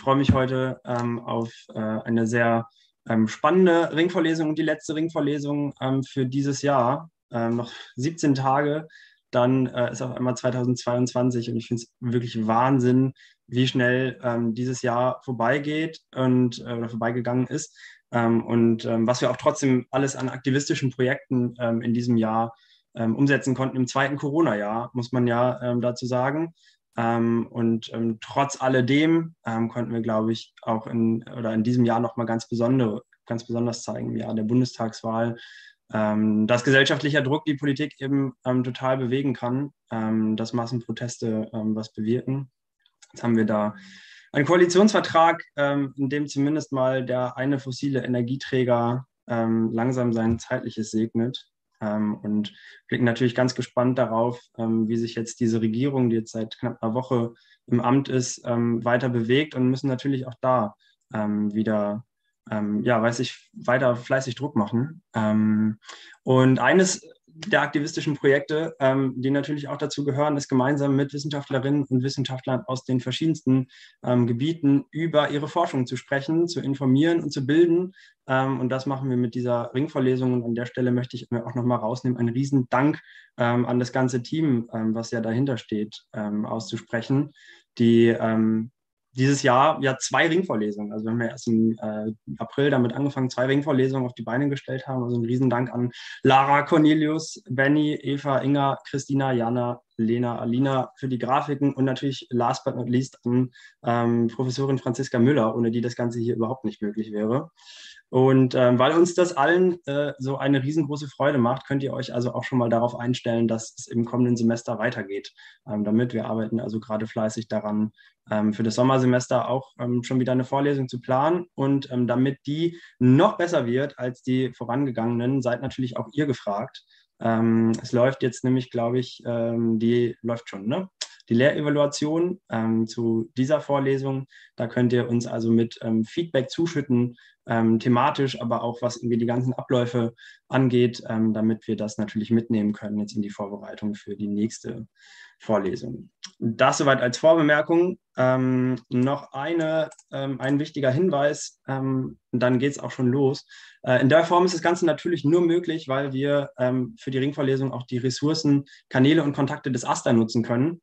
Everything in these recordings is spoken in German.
freue mich heute ähm, auf äh, eine sehr ähm, spannende Ringvorlesung und die letzte Ringvorlesung ähm, für dieses Jahr. Ähm, noch 17 Tage, dann äh, ist auf einmal 2022 und ich finde es wirklich Wahnsinn, wie schnell ähm, dieses Jahr vorbeigeht und äh, vorbeigegangen ist. Ähm, und was wir auch trotzdem alles an aktivistischen Projekten in diesem Jahr umsetzen konnten im zweiten Corona-Jahr, muss man ja dazu sagen. Ähm, und ähm, trotz alledem ähm, konnten wir, glaube ich, auch in, oder in diesem Jahr nochmal ganz, ganz besonders zeigen, im Jahr der Bundestagswahl, ähm, dass gesellschaftlicher Druck die Politik eben ähm, total bewegen kann, ähm, dass Massenproteste was bewirken. Jetzt haben wir da einen Koalitionsvertrag, in dem zumindest mal der eine fossile Energieträger langsam sein zeitliches segnet ähm, und blicken natürlich ganz gespannt darauf, ähm, wie sich jetzt diese Regierung, die jetzt seit knapp einer Woche im Amt ist, ähm, weiter bewegt und müssen natürlich auch da ähm, wieder ähm, ja, weiß ich, weiter fleißig Druck machen. Ähm, und eines der aktivistischen Projekte, ähm, die natürlich auch dazu gehören, ist gemeinsam mit Wissenschaftlerinnen und Wissenschaftlern aus den verschiedensten ähm, Gebieten über ihre Forschung zu sprechen, zu informieren und zu bilden. Ähm, und das machen wir mit dieser Ringvorlesung. Und an der Stelle möchte ich mir auch nochmal rausnehmen, einen riesen Dank ähm, an das ganze Team, ähm, was ja dahinter steht, ähm, auszusprechen, die dieses Jahr ja zwei Ringvorlesungen. Also wir haben ja erst im äh, April damit angefangen, zwei Ringvorlesungen auf die Beine gestellt haben. Also ein Riesendank an Lara, Cornelius, Benny, Eva, Inga, Christina, Jana, Lena, Alina für die Grafiken und natürlich last but not least an ähm, Professorin Franziska Müller, ohne die das Ganze hier überhaupt nicht möglich wäre. Und ähm, weil uns das allen äh, so eine riesengroße Freude macht, könnt ihr euch also auch schon mal darauf einstellen, dass es im kommenden Semester weitergeht. Ähm, damit wir arbeiten also gerade fleißig daran, ähm, für das Sommersemester auch ähm, schon wieder eine Vorlesung zu planen. Und ähm, damit die noch besser wird als die vorangegangenen, seid natürlich auch ihr gefragt. Ähm, es läuft jetzt nämlich, glaube ich, die läuft schon, ne? Die Lehrevaluation ähm, zu dieser Vorlesung. Da könnt ihr uns also mit ähm, Feedback zuschütten, ähm, thematisch, aber auch was irgendwie die ganzen Abläufe angeht, ähm, damit wir das natürlich mitnehmen können jetzt in die Vorbereitung für die nächste Vorlesung. Das soweit als Vorbemerkung. Ähm, noch eine, ähm, ein wichtiger Hinweis, ähm, dann geht es auch schon los. Äh, in der Form ist das Ganze natürlich nur möglich, weil wir ähm, für die Ringvorlesung auch die Ressourcen, Kanäle und Kontakte des AStA nutzen können.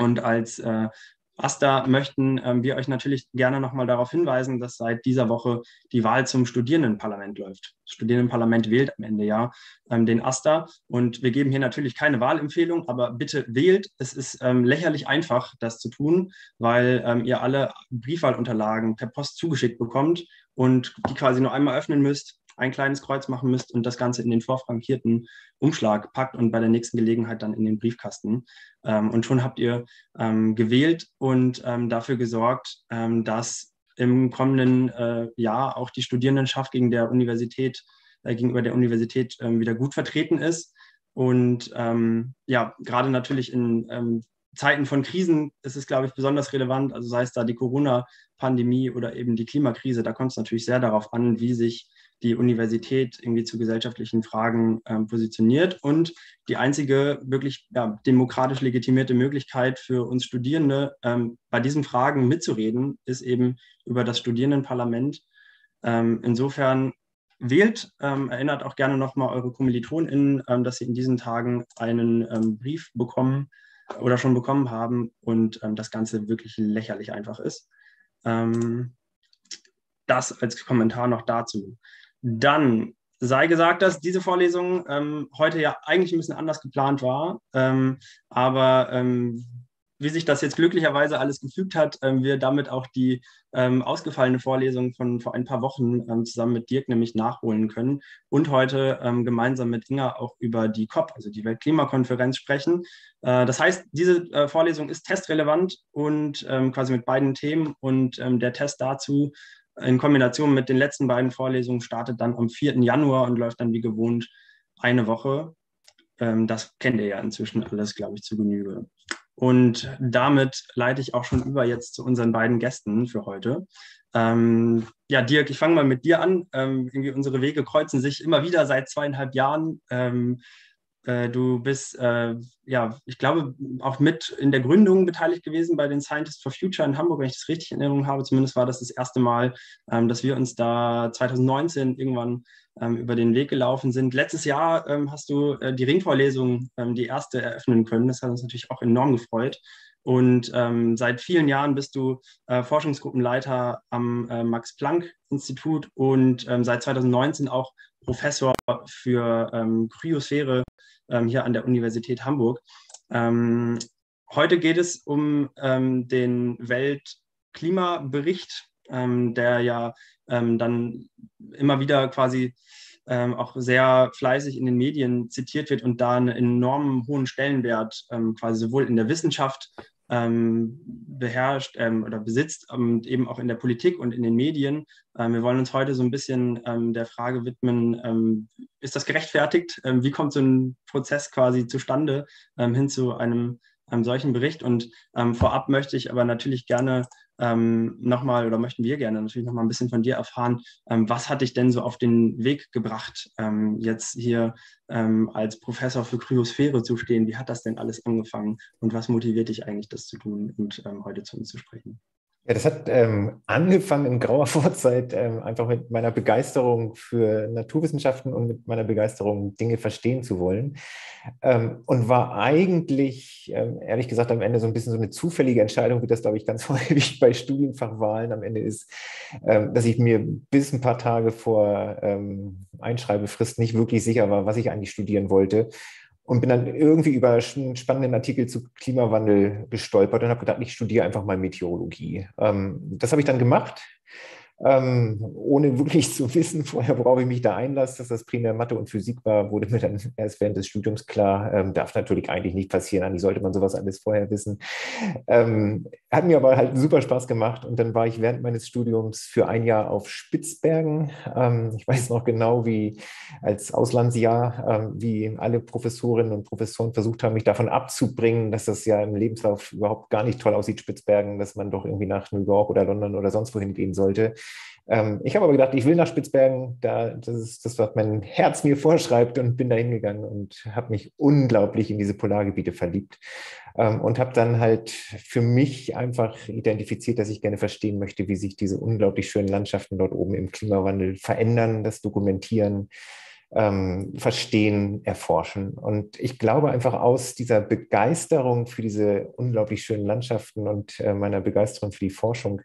Und als äh, AStA möchten ähm, wir euch natürlich gerne nochmal darauf hinweisen, dass seit dieser Woche die Wahl zum Studierendenparlament läuft. Das Studierendenparlament wählt am Ende ja ähm, den AStA und wir geben hier natürlich keine Wahlempfehlung, aber bitte wählt. Es ist ähm, lächerlich einfach, das zu tun, weil ähm, ihr alle Briefwahlunterlagen per Post zugeschickt bekommt und die quasi nur einmal öffnen müsst ein kleines Kreuz machen müsst und das Ganze in den vorfrankierten Umschlag packt und bei der nächsten Gelegenheit dann in den Briefkasten. Ähm, und schon habt ihr ähm, gewählt und ähm, dafür gesorgt, ähm, dass im kommenden äh, Jahr auch die Studierendenschaft gegen der Universität, äh, gegenüber der Universität äh, wieder gut vertreten ist. Und ähm, ja, gerade natürlich in Zeiten von Krisen ist es, glaube ich, besonders relevant. Also sei es da die Corona-Pandemie oder eben die Klimakrise, da kommt es natürlich sehr darauf an, wie sich die Universität irgendwie zu gesellschaftlichen Fragen ähm, positioniert. Und die einzige wirklich ja, demokratisch legitimierte Möglichkeit für uns Studierende, ähm, bei diesen Fragen mitzureden, ist eben über das Studierendenparlament. Ähm, insofern wählt, ähm, erinnert auch gerne nochmal eure KommilitonInnen, ähm, dass sie in diesen Tagen einen ähm, Brief bekommen oder schon bekommen haben und das Ganze wirklich lächerlich einfach ist. das als Kommentar noch dazu. Dann sei gesagt, dass diese Vorlesung ähm, heute ja eigentlich ein bisschen anders geplant war, ähm, aber ähm, wie sich das jetzt glücklicherweise alles gefügt hat, ähm, wir damit auch die ähm, ausgefallene Vorlesung von vor ein paar Wochen ähm, zusammen mit Dirk nämlich nachholen können und heute gemeinsam mit Inga auch über die COP, also die Weltklimakonferenz, sprechen. Äh, das heißt, diese äh, Vorlesung ist testrelevant und quasi mit beiden Themen und der Test dazu in Kombination mit den letzten beiden Vorlesungen startet dann am 4. Januar und läuft dann wie gewohnt eine Woche. Ähm, das kennt ihr ja inzwischen alles, glaube ich, zu Genüge. Und damit leite ich auch schon über jetzt zu unseren beiden Gästen für heute. Ähm, ja, Dirk, ich fange mal mit dir an. Ähm, irgendwie unsere Wege kreuzen sich immer wieder seit zweieinhalb Jahren. Ähm, äh, du bist, äh, ja, ich glaube, auch mit in der Gründung beteiligt gewesen bei den Scientists for Future in Hamburg, wenn ich das richtig in Erinnerung habe. Zumindest war das das erste Mal, ähm, dass wir uns da 2019 irgendwann ähm, über den Weg gelaufen sind. Letztes Jahr ähm, hast du äh, die Ringvorlesung, ähm, die erste, eröffnen können. Das hat uns natürlich auch enorm gefreut. Und ähm, seit vielen Jahren bist du äh, Forschungsgruppenleiter am äh, Max-Planck-Institut und ähm, seit 2019 auch Professor für ähm, Kryosphäre ähm, hier an der Universität Hamburg. Ähm, heute geht es um ähm, den Weltklimabericht, der ja dann immer wieder quasi ähm, auch sehr fleißig in den Medien zitiert wird und da einen enormen hohen Stellenwert ähm, quasi sowohl in der Wissenschaft ähm, beherrscht ähm, oder besitzt und eben auch in der Politik und in den Medien. Ähm, wir wollen uns heute so ein bisschen ähm, der Frage widmen, ähm, ist das gerechtfertigt? Ähm, wie kommt so ein Prozess quasi zustande hin zu einem, einem solchen Bericht? Und vorab möchte ich aber natürlich gerne ähm, nochmal oder möchten wir gerne natürlich nochmal ein bisschen von dir erfahren, ähm, was hat dich denn so auf den Weg gebracht, ähm, jetzt hier ähm, als Professor für Kryosphäre zu stehen? Wie hat das denn alles angefangen und was motiviert dich eigentlich, das zu tun und ähm, heute zu uns zu sprechen? Ja, das hat ähm, angefangen in grauer Vorzeit ähm, einfach mit meiner Begeisterung für Naturwissenschaften und mit meiner Begeisterung, Dinge verstehen zu wollen. Ähm, und war eigentlich, ähm, ehrlich gesagt, am Ende so ein bisschen so eine zufällige Entscheidung, wie das, glaube ich, ganz häufig bei Studienfachwahlen am Ende ist, ähm, dass ich mir bis ein paar Tage vor ähm, Einschreibefrist nicht wirklich sicher war, was ich eigentlich studieren wollte und bin dann irgendwie über einen spannenden Artikel zu Klimawandel gestolpert und habe gedacht, ich studiere einfach mal Meteorologie. Ähm, das habe ich dann gemacht ähm, ohne wirklich zu wissen vorher, worauf ich mich da einlasse, dass das primär Mathe und Physik war, wurde mir dann erst während des Studiums klar, ähm, darf natürlich eigentlich nicht passieren, eigentlich sollte man sowas alles vorher wissen. Ähm, hat mir aber halt super Spaß gemacht und dann war ich während meines Studiums für ein Jahr auf Spitzbergen. Ähm, ich weiß noch genau, wie als Auslandsjahr, ähm, wie alle Professorinnen und Professoren versucht haben, mich davon abzubringen, dass das ja im Lebenslauf überhaupt gar nicht toll aussieht, Spitzbergen, dass man doch irgendwie nach New York oder London oder sonst wohin gehen sollte. Ähm, ich habe aber gedacht, ich will nach Spitzbergen, da, das ist das, was mein Herz mir vorschreibt und bin da hingegangen und habe mich unglaublich in diese Polargebiete verliebt ähm, und habe dann halt für mich einfach identifiziert, dass ich gerne verstehen möchte, wie sich diese unglaublich schönen Landschaften dort oben im Klimawandel verändern, das dokumentieren, ähm, verstehen, erforschen. Und ich glaube einfach aus dieser Begeisterung für diese unglaublich schönen Landschaften und äh, meiner Begeisterung für die Forschung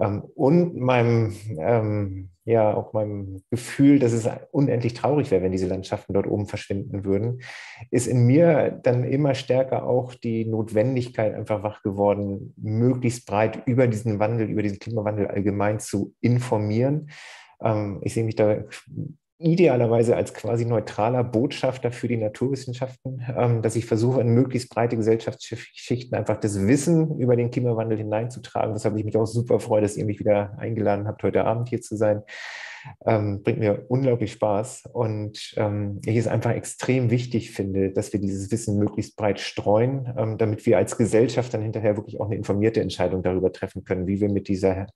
ähm, und meinem, ähm, ja, auch meinem Gefühl, dass es unendlich traurig wäre, wenn diese Landschaften dort oben verschwinden würden, ist in mir dann immer stärker auch die Notwendigkeit einfach wach geworden, möglichst breit über diesen Wandel, über diesen Klimawandel allgemein zu informieren. Ähm, ich sehe mich da idealerweise als quasi neutraler Botschafter für die Naturwissenschaften, ähm, dass ich versuche, in möglichst breite Gesellschaftsschichten einfach das Wissen über den Klimawandel hineinzutragen. Deshalb ich mich auch super freue, dass ihr mich wieder eingeladen habt, heute Abend hier zu sein. Ähm, bringt mir unglaublich Spaß und ähm, ich es einfach extrem wichtig finde, dass wir dieses Wissen möglichst breit streuen, ähm, damit wir als Gesellschaft dann hinterher wirklich auch eine informierte Entscheidung darüber treffen können, wie wir mit dieser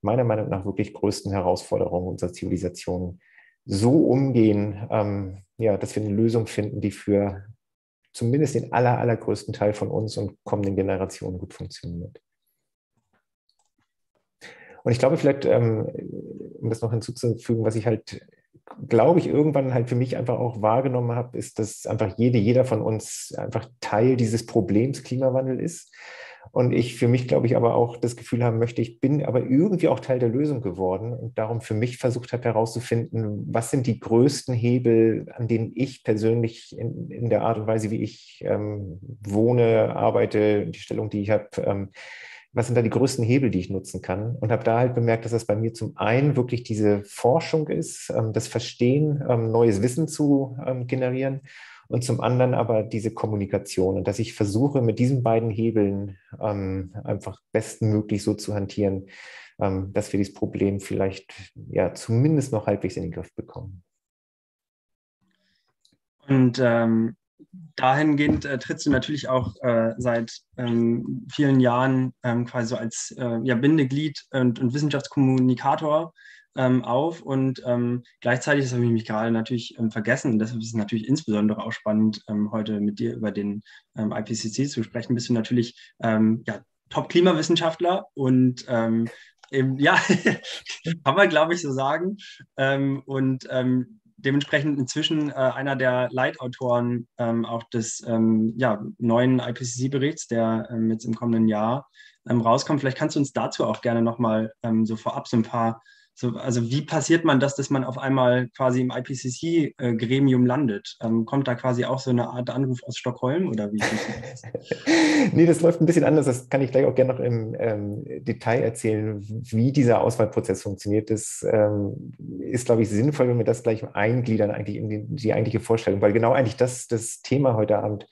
meiner Meinung nach wirklich größten Herausforderung unserer Zivilisation so umgehen, ähm, ja, dass wir eine Lösung finden, die für zumindest den aller, allergrößten Teil von uns und kommenden Generationen gut funktioniert. Und ich glaube vielleicht, ähm, um das noch hinzuzufügen, was ich halt, glaube ich, irgendwann halt für mich einfach auch wahrgenommen habe, ist, dass einfach jede, jeder von uns einfach Teil dieses Problems Klimawandel ist und ich für mich, glaube ich, aber auch das Gefühl haben möchte, ich bin aber irgendwie auch Teil der Lösung geworden und darum für mich versucht habe herauszufinden, was sind die größten Hebel, an denen ich persönlich in, in der Art und Weise, wie ich ähm, wohne, arbeite, die Stellung, die ich habe, ähm, was sind da die größten Hebel, die ich nutzen kann? Und habe da halt bemerkt, dass das bei mir zum einen wirklich diese Forschung ist, ähm, das Verstehen, ähm, neues Wissen zu ähm, generieren und zum anderen aber diese Kommunikation und dass ich versuche, mit diesen beiden Hebeln ähm, einfach bestmöglich so zu hantieren, ähm, dass wir dieses Problem vielleicht ja zumindest noch halbwegs in den Griff bekommen. Und ähm, dahingehend äh, trittst du natürlich auch äh, seit ähm, vielen Jahren ähm, quasi so als äh, ja, Bindeglied und, und Wissenschaftskommunikator ähm, auf und ähm, gleichzeitig, das habe ich mich gerade natürlich ähm, vergessen, deshalb ist es natürlich insbesondere auch spannend, ähm, heute mit dir über den ähm, IPCC zu sprechen, bist du natürlich ähm, ja, Top-Klimawissenschaftler und eben, ja, kann man glaube ich so sagen und dementsprechend inzwischen äh, einer der Leitautoren auch des ja, neuen IPCC-Berichts, der jetzt im kommenden Jahr rauskommt. Vielleicht kannst du uns dazu auch gerne nochmal ähm, so vorab so ein paar so, also wie passiert man das, dass man auf einmal quasi im IPCC-Gremium landet? Ähm, kommt da quasi auch so eine Art Anruf aus Stockholm oder wie? das? nee, das läuft ein bisschen anders. Das kann ich gleich auch gerne noch im ähm, Detail erzählen, wie dieser Auswahlprozess funktioniert. Das ähm, ist, glaube ich, sinnvoll, wenn wir das gleich eingliedern, eigentlich in die, die eigentliche Vorstellung, weil genau eigentlich das das Thema heute Abend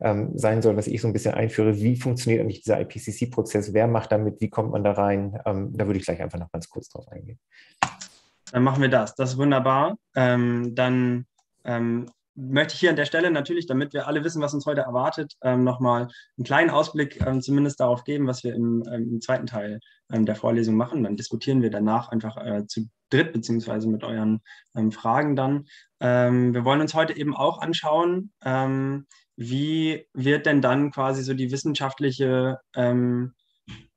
ähm, sein soll, was ich so ein bisschen einführe. Wie funktioniert eigentlich dieser IPCC-Prozess? Wer macht damit? Wie kommt man da rein? Ähm, da würde ich gleich einfach noch ganz kurz drauf eingehen. Dann machen wir das. Das ist wunderbar. Ähm, dann ähm, möchte ich hier an der Stelle natürlich, damit wir alle wissen, was uns heute erwartet, ähm, nochmal einen kleinen Ausblick ähm, zumindest darauf geben, was wir im, ähm, im zweiten Teil ähm, der Vorlesung machen. Dann diskutieren wir danach einfach äh, zu dritt beziehungsweise mit euren ähm, Fragen dann. Ähm, wir wollen uns heute eben auch anschauen, wie wird denn dann quasi so die wissenschaftliche ähm,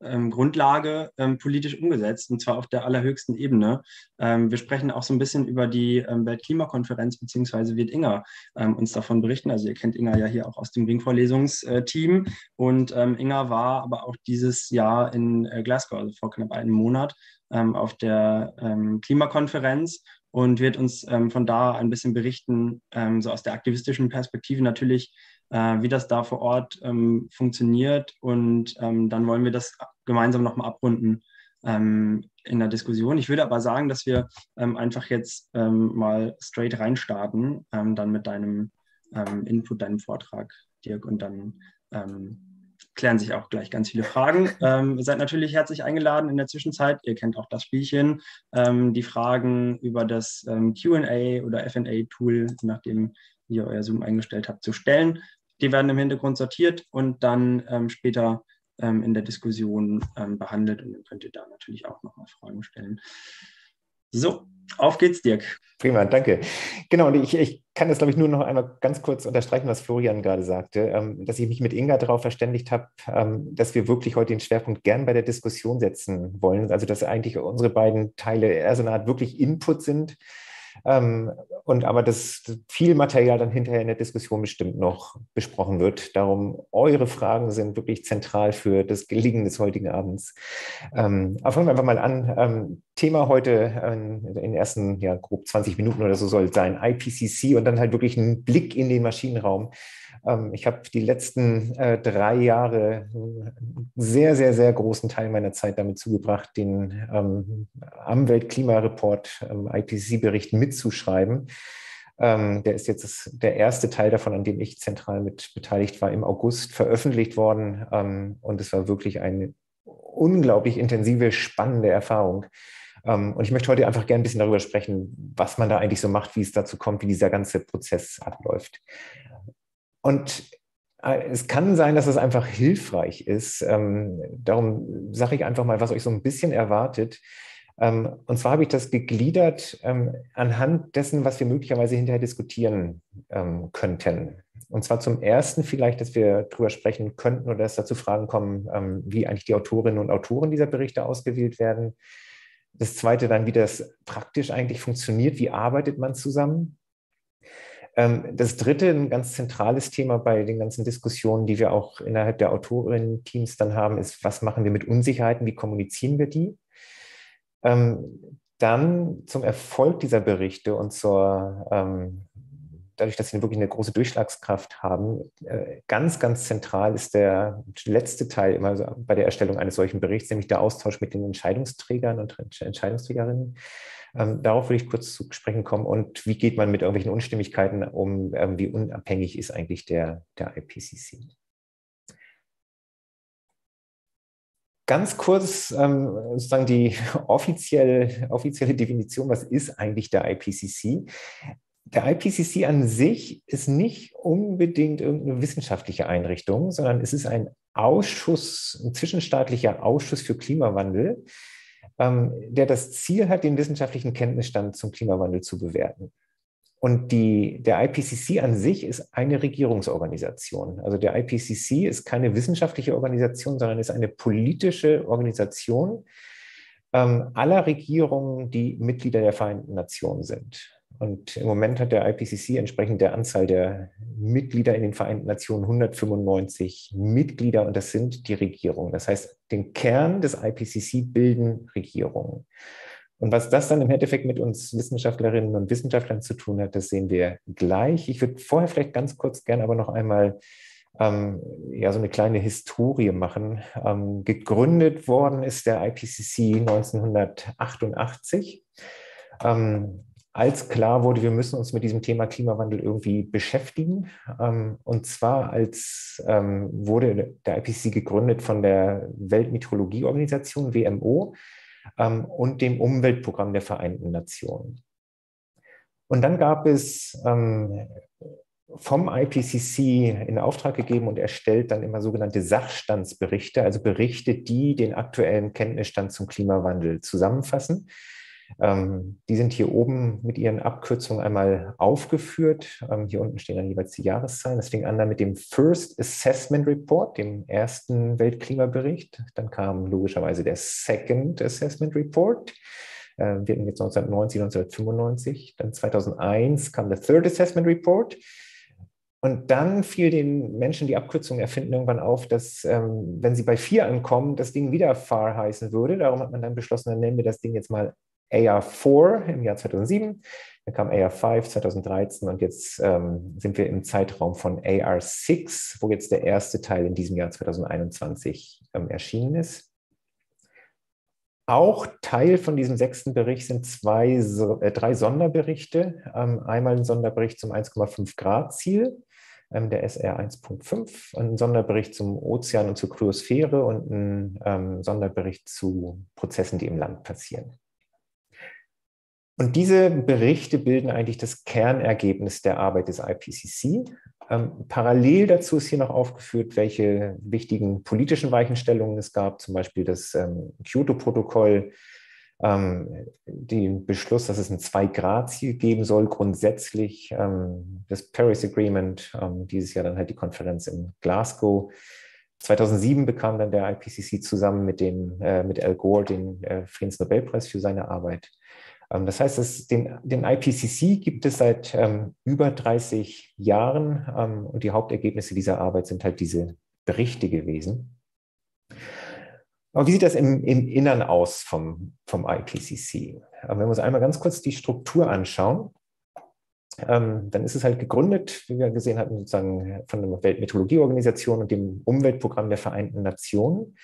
ähm, Grundlage ähm, politisch umgesetzt, und zwar auf der allerhöchsten Ebene. Ähm, wir sprechen auch so ein bisschen über die ähm, Weltklimakonferenz, beziehungsweise wird Inga ähm, uns davon berichten. Also ihr kennt Inga ja hier auch aus dem Ringvorlesungsteam. Und ähm, Inga war aber auch dieses Jahr in äh, Glasgow, also vor knapp einem Monat, auf der Klimakonferenz und wird uns von da ein bisschen berichten, so aus der aktivistischen Perspektive natürlich, äh, wie das da vor Ort ähm, funktioniert. Und ähm, dann wollen wir das gemeinsam nochmal abrunden ähm, in der Diskussion. Ich würde aber sagen, dass wir ähm, einfach jetzt ähm, mal straight reinstarten, dann mit deinem Input, deinem Vortrag, Dirk, und dann klären sich auch gleich ganz viele Fragen. Ähm, ihr seid natürlich herzlich eingeladen in der Zwischenzeit. Ihr kennt auch das Spielchen. Ähm, die Fragen über das ähm, QA oder FA-Tool, nachdem ihr euer Zoom eingestellt habt, zu stellen. Die werden im Hintergrund sortiert und dann ähm, später ähm, in der Diskussion ähm, behandelt und dann könnt ihr da natürlich auch nochmal Fragen stellen. So, auf geht's, Dirk. Prima, danke. Genau, und ich, ich kann das, glaube ich, nur noch einmal ganz kurz unterstreichen, was Florian gerade sagte, ähm, dass ich mich mit Inga darauf verständigt habe, ähm, dass wir wirklich heute den Schwerpunkt gern bei der Diskussion setzen wollen. Also, dass eigentlich unsere beiden Teile eher so eine Art wirklich Input sind und aber dass viel Material dann hinterher in der Diskussion bestimmt noch besprochen wird. Darum, eure Fragen sind wirklich zentral für das Gelingen des heutigen Abends. Ähm, aber fangen wir einfach mal an. Ähm, Thema heute ähm, in den ersten ja, grob 20 Minuten oder so soll sein IPCC und dann halt wirklich ein Blick in den Maschinenraum. Ähm, ich habe die letzten äh, drei Jahre einen sehr, sehr, sehr großen Teil meiner Zeit damit zugebracht, den ähm, am Weltklimareport ähm, IPCC-Bericht mitzuschreiben. Ähm, der ist jetzt der erste Teil davon, an dem ich zentral mit beteiligt war, im August veröffentlicht worden. Ähm, und es war wirklich eine unglaublich intensive, spannende Erfahrung. Um, und ich möchte heute einfach gerne ein bisschen darüber sprechen, was man da eigentlich so macht, wie es dazu kommt, wie dieser ganze Prozess abläuft. Und äh, es kann sein, dass es einfach hilfreich ist. Ähm, darum sage ich einfach mal, was euch so ein bisschen erwartet. Ähm, und zwar habe ich das gegliedert ähm, anhand dessen, was wir möglicherweise hinterher diskutieren könnten. Und zwar zum ersten vielleicht, dass wir darüber sprechen könnten oder dass dazu Fragen kommen, wie eigentlich die Autorinnen und Autoren dieser Berichte ausgewählt werden. Das zweite dann, wie das praktisch eigentlich funktioniert, wie arbeitet man zusammen. Ähm, das dritte, ein ganz zentrales Thema bei den ganzen Diskussionen, die wir auch innerhalb der Autorinnen-Teams dann haben, ist, was machen wir mit Unsicherheiten, wie kommunizieren wir die? Ähm, dann zum Erfolg dieser Berichte und zur, ähm, dadurch, dass sie wirklich eine große Durchschlagskraft haben, äh, ganz, ganz zentral ist der letzte Teil immer bei der Erstellung eines solchen Berichts, nämlich der Austausch mit den Entscheidungsträgern und Entscheidungsträgerinnen. Ähm, darauf will ich kurz zu sprechen kommen. Und wie geht man mit irgendwelchen Unstimmigkeiten um? Ähm, wie unabhängig ist eigentlich der, der IPCC? Ganz kurz ähm, sozusagen die offizielle, offizielle Definition, was ist eigentlich der IPCC? der IPCC an sich ist nicht unbedingt irgendeine wissenschaftliche Einrichtung, sondern es ist ein Ausschuss, ein zwischenstaatlicher Ausschuss für Klimawandel, ähm, der das Ziel hat, den wissenschaftlichen Kenntnisstand zum Klimawandel zu bewerten. Und die, der IPCC an sich ist eine Regierungsorganisation. Also der IPCC ist keine wissenschaftliche Organisation, sondern ist eine politische Organisation ähm, aller Regierungen, die Mitglieder der Vereinten Nationen sind. Und im Moment hat der IPCC entsprechend der Anzahl der Mitglieder in den Vereinten Nationen 195 Mitglieder und das sind die Regierungen. Das heißt, den Kern des IPCC bilden Regierungen. Und was das dann im Endeffekt mit uns Wissenschaftlerinnen und Wissenschaftlern zu tun hat, das sehen wir gleich. Ich würde vorher vielleicht ganz kurz gerne aber noch einmal ähm, ja, so eine kleine Historie machen. Ähm, gegründet worden ist der IPCC 1988. Ähm, als klar wurde, wir müssen uns mit diesem Thema Klimawandel irgendwie beschäftigen. Ähm, und zwar als ähm, wurde der IPCC gegründet von der Weltmeteorologieorganisation WMO ähm, und dem Umweltprogramm der Vereinten Nationen. Und dann gab es vom IPCC in Auftrag gegeben und erstellt dann immer sogenannte Sachstandsberichte, also Berichte, die den aktuellen Kenntnisstand zum Klimawandel zusammenfassen. Ähm, die sind hier oben mit ihren Abkürzungen einmal aufgeführt. Ähm, hier unten stehen dann jeweils die Jahreszahlen. Das fing an dann mit dem First Assessment Report, dem ersten Weltklimabericht. Dann kam logischerweise der Second Assessment Report. Äh, wir hatten jetzt 1990, 1995. Dann 2001 kam der Third Assessment Report. Und dann fiel den Menschen die Abkürzung erfinden irgendwann auf, dass, ähm, wenn sie bei vier ankommen, das Ding wieder FAR heißen würde. Darum hat man dann beschlossen, dann nennen wir das Ding jetzt mal AR4 im Jahr 2007, dann kam AR5 2013 und jetzt ähm, sind wir im Zeitraum von AR6, wo jetzt der erste Teil in diesem Jahr 2021 ähm, erschienen ist. Auch Teil von diesem sechsten Bericht sind zwei, äh, drei Sonderberichte. Ähm, einmal ein Sonderbericht zum 1,5 Grad Ziel, ähm, der SR 1.5, ein Sonderbericht zum Ozean und zur Kryosphäre und ein ähm, Sonderbericht zu Prozessen, die im Land passieren. Und diese Berichte bilden eigentlich das Kernergebnis der Arbeit des IPCC. Ähm, parallel dazu ist hier noch aufgeführt, welche wichtigen politischen Weichenstellungen es gab, zum Beispiel das ähm, Kyoto-Protokoll, ähm, den Beschluss, dass es ein Zwei-Grad-Ziel geben soll, grundsätzlich ähm, das Paris Agreement, ähm, dieses Jahr dann halt die Konferenz in Glasgow. 2007 bekam dann der IPCC zusammen mit, dem, äh, mit Al Gore den äh, Friedensnobelpreis für seine Arbeit. Ähm, das heißt, es, den, den, IPCC gibt es seit ähm, über 30 Jahren ähm, und die Hauptergebnisse dieser Arbeit sind halt diese Berichte gewesen. Aber wie sieht das im, im Innern aus vom, vom IPCC? Ähm, wenn wir uns einmal ganz kurz die Struktur anschauen, ähm, dann ist es halt gegründet, wie wir gesehen hatten, sozusagen von der Weltmeteorologieorganisation und dem Umweltprogramm der Vereinten Nationen.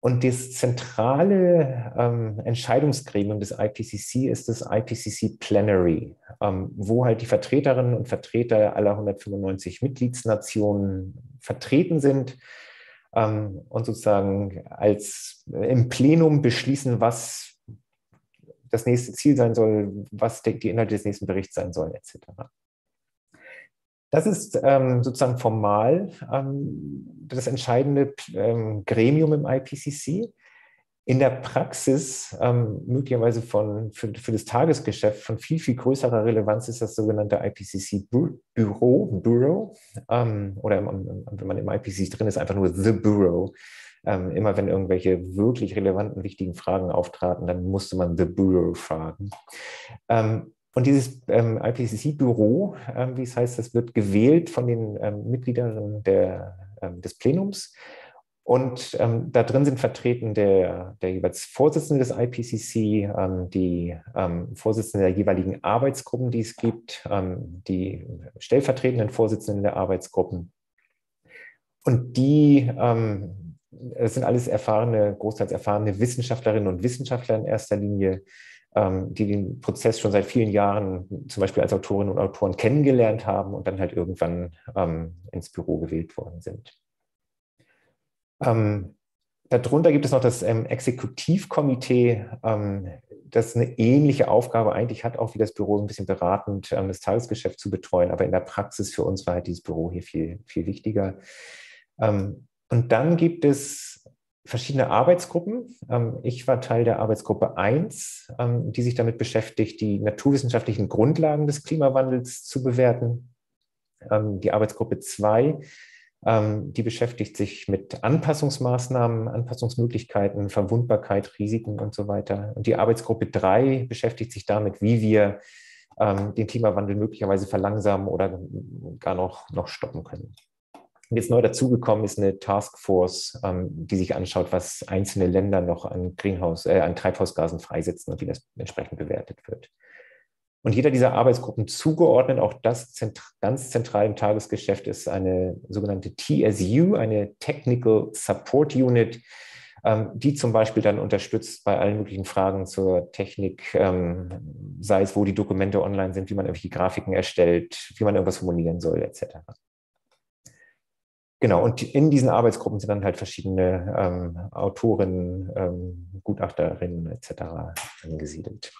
Und das zentrale ähm, Entscheidungsgremium des IPCC ist das IPCC Plenary, ähm, wo halt die Vertreterinnen und Vertreter aller 195 Mitgliedsnationen vertreten sind ähm, und sozusagen als äh, im Plenum beschließen, was das nächste Ziel sein soll, was die Inhalte des nächsten Berichts sein sollen, etc. Das ist ähm, sozusagen formal ähm, das entscheidende ähm, Gremium im IPCC. In der Praxis, ähm, möglicherweise von, für, für, das Tagesgeschäft von viel, viel größerer Relevanz ist das sogenannte IPCC-Büro, Bureau, ähm, oder im, wenn man im IPCC drin ist, einfach nur The Bureau. Ähm, immer wenn irgendwelche wirklich relevanten, wichtigen Fragen auftraten, dann musste man The Bureau fragen. Und dieses ähm, IPCC-Büro, ähm, wie es heißt, das wird gewählt von den ähm, Mitgliedern der, ähm, des Plenums. Und ähm, da drin sind vertreten der, der jeweils Vorsitzende des IPCC, ähm, die Vorsitzende der jeweiligen Arbeitsgruppen, die es gibt, die stellvertretenden Vorsitzenden der Arbeitsgruppen. Und die es sind alles erfahrene, großteils erfahrene Wissenschaftlerinnen und Wissenschaftler in erster Linie, die den Prozess schon seit vielen Jahren zum Beispiel als Autorinnen und Autoren kennengelernt haben und dann halt irgendwann ähm, ins Büro gewählt worden sind. Ähm, darunter gibt es noch das ähm, Exekutivkomitee, ähm, das eine ähnliche Aufgabe eigentlich hat, auch wie das Büro so ein bisschen beratend ähm, das Tagesgeschäft zu betreuen. Aber in der Praxis für uns war halt dieses Büro hier viel, viel wichtiger. Ähm, und dann gibt es verschiedene Arbeitsgruppen. Ähm, ich war Teil der Arbeitsgruppe 1, ähm, die sich damit beschäftigt, die naturwissenschaftlichen Grundlagen des Klimawandels zu bewerten. Ähm, die Arbeitsgruppe 2 ähm, die beschäftigt sich mit Anpassungsmaßnahmen, Anpassungsmöglichkeiten, Verwundbarkeit, Risiken und so weiter. Und die Arbeitsgruppe 3 beschäftigt sich damit, wie wir den Klimawandel möglicherweise verlangsamen oder gar noch, noch stoppen können. Und jetzt neu dazugekommen ist eine Taskforce, ähm, die sich anschaut, was einzelne Länder noch an Greenhouse, äh, an Treibhausgasen freisetzen und wie das entsprechend bewertet wird. Und jeder dieser Arbeitsgruppen zugeordnet, auch das zent ganz zentral im Tagesgeschäft ist eine sogenannte TSU, eine Technical Support Unit, ähm, die zum Beispiel dann unterstützt bei allen möglichen Fragen zur Technik, ähm, sei es, wo die Dokumente online sind, wie man irgendwelche Grafiken erstellt, wie man irgendwas formulieren soll, etc. Genau, und in diesen Arbeitsgruppen sind dann halt verschiedene ähm, Autorinnen, ähm, Gutachterinnen etc. angesiedelt.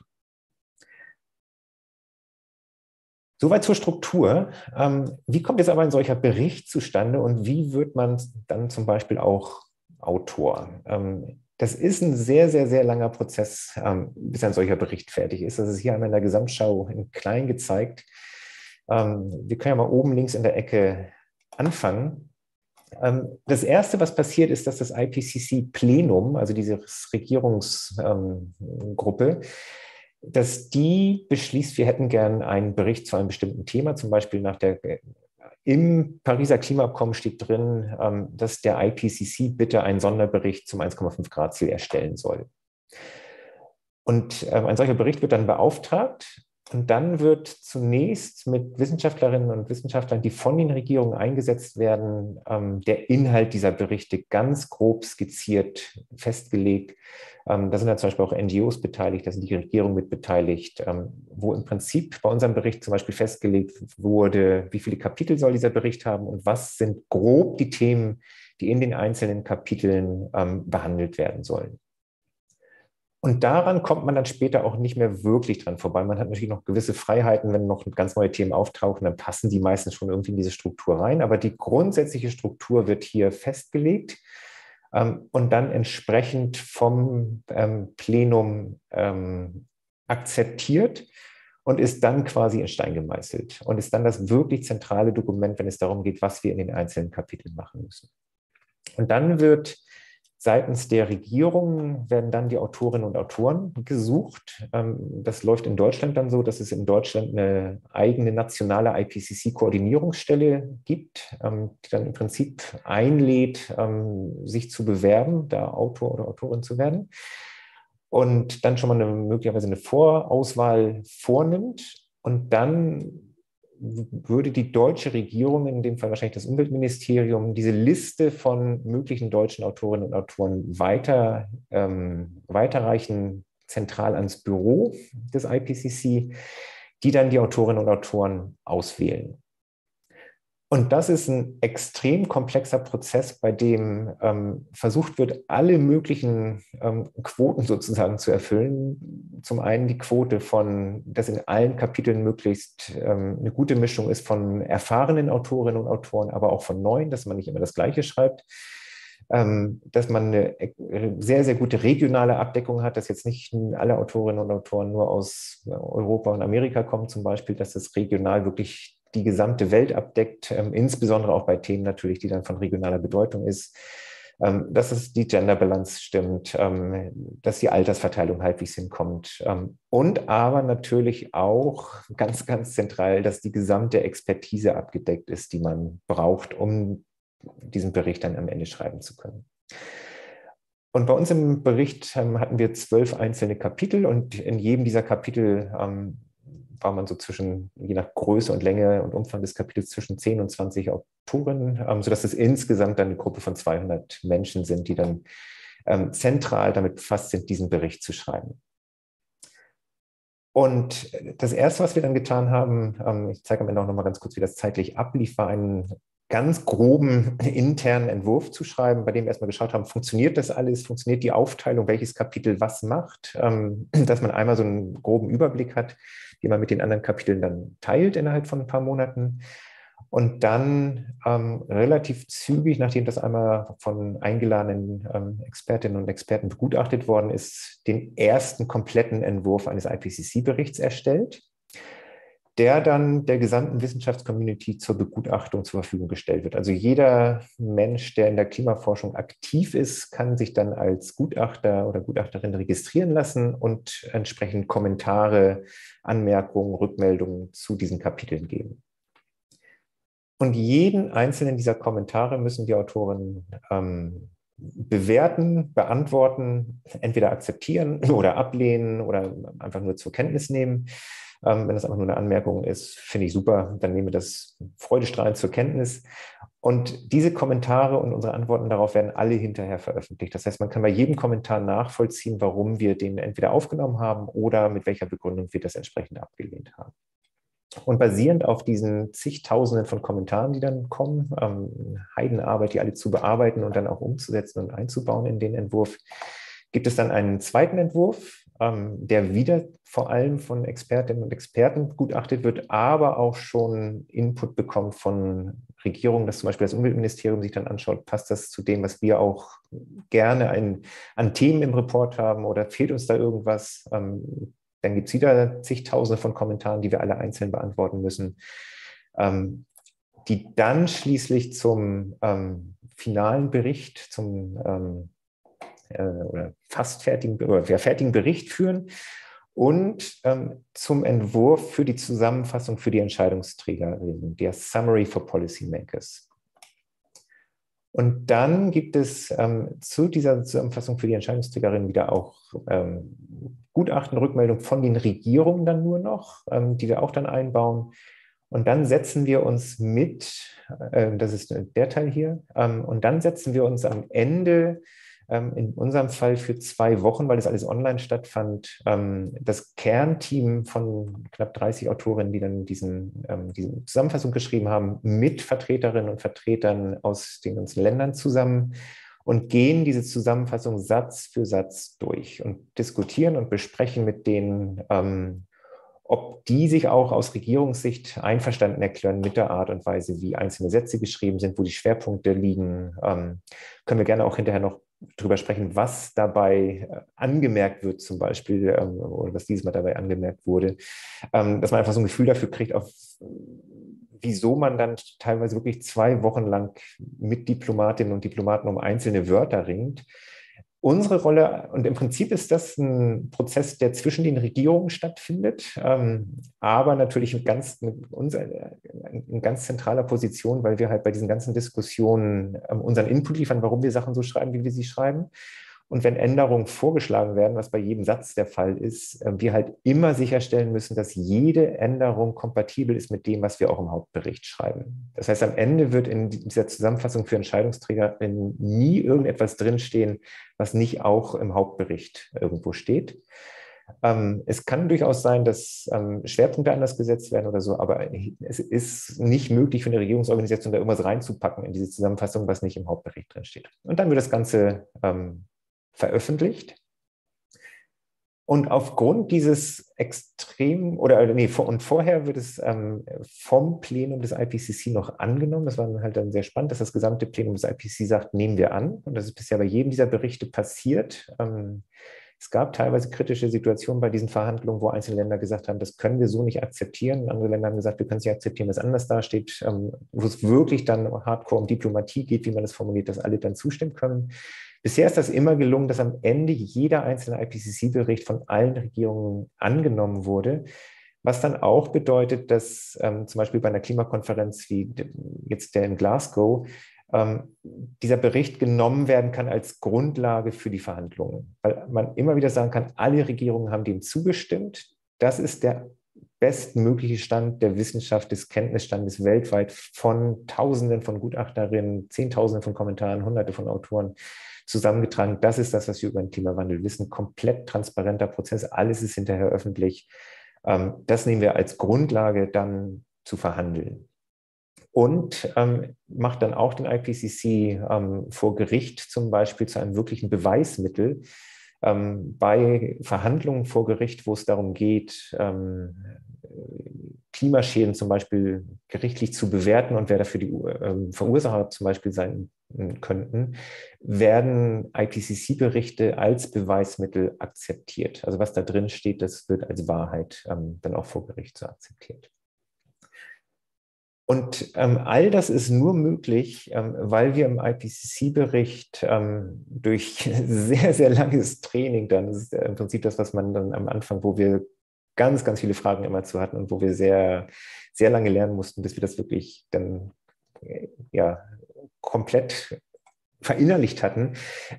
Soweit zur Struktur. Ähm, wie kommt jetzt aber ein solcher Bericht zustande und wie wird man dann zum Beispiel auch Autor? Ähm, das ist ein sehr, sehr, sehr langer Prozess, ähm, bis ein solcher Bericht fertig ist. Das ist hier einmal in der Gesamtschau in klein gezeigt. wir können ja mal oben links in der Ecke anfangen. Das Erste, was passiert, ist, dass das IPCC-Plenum, also diese Regierungsgruppe, dass die beschließt, wir hätten gern einen Bericht zu einem bestimmten Thema, zum Beispiel nach der im Pariser Klimaabkommen steht drin, ähm, dass der IPCC bitte einen Sonderbericht zum 1,5 Grad Ziel erstellen soll. Und ähm, ein solcher Bericht wird dann beauftragt und dann wird zunächst mit Wissenschaftlerinnen und Wissenschaftlern, die von den Regierungen eingesetzt werden, ähm, der Inhalt dieser Berichte ganz grob skizziert, festgelegt. Ähm, da sind dann zum Beispiel auch NGOs beteiligt, da sind die Regierung mit beteiligt, ähm, wo im Prinzip bei unserem Bericht zum Beispiel festgelegt wurde, wie viele Kapitel soll dieser Bericht haben und was sind grob die Themen, die in den einzelnen Kapiteln behandelt werden sollen. Und daran kommt man dann später auch nicht mehr wirklich dran vorbei. Man hat natürlich noch gewisse Freiheiten, wenn noch ganz neue Themen auftauchen, dann passen die meistens schon irgendwie in diese Struktur rein. Aber die grundsätzliche Struktur wird hier festgelegt ähm, und dann entsprechend vom ähm, Plenum ähm, akzeptiert und ist dann quasi in Stein gemeißelt und ist dann das wirklich zentrale Dokument, wenn es darum geht, was wir in den einzelnen Kapiteln machen müssen. Und dann wird Seitens der Regierung werden dann die Autorinnen und Autoren gesucht. Ähm, das läuft in Deutschland dann so, dass es in Deutschland eine eigene nationale IPCC-Koordinierungsstelle gibt, ähm, die dann im Prinzip einlädt, ähm, sich zu bewerben, da Autor oder Autorin zu werden. Und dann schon mal eine, möglicherweise eine Vorauswahl vornimmt und dann würde die deutsche Regierung, in dem Fall wahrscheinlich das Umweltministerium, diese Liste von möglichen deutschen Autorinnen und Autoren weiter, ähm, weiterreichen, zentral ans Büro des IPCC, die dann die Autorinnen und Autoren auswählen. Und das ist ein extrem komplexer Prozess, bei dem ähm, versucht wird, alle möglichen ähm, Quoten sozusagen zu erfüllen. Zum einen die Quote von, dass in allen Kapiteln möglichst ähm, eine gute Mischung ist von erfahrenen Autorinnen und Autoren, aber auch von neuen, dass man nicht immer das Gleiche schreibt. Ähm, dass man eine äh, sehr, sehr gute regionale Abdeckung hat, dass jetzt nicht alle Autorinnen und Autoren nur aus Europa und Amerika kommen zum Beispiel, dass es regional wirklich die gesamte Welt abdeckt, ähm, insbesondere auch bei Themen natürlich, die dann von regionaler Bedeutung ist. Ähm, dass es die Genderbalance stimmt, ähm, dass die Altersverteilung halbwegs hinkommt. Und aber natürlich auch ganz, ganz zentral, dass die gesamte Expertise abgedeckt ist, die man braucht, um diesen Bericht dann am Ende schreiben zu können. Und bei uns im Bericht hatten wir zwölf einzelne Kapitel und in jedem dieser Kapitel war man so zwischen, je nach Größe und Länge und Umfang des Kapitels, zwischen 10 und 20 Autoren, ähm, sodass es insgesamt dann eine Gruppe von 200 Menschen sind, die dann ähm, zentral damit befasst sind, diesen Bericht zu schreiben. Und das Erste, was wir dann getan haben, ähm, ich zeige am Ende auch noch mal ganz kurz, wie das zeitlich ablief, war ein ganz groben internen Entwurf zu schreiben, bei dem wir erstmal geschaut haben, funktioniert das alles, funktioniert die Aufteilung, welches Kapitel was macht, ähm, dass man einmal so einen groben Überblick hat, den man mit den anderen Kapiteln dann teilt innerhalb von ein paar Monaten. Und dann ähm, relativ zügig, nachdem das einmal von eingeladenen ähm, Expertinnen und Experten begutachtet worden ist, den ersten kompletten Entwurf eines IPCC-Berichts erstellt der dann der gesamten Wissenschaftscommunity zur Begutachtung zur Verfügung gestellt wird. Also jeder Mensch, der in der Klimaforschung aktiv ist, kann sich dann als Gutachter oder Gutachterin registrieren lassen und entsprechend Kommentare, Anmerkungen, Rückmeldungen zu diesen Kapiteln geben. Und jeden einzelnen dieser Kommentare müssen die Autoren ähm, bewerten, beantworten, entweder akzeptieren oder ablehnen oder einfach nur zur Kenntnis nehmen. Ähm, wenn das einfach nur eine Anmerkung ist, finde ich super. Dann nehmen wir das freudestrahlend zur Kenntnis. Und diese Kommentare und unsere Antworten darauf werden alle hinterher veröffentlicht. Das heißt, man kann bei jedem Kommentar nachvollziehen, warum wir den entweder aufgenommen haben oder mit welcher Begründung wir das entsprechend abgelehnt haben. Und basierend auf diesen zigtausenden von Kommentaren, die dann kommen, ähm, Heidenarbeit, die alle zu bearbeiten und dann auch umzusetzen und einzubauen in den Entwurf, gibt es dann einen zweiten Entwurf, der wieder vor allem von Expertinnen und Experten begutachtet wird, aber auch schon Input bekommt von Regierungen, dass zum Beispiel das Umweltministerium sich dann anschaut, passt das zu dem, was wir auch gerne ein, an Themen im Report haben oder fehlt uns da irgendwas? Ähm, dann gibt es wieder zigtausende von Kommentaren, die wir alle einzeln beantworten müssen, ähm, die dann schließlich zum ähm, finalen Bericht, zum ähm, äh, oder fast fertigen oder fertigen Bericht führen und ähm, zum Entwurf für die Zusammenfassung für die Entscheidungsträgerinnen, der Summary for Policymakers. Und dann gibt es ähm, zu dieser Zusammenfassung für die Entscheidungsträgerinnen wieder auch ähm, Gutachten, Rückmeldung von den Regierungen dann nur noch, ähm, die wir auch dann einbauen. Und dann setzen wir uns mit, äh, das ist der Teil hier, ähm, und dann setzen wir uns am Ende ähm, in unserem Fall für zwei Wochen, weil das alles online stattfand, ähm, das Kernteam von knapp 30 Autorinnen, die dann diesen, ähm, diese Zusammenfassung geschrieben haben, mit Vertreterinnen und Vertretern aus den ganzen Ländern zusammen und gehen diese Zusammenfassung Satz für Satz durch und diskutieren und besprechen mit denen, ähm, ob die sich auch aus Regierungssicht einverstanden erklären mit der Art und Weise, wie einzelne Sätze geschrieben sind, wo die Schwerpunkte liegen. Ähm, können wir gerne auch hinterher noch drüber sprechen, was dabei äh, angemerkt wird, zum Beispiel, ähm, oder was dieses Mal dabei angemerkt wurde, ähm, dass man einfach so ein Gefühl dafür kriegt, auf wieso man dann teilweise wirklich zwei Wochen lang mit Diplomatinnen und Diplomaten um einzelne Wörter ringt unsere Rolle, und im Prinzip ist das ein Prozess, der zwischen den Regierungen stattfindet, ähm, aber natürlich in ganz, in ganz zentraler Position, weil wir halt bei diesen ganzen Diskussionen ähm, unseren Input liefern, warum wir Sachen so schreiben, wie wir sie schreiben. Und wenn Änderungen vorgeschlagen werden, was bei jedem Satz der Fall ist, äh, wir halt immer sicherstellen müssen, dass jede Änderung kompatibel ist mit dem, was wir auch im Hauptbericht schreiben. Das heißt, am Ende wird in dieser Zusammenfassung für Entscheidungsträger nie irgendetwas drinstehen, was nicht auch im Hauptbericht irgendwo steht. Ähm, es kann durchaus sein, dass ähm, Schwerpunkte anders gesetzt werden oder so, aber es ist nicht möglich für eine Regierungsorganisation, da irgendwas reinzupacken in diese Zusammenfassung, was nicht im Hauptbericht drin steht. Und dann wird das Ganze ähm, veröffentlicht. Und aufgrund dieses extrem, oder nee, und vorher wird es ähm, vom Plenum des IPCC noch angenommen. Das war dann halt dann sehr spannend, dass das gesamte Plenum des IPCC sagt, nehmen wir an. Und das ist bisher bei jedem dieser Berichte passiert. Ähm, es gab teilweise kritische Situationen bei diesen Verhandlungen, wo einzelne Länder gesagt haben, das können wir so nicht akzeptieren. andere Länder haben gesagt, wir können es nicht akzeptieren, was anders dasteht, ähm, wo es wirklich dann hardcore um Diplomatie geht, wie man das formuliert, dass alle dann zustimmen können. Bisher ist das immer gelungen, dass am Ende jeder einzelne IPCC-Bericht von allen Regierungen angenommen wurde. Was dann auch bedeutet, dass ähm, zum Beispiel bei einer Klimakonferenz wie jetzt der in Glasgow ähm, dieser Bericht genommen werden kann als Grundlage für die Verhandlungen. Weil man immer wieder sagen kann, alle Regierungen haben dem zugestimmt. Das ist der bestmögliche Stand der Wissenschaft, des Kenntnisstandes weltweit von Tausenden von Gutachterinnen, Zehntausenden von Kommentaren, Hunderte von Autoren zusammengetragen. Das ist das, was wir über den Klimawandel wissen. Komplett transparenter Prozess. Alles ist hinterher öffentlich. Ähm, das nehmen wir als Grundlage dann zu verhandeln. und ähm, macht dann auch den IPCC ähm, vor Gericht zum Beispiel zu einem wirklichen Beweismittel bei Verhandlungen vor Gericht, wo es darum geht, Klimaschäden zum Beispiel gerichtlich zu bewerten und wer dafür die äh, Verursacher zum Beispiel sein könnten, werden IPCC-Berichte als Beweismittel akzeptiert. Also was da drin steht, das wird als Wahrheit ähm, dann auch vor Gericht so akzeptiert. Und ähm, all das ist nur möglich, ähm, weil wir im IPCC-Bericht ähm, durch sehr, sehr langes Training, dann das ist im Prinzip das, was man dann am Anfang, wo wir ganz, ganz viele Fragen immer zu hatten und wo wir sehr, sehr lange lernen mussten, bis wir das wirklich dann ja, komplett verinnerlicht hatten.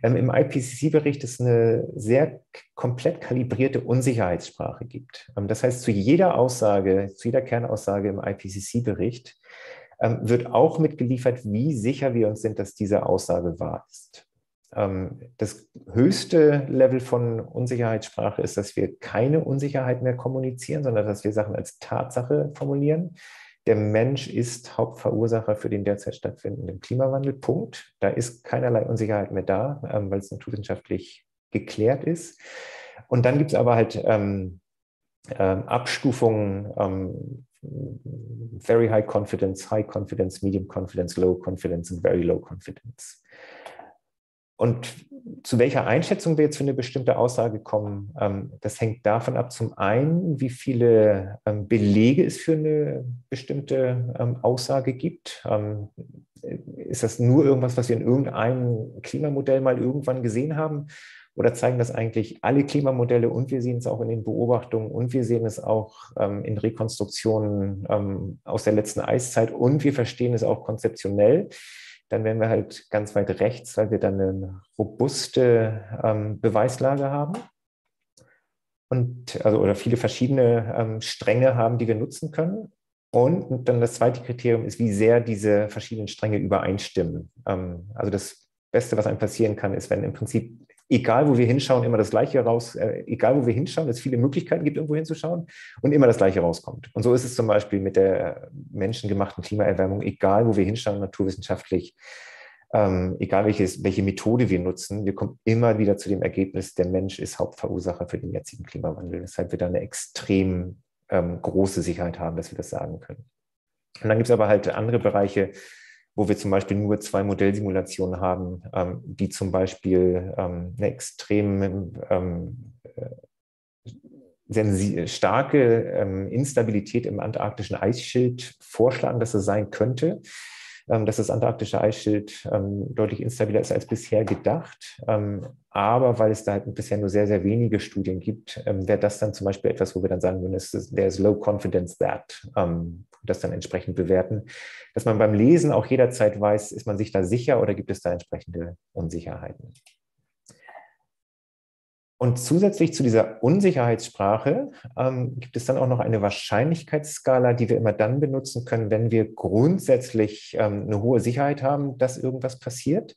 Ähm, Im IPCC-Bericht es eine sehr komplett kalibrierte Unsicherheitssprache gibt. Ähm, das heißt, zu jeder Aussage, zu jeder Kernaussage im IPCC-Bericht ähm, wird auch mitgeliefert, wie sicher wir uns sind, dass diese Aussage wahr ist. Ähm, das höchste Level von Unsicherheitssprache ist, dass wir keine Unsicherheit mehr kommunizieren, sondern dass wir Sachen als Tatsache formulieren der Mensch ist Hauptverursacher für den derzeit stattfindenden Klimawandel. Punkt. Da ist keinerlei Unsicherheit mehr da, ähm, weil es naturwissenschaftlich geklärt ist. Und dann gibt es aber halt ähm, ähm, Abstufungen, ähm, very high confidence, high confidence, medium confidence, low confidence und very low confidence. Und zu welcher Einschätzung wir jetzt für eine bestimmte Aussage kommen, ähm, das hängt davon ab, zum einen, wie viele ähm, Belege es für eine bestimmte ähm, Aussage gibt. ist das nur irgendwas, was wir in irgendeinem Klimamodell mal irgendwann gesehen haben? Oder zeigen das eigentlich alle Klimamodelle und wir sehen es auch in den Beobachtungen und wir sehen es auch in Rekonstruktionen aus der letzten Eiszeit und wir verstehen es auch konzeptionell? Dann wären wir halt ganz weit rechts, weil wir dann eine robuste ähm, Beweislage haben und also oder viele verschiedene ähm, Stränge haben, die wir nutzen können. Und dann das zweite Kriterium ist, wie sehr diese verschiedenen Stränge übereinstimmen. Ähm, also das Beste, was einem passieren kann, ist, wenn im Prinzip egal wo wir hinschauen, immer das Gleiche raus, äh, egal wo wir hinschauen, es viele Möglichkeiten gibt, irgendwo hinzuschauen und immer das Gleiche rauskommt. Und so ist es zum Beispiel mit der menschengemachten Klimaerwärmung, egal wo wir hinschauen, naturwissenschaftlich, ähm, egal welches, welche Methode wir nutzen, wir kommen immer wieder zu dem Ergebnis, der Mensch ist Hauptverursacher für den jetzigen Klimawandel. Deshalb wir da eine extrem ähm, große Sicherheit haben, dass wir das sagen können. Und dann gibt es aber halt andere Bereiche, wo wir zum Beispiel nur zwei Modellsimulationen haben, ähm, die zum Beispiel ähm, eine extrem ähm, äh, starke ähm, Instabilität im antarktischen Eisschild vorschlagen, dass es sein könnte. Ähm, dass das antarktische Eisschild ähm, deutlich instabiler ist als bisher gedacht. Aber weil es da halt bisher nur sehr, sehr wenige Studien gibt, wäre das dann zum Beispiel etwas, wo wir dann sagen würden, there is low confidence that, das dann entsprechend bewerten. Dass man beim Lesen auch jederzeit weiß, ist man sich da sicher oder gibt es da entsprechende Unsicherheiten? Und zusätzlich zu dieser Unsicherheitssprache ähm, gibt es dann auch noch eine Wahrscheinlichkeitsskala, die wir immer dann benutzen können, wenn wir grundsätzlich ähm, eine hohe Sicherheit haben, dass irgendwas passiert.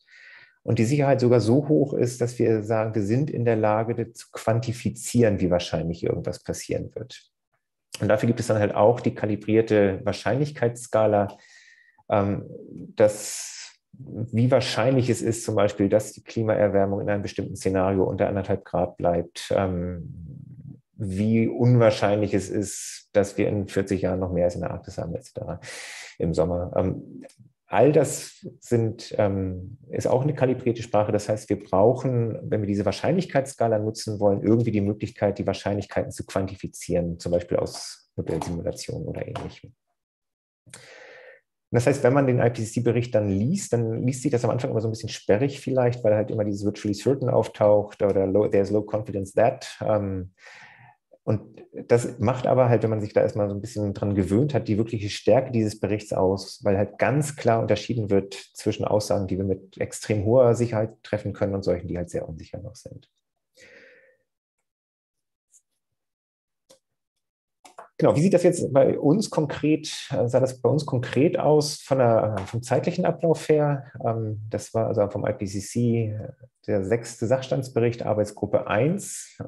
Und die Sicherheit sogar so hoch ist, dass wir sagen, wir sind in der Lage zu quantifizieren, wie wahrscheinlich irgendwas passieren wird. Und dafür gibt es dann halt auch die kalibrierte Wahrscheinlichkeitsskala, ähm, dass wie wahrscheinlich es ist, zum Beispiel, dass die Klimaerwärmung in einem bestimmten Szenario unter anderthalb Grad bleibt, ähm, wie unwahrscheinlich es ist, dass wir in 40 Jahren noch mehr als in der Arktis haben, etc. im Sommer. Ähm, all das sind, ähm, ist auch eine kalibrierte Sprache. Das heißt, wir brauchen, wenn wir diese Wahrscheinlichkeitsskala nutzen wollen, irgendwie die Möglichkeit, die Wahrscheinlichkeiten zu quantifizieren, zum Beispiel aus Modellsimulationen oder ähnlichem. Das heißt, wenn man den IPCC-Bericht dann liest, dann liest sich das am Anfang immer so ein bisschen sperrig vielleicht, weil halt immer dieses virtually certain auftaucht oder low, there's low confidence that. Ähm, und das macht aber halt, wenn man sich da erstmal so ein bisschen dran gewöhnt hat, die wirkliche Stärke dieses Berichts aus, weil halt ganz klar unterschieden wird zwischen Aussagen, die wir mit extrem hoher Sicherheit treffen können und solchen, die halt sehr unsicher noch sind. Genau, wie sieht das jetzt bei uns konkret, äh, sah das bei uns konkret aus von der, vom zeitlichen Ablauf her? Ähm, das war also vom IPCC der sechste Sachstandsbericht, Arbeitsgruppe 1.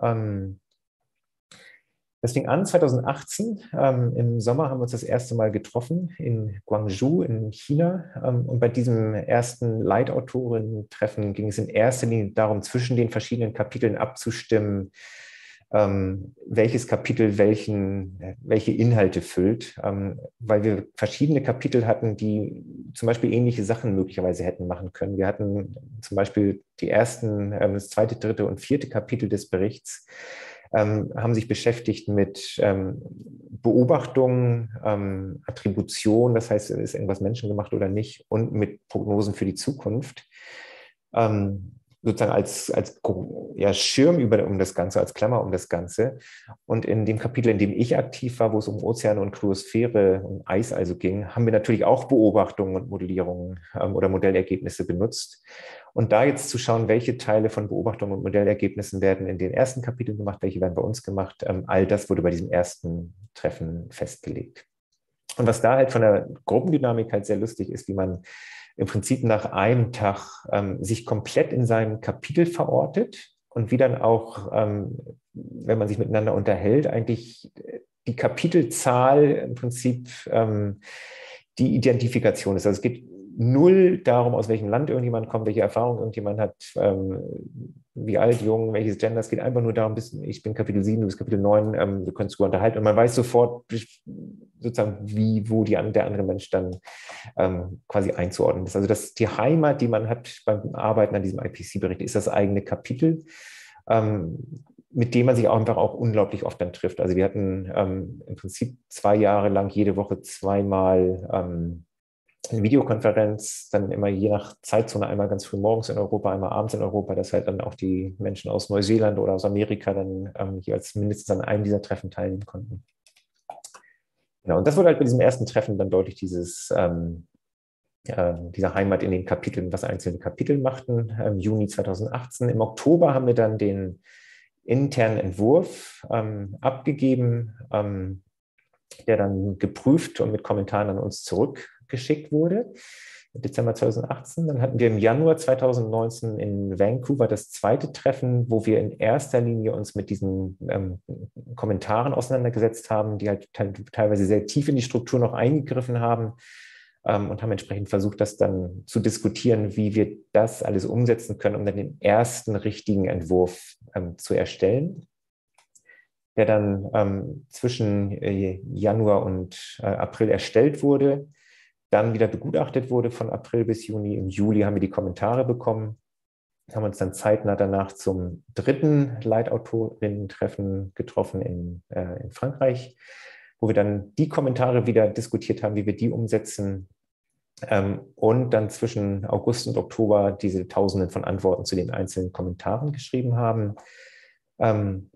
Das fing an 2018. Ähm, Im Sommer haben wir uns das erste Mal getroffen in Guangzhou in China. Ähm, und bei diesem ersten Leitautoren-Treffen ging es in erster Linie darum, zwischen den verschiedenen Kapiteln abzustimmen, ähm, welches Kapitel welchen, welche Inhalte füllt, ähm, weil wir verschiedene Kapitel hatten, die zum Beispiel ähnliche Sachen möglicherweise hätten machen können. Wir hatten zum Beispiel die ersten, ähm, das zweite, dritte und vierte Kapitel des Berichts ähm, haben sich beschäftigt mit ähm, Beobachtungen, ähm, Attribution, das heißt, ist irgendwas menschengemacht oder nicht, und mit Prognosen für die Zukunft. Ähm, sozusagen als, als ja, Schirm über, um das Ganze, als Klammer um das Ganze. Und in dem Kapitel, in dem ich aktiv war, wo es um Ozeane und Kryosphäre und Eis also ging, haben wir natürlich auch Beobachtungen und Modellierungen ähm, oder Modellergebnisse benutzt. Und da jetzt zu schauen, welche Teile von Beobachtungen und Modellergebnissen werden in den ersten Kapiteln gemacht, welche werden bei uns gemacht, ähm, all das wurde bei diesem ersten Treffen festgelegt. Und was da halt von der Gruppendynamik halt sehr lustig ist, wie man im Prinzip nach einem Tag ähm, sich komplett in seinem Kapitel verortet und wie dann auch, ähm, wenn man sich miteinander unterhält, eigentlich die Kapitelzahl im Prinzip ähm, die Identifikation ist. Also es geht null darum, aus welchem Land irgendjemand kommt, welche Erfahrung irgendjemand hat, ähm, wie alt, jung, welches Gender. Es geht einfach nur darum, bis, ich bin Kapitel 7, du bist Kapitel 9, ähm, wir können uns unterhalten. Und man weiß sofort sozusagen, wie, wo die, der andere Mensch dann ähm, quasi einzuordnen ist. Also das, die Heimat, die man hat beim Arbeiten an diesem IPC-Bericht, ist das eigene Kapitel. Ähm, mit dem man sich auch einfach auch unglaublich oft dann trifft. Also wir hatten ähm, im Prinzip zwei Jahre lang jede Woche zweimal ähm, eine Videokonferenz, dann immer je nach Zeitzone einmal ganz früh morgens in Europa, einmal abends in Europa, dass halt dann auch die Menschen aus Neuseeland oder aus Amerika dann ähm, jeweils mindestens an einem dieser Treffen teilnehmen konnten. Genau, und das wurde halt bei diesem ersten Treffen dann deutlich dieses, ähm, äh, diese Heimat in den Kapiteln, was einzelne Kapitel machten. Im Juni 2018. Im Oktober haben wir dann den internen Entwurf ähm, abgegeben, ähm, der dann geprüft und mit Kommentaren an uns zurück geschickt wurde. Dezember 2018. Dann hatten wir im Januar 2019 in Vancouver das zweite Treffen, wo wir in erster Linie uns mit diesen ähm, Kommentaren auseinandergesetzt haben, die halt teilweise sehr tief in die Struktur noch eingegriffen haben ähm, und haben entsprechend versucht, das dann zu diskutieren, wie wir das alles umsetzen können, um dann den ersten richtigen Entwurf ähm, zu erstellen der dann ähm, zwischen äh, Januar und äh, April erstellt wurde dann wieder begutachtet wurde von April bis Juni. Im Juli haben wir die Kommentare bekommen, haben uns dann zeitnah danach zum dritten Leitautorinnen-Treffen getroffen in, äh, in Frankreich, wo wir dann die Kommentare wieder diskutiert haben, wie wir die umsetzen. Ähm, und dann zwischen August und Oktober diese Tausenden von Antworten zu den einzelnen Kommentaren geschrieben haben, ähm,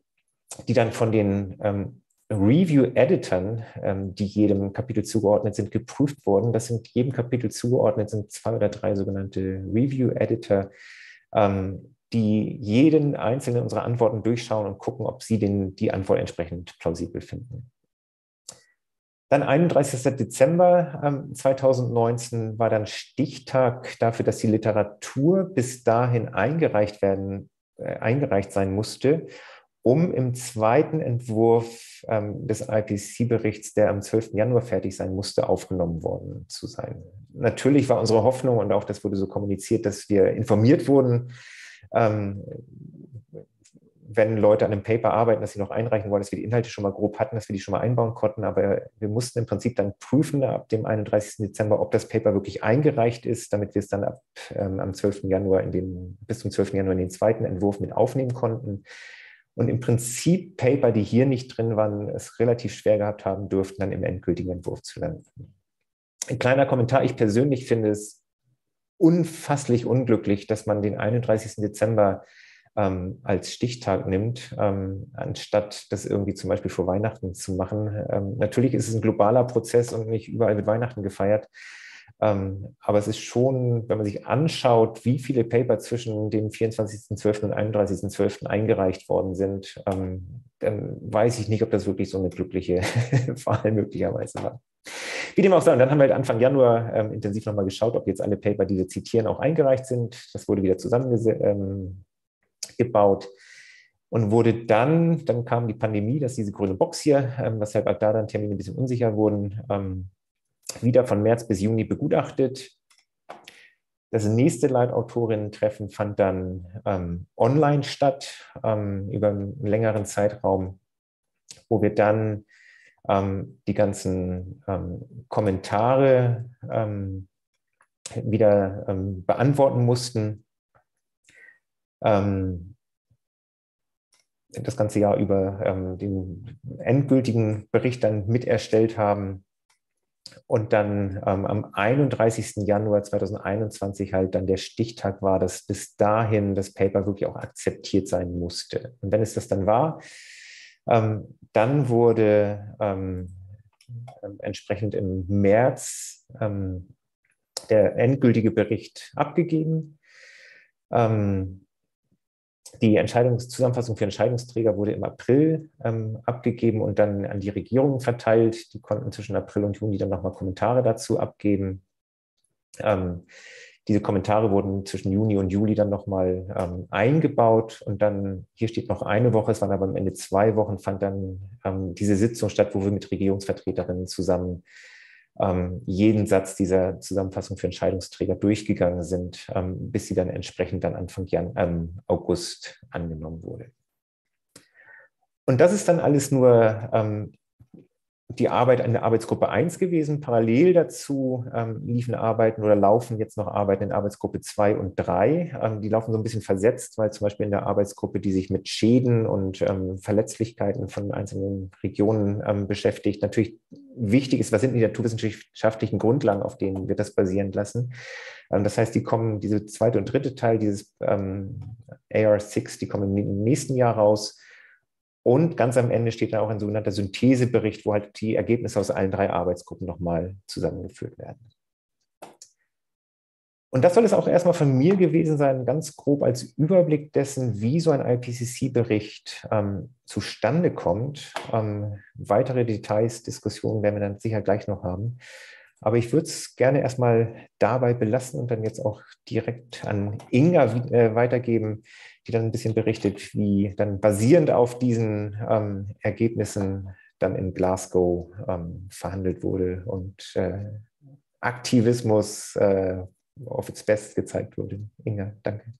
die dann von den ähm, Review-Editern, ähm, die jedem Kapitel zugeordnet sind, geprüft worden. Das sind jedem Kapitel zugeordnet, sind zwei oder drei sogenannte Review-Editor, ähm, die jeden einzelnen unserer Antworten durchschauen und gucken, ob sie den, die Antwort entsprechend plausibel finden. Dann 31. Dezember ähm, 2019 war dann Stichtag dafür, dass die Literatur bis dahin eingereicht werden, äh, eingereicht sein musste um im zweiten Entwurf ähm, des IPC-Berichts, der am 12. Januar fertig sein musste, aufgenommen worden zu sein. Natürlich war unsere Hoffnung, und auch das wurde so kommuniziert, dass wir informiert wurden, ähm, wenn Leute an einem Paper arbeiten, dass sie noch einreichen wollen, dass wir die Inhalte schon mal grob hatten, dass wir die schon mal einbauen konnten. Aber wir mussten im Prinzip dann prüfen ab dem 31. Dezember, ob das Paper wirklich eingereicht ist, damit wir es dann ab, ähm, am 12. Januar in den, bis zum 12. Januar in den zweiten Entwurf mit aufnehmen konnten. Und im Prinzip Paper, die hier nicht drin waren, es relativ schwer gehabt haben, dürften dann im endgültigen Entwurf zu landen. Ein kleiner Kommentar. Ich persönlich finde es unfasslich unglücklich, dass man den 31. Dezember ähm, als Stichtag nimmt, ähm, anstatt das irgendwie zum Beispiel vor Weihnachten zu machen. Ähm, natürlich ist es ein globaler Prozess und nicht überall wird Weihnachten gefeiert. Ähm, aber es ist schon, wenn man sich anschaut, wie viele Paper zwischen dem 24.12. und 31.12. eingereicht worden sind, ähm, dann weiß ich nicht, ob das wirklich so eine glückliche Wahl möglicherweise war. Wie dem auch sei, dann haben wir halt Anfang Januar ähm, intensiv nochmal geschaut, ob jetzt alle Paper, die wir zitieren, auch eingereicht sind. Das wurde wieder zusammengebaut. und wurde dann, dann kam die Pandemie, dass diese grüne Box hier, ähm, weshalb auch da dann Termine ein bisschen unsicher wurden, ähm, wieder von März bis Juni begutachtet. Das nächste Leitautorinnen-Treffen fand dann ähm, online statt, ähm, über einen längeren Zeitraum, wo wir dann ähm, die ganzen ähm, Kommentare ähm, wieder ähm, beantworten mussten. das ganze Jahr über den endgültigen Bericht dann miterstellt haben und dann ähm, am 31. Januar 2021 halt dann der Stichtag war, dass bis dahin das Paper wirklich auch akzeptiert sein musste. Und wenn es das dann war, ähm, dann wurde ähm, entsprechend im März ähm, der endgültige Bericht abgegeben. Ähm, die Entscheidungszusammenfassung für Entscheidungsträger wurde im April ähm, abgegeben und dann an die Regierungen verteilt. Die konnten zwischen April und Juni dann nochmal Kommentare dazu abgeben. Ähm, diese Kommentare wurden zwischen Juni und Juli dann nochmal ähm, eingebaut und dann, hier steht noch eine Woche, es waren aber am Ende zwei Wochen, fand dann ähm, diese Sitzung statt, wo wir mit Regierungsvertreterinnen zusammen jeden Satz dieser Zusammenfassung für Entscheidungsträger durchgegangen sind, ähm, bis sie dann entsprechend dann Anfang Jan, ähm, August angenommen wurde. Und das ist dann alles nur ähm, die Arbeit an der Arbeitsgruppe 1 gewesen. Parallel dazu ähm, liefen Arbeiten oder laufen jetzt noch Arbeiten in Arbeitsgruppe 2 und 3. Ähm, die laufen so ein bisschen versetzt, weil zum Beispiel in der Arbeitsgruppe, die sich mit Schäden und ähm, Verletzlichkeiten von einzelnen Regionen ähm, beschäftigt, natürlich wichtig ist, was sind die naturwissenschaftlichen Grundlagen, auf denen wir das basieren lassen. Ähm, das heißt, die kommen, diese zweite und dritte Teil dieses ähm, AR6, die kommen im nächsten Jahr raus. Und ganz am Ende steht dann auch ein sogenannter Synthesebericht, wo halt die Ergebnisse aus allen drei Arbeitsgruppen nochmal zusammengeführt werden. Und das soll es auch erstmal von mir gewesen sein, ganz grob als Überblick dessen, wie so ein IPCC-Bericht ähm, zustande kommt. Ähm, weitere Details, Diskussionen werden wir dann sicher gleich noch haben. Aber ich würde es gerne erstmal dabei belassen und dann jetzt auch direkt an Inga äh, weitergeben, die dann ein bisschen berichtet, wie dann basierend auf diesen ähm, Ergebnissen dann in Glasgow ähm, verhandelt wurde und äh, Aktivismus äh, auf its Best gezeigt wurde. Inga, danke.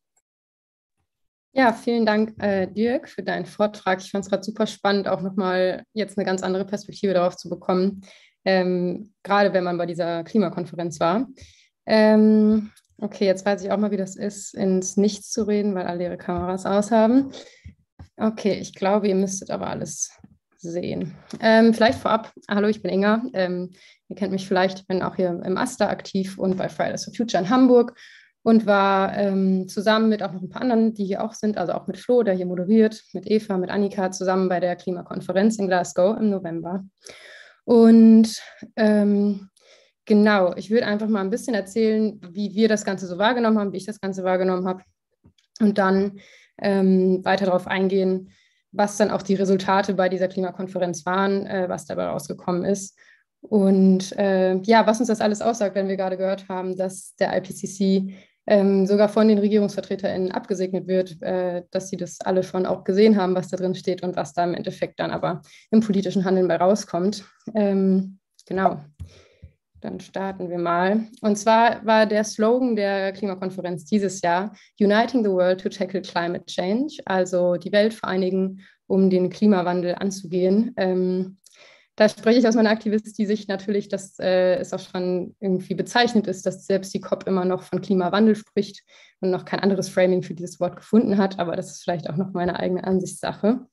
Ja, vielen Dank, äh, Dirk, für deinen Vortrag. Ich fand es gerade super spannend, auch nochmal jetzt eine ganz andere Perspektive darauf zu bekommen, ähm, gerade wenn man bei dieser Klimakonferenz war. Ähm, Okay, jetzt weiß ich auch mal, wie das ist, ins Nichts zu reden, weil alle ihre Kameras aushaben. Okay, ich glaube, ihr müsstet aber alles sehen. Ähm, vielleicht vorab, hallo, ich bin Inga. Ähm, ihr kennt mich vielleicht, ich bin auch hier im AStA aktiv und bei Fridays for Future in Hamburg und war ähm, zusammen mit auch noch ein paar anderen, die hier auch sind, also auch mit Flo, der hier moderiert, mit Eva, mit Annika zusammen bei der Klimakonferenz in Glasgow im November. Und ähm, Genau, ich würde einfach mal ein bisschen erzählen, wie wir das Ganze so wahrgenommen haben, wie ich das Ganze wahrgenommen habe und dann ähm, weiter darauf eingehen, was dann auch die Resultate bei dieser Klimakonferenz waren, äh, was dabei rausgekommen ist. Und äh, ja, was uns das alles aussagt, wenn wir gerade gehört haben, dass der IPCC ähm, sogar von den RegierungsvertreterInnen abgesegnet wird, äh, dass sie das alle schon auch gesehen haben, was da drin steht und was da im Endeffekt dann aber im politischen Handeln bei rauskommt. Ähm, genau. Dann starten wir mal. Und zwar war der Slogan der Klimakonferenz dieses Jahr Uniting the World to Tackle Climate Change, also die Welt vereinigen, um den Klimawandel anzugehen. Ähm, da spreche ich aus meiner Aktivistin-Sicht natürlich, dass äh, es auch schon irgendwie bezeichnet ist, dass selbst die COP immer noch von Klimawandel spricht und noch kein anderes Framing für dieses Wort gefunden hat. Aber das ist vielleicht auch noch meine eigene Ansichtssache.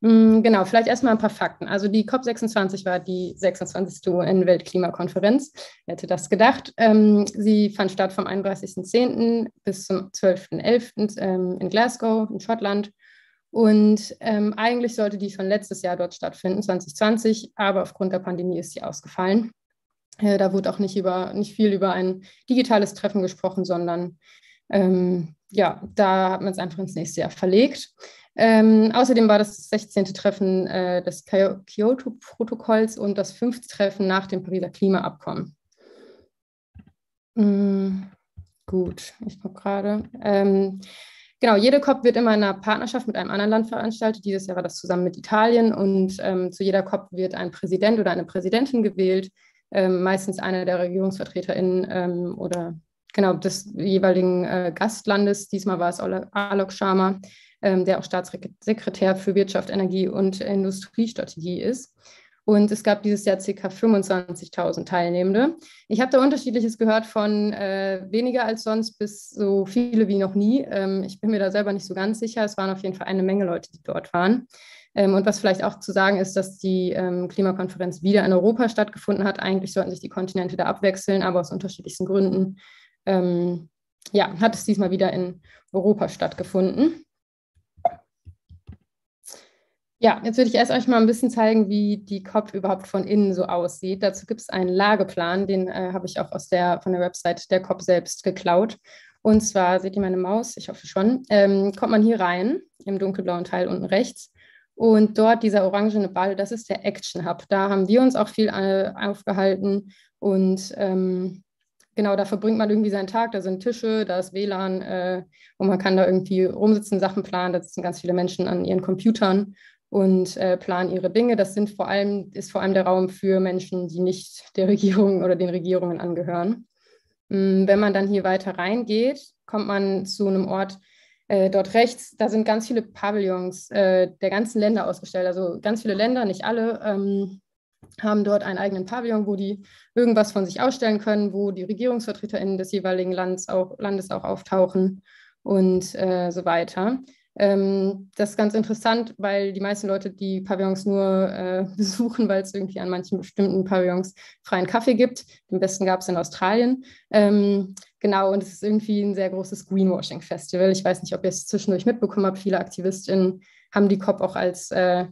Mm, genau, vielleicht erstmal ein paar Fakten. Also die COP26 war die 26. UN-Weltklimakonferenz. Wer hätte das gedacht? Ähm, sie fand statt vom 31.10. bis zum 12.11. Ähm, in Glasgow, in Schottland. Und ähm, eigentlich sollte die schon letztes Jahr dort stattfinden, 2020, aber aufgrund der Pandemie ist sie ausgefallen. Äh, da wurde auch nicht, über, nicht viel über ein digitales Treffen gesprochen, sondern ähm, ja, da hat man es einfach ins nächste Jahr verlegt. Ähm, außerdem war das das 16. Treffen äh, des Kyoto-Protokolls und das fünfte Treffen nach dem Pariser Klimaabkommen. Mhm, gut, ich gucke gerade. Ähm, Genau, jede COP wird immer in einer Partnerschaft mit einem anderen Land veranstaltet. Dieses Jahr war das zusammen mit Italien und ähm, zu jeder COP wird ein Präsident oder eine Präsidentin gewählt, ähm, meistens einer der RegierungsvertreterInnen ähm, oder genau des jeweiligen äh, Gastlandes. Diesmal war es Alok Sharma, der auch Staatssekretär für Wirtschaft, Energie und Industriestrategie ist. Und es gab dieses Jahr ca. 25.000 Teilnehmende. Ich habe da unterschiedliches gehört von äh, weniger als sonst bis so viele wie noch nie. Ähm, ich bin mir da selber nicht so ganz sicher. Es waren auf jeden Fall eine Menge Leute, die dort waren. Ähm, und was vielleicht auch zu sagen ist, dass die ähm, Klimakonferenz wieder in Europa stattgefunden hat. Eigentlich sollten sich die Kontinente da abwechseln, aber aus unterschiedlichsten Gründen ähm, ja, hat es diesmal wieder in Europa stattgefunden. Ja, jetzt würde ich erst euch mal ein bisschen zeigen, wie die COP überhaupt von innen so aussieht. Dazu gibt es einen Lageplan, den äh, habe ich auch aus der, von der Website der COP selbst geklaut. Und zwar, seht ihr meine Maus? Ich hoffe schon. Ähm, kommt man hier rein, im dunkelblauen Teil unten rechts. Und dort dieser orangene Ball, das ist der Action Hub. Da haben wir uns auch viel äh, aufgehalten. Und ähm, genau, da verbringt man irgendwie seinen Tag. Da sind Tische, da ist WLAN äh, und man kann da irgendwie rumsitzen, Sachen planen. Da sitzen ganz viele Menschen an ihren Computern und äh, planen ihre Dinge. Das sind vor allem, ist vor allem der Raum für Menschen, die nicht der Regierung oder den Regierungen angehören. Mm, wenn man dann hier weiter reingeht, kommt man zu einem Ort äh, dort rechts. Da sind ganz viele Pavillons äh, der ganzen Länder ausgestellt. Also ganz viele Länder, nicht alle, ähm, haben dort einen eigenen Pavillon, wo die irgendwas von sich ausstellen können, wo die RegierungsvertreterInnen des jeweiligen Landes auch, Landes auch auftauchen und äh, so weiter. Ähm, das ist ganz interessant, weil die meisten Leute die Pavillons nur äh, besuchen, weil es irgendwie an manchen bestimmten Pavillons freien Kaffee gibt. Den besten gab es in Australien. Ähm, genau, und es ist irgendwie ein sehr großes Greenwashing-Festival. Ich weiß nicht, ob ihr es zwischendurch mitbekommen habt. Viele AktivistInnen haben die COP auch als äh,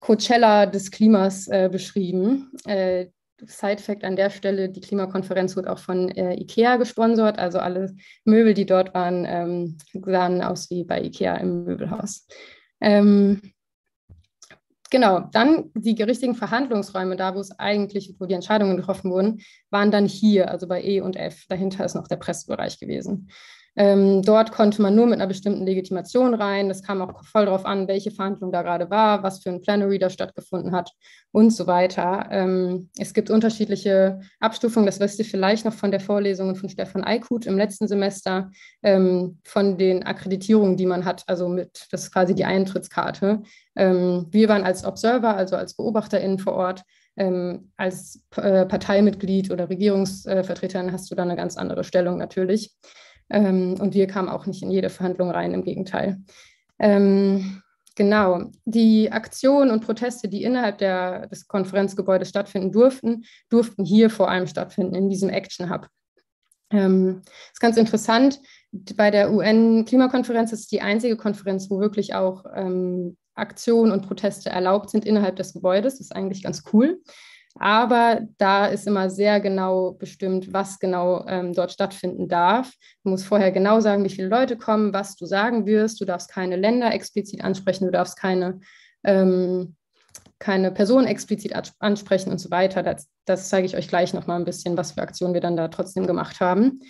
Coachella des Klimas äh, beschrieben. Äh, Side-Fact an der Stelle, die Klimakonferenz wird auch von äh, IKEA gesponsert. Also alle Möbel, die dort waren, ähm, sahen aus wie bei IKEA im Möbelhaus. Ähm, genau, dann die richtigen Verhandlungsräume, da wo es eigentlich, wo die Entscheidungen getroffen wurden, waren dann hier, also bei E und F. Dahinter ist noch der Pressebereich gewesen. Ähm, dort konnte man nur mit einer bestimmten Legitimation rein. Das kam auch voll darauf an, welche Verhandlung da gerade war, was für ein Plenary da stattgefunden hat und so weiter. Ähm, es gibt unterschiedliche Abstufungen, das wisst ihr vielleicht noch von der Vorlesung von Stefan Eikut im letzten Semester, ähm, von den Akkreditierungen, die man hat, also mit, das ist quasi die Eintrittskarte. Ähm, wir waren als Observer, also als BeobachterInnen vor Ort. Ähm, als äh, Parteimitglied oder Regierungsvertreterin hast du da eine ganz andere Stellung natürlich. Ähm, und wir kamen auch nicht in jede Verhandlung rein, im Gegenteil. Ähm, genau, die Aktionen und Proteste, die innerhalb der, des Konferenzgebäudes stattfinden durften, durften hier vor allem stattfinden, in diesem Action Hub. Ähm, ist ganz interessant, bei der UN-Klimakonferenz ist die einzige Konferenz, wo wirklich auch ähm, Aktionen und Proteste erlaubt sind innerhalb des Gebäudes. Das ist eigentlich ganz cool. Aber da ist immer sehr genau bestimmt, was genau ähm, dort stattfinden darf. Du musst vorher genau sagen, wie viele Leute kommen, was du sagen wirst. Du darfst keine Länder explizit ansprechen, du darfst keine, ähm, keine Person explizit ansprechen und so weiter. Das, das zeige ich euch gleich nochmal ein bisschen, was für Aktionen wir dann da trotzdem gemacht haben.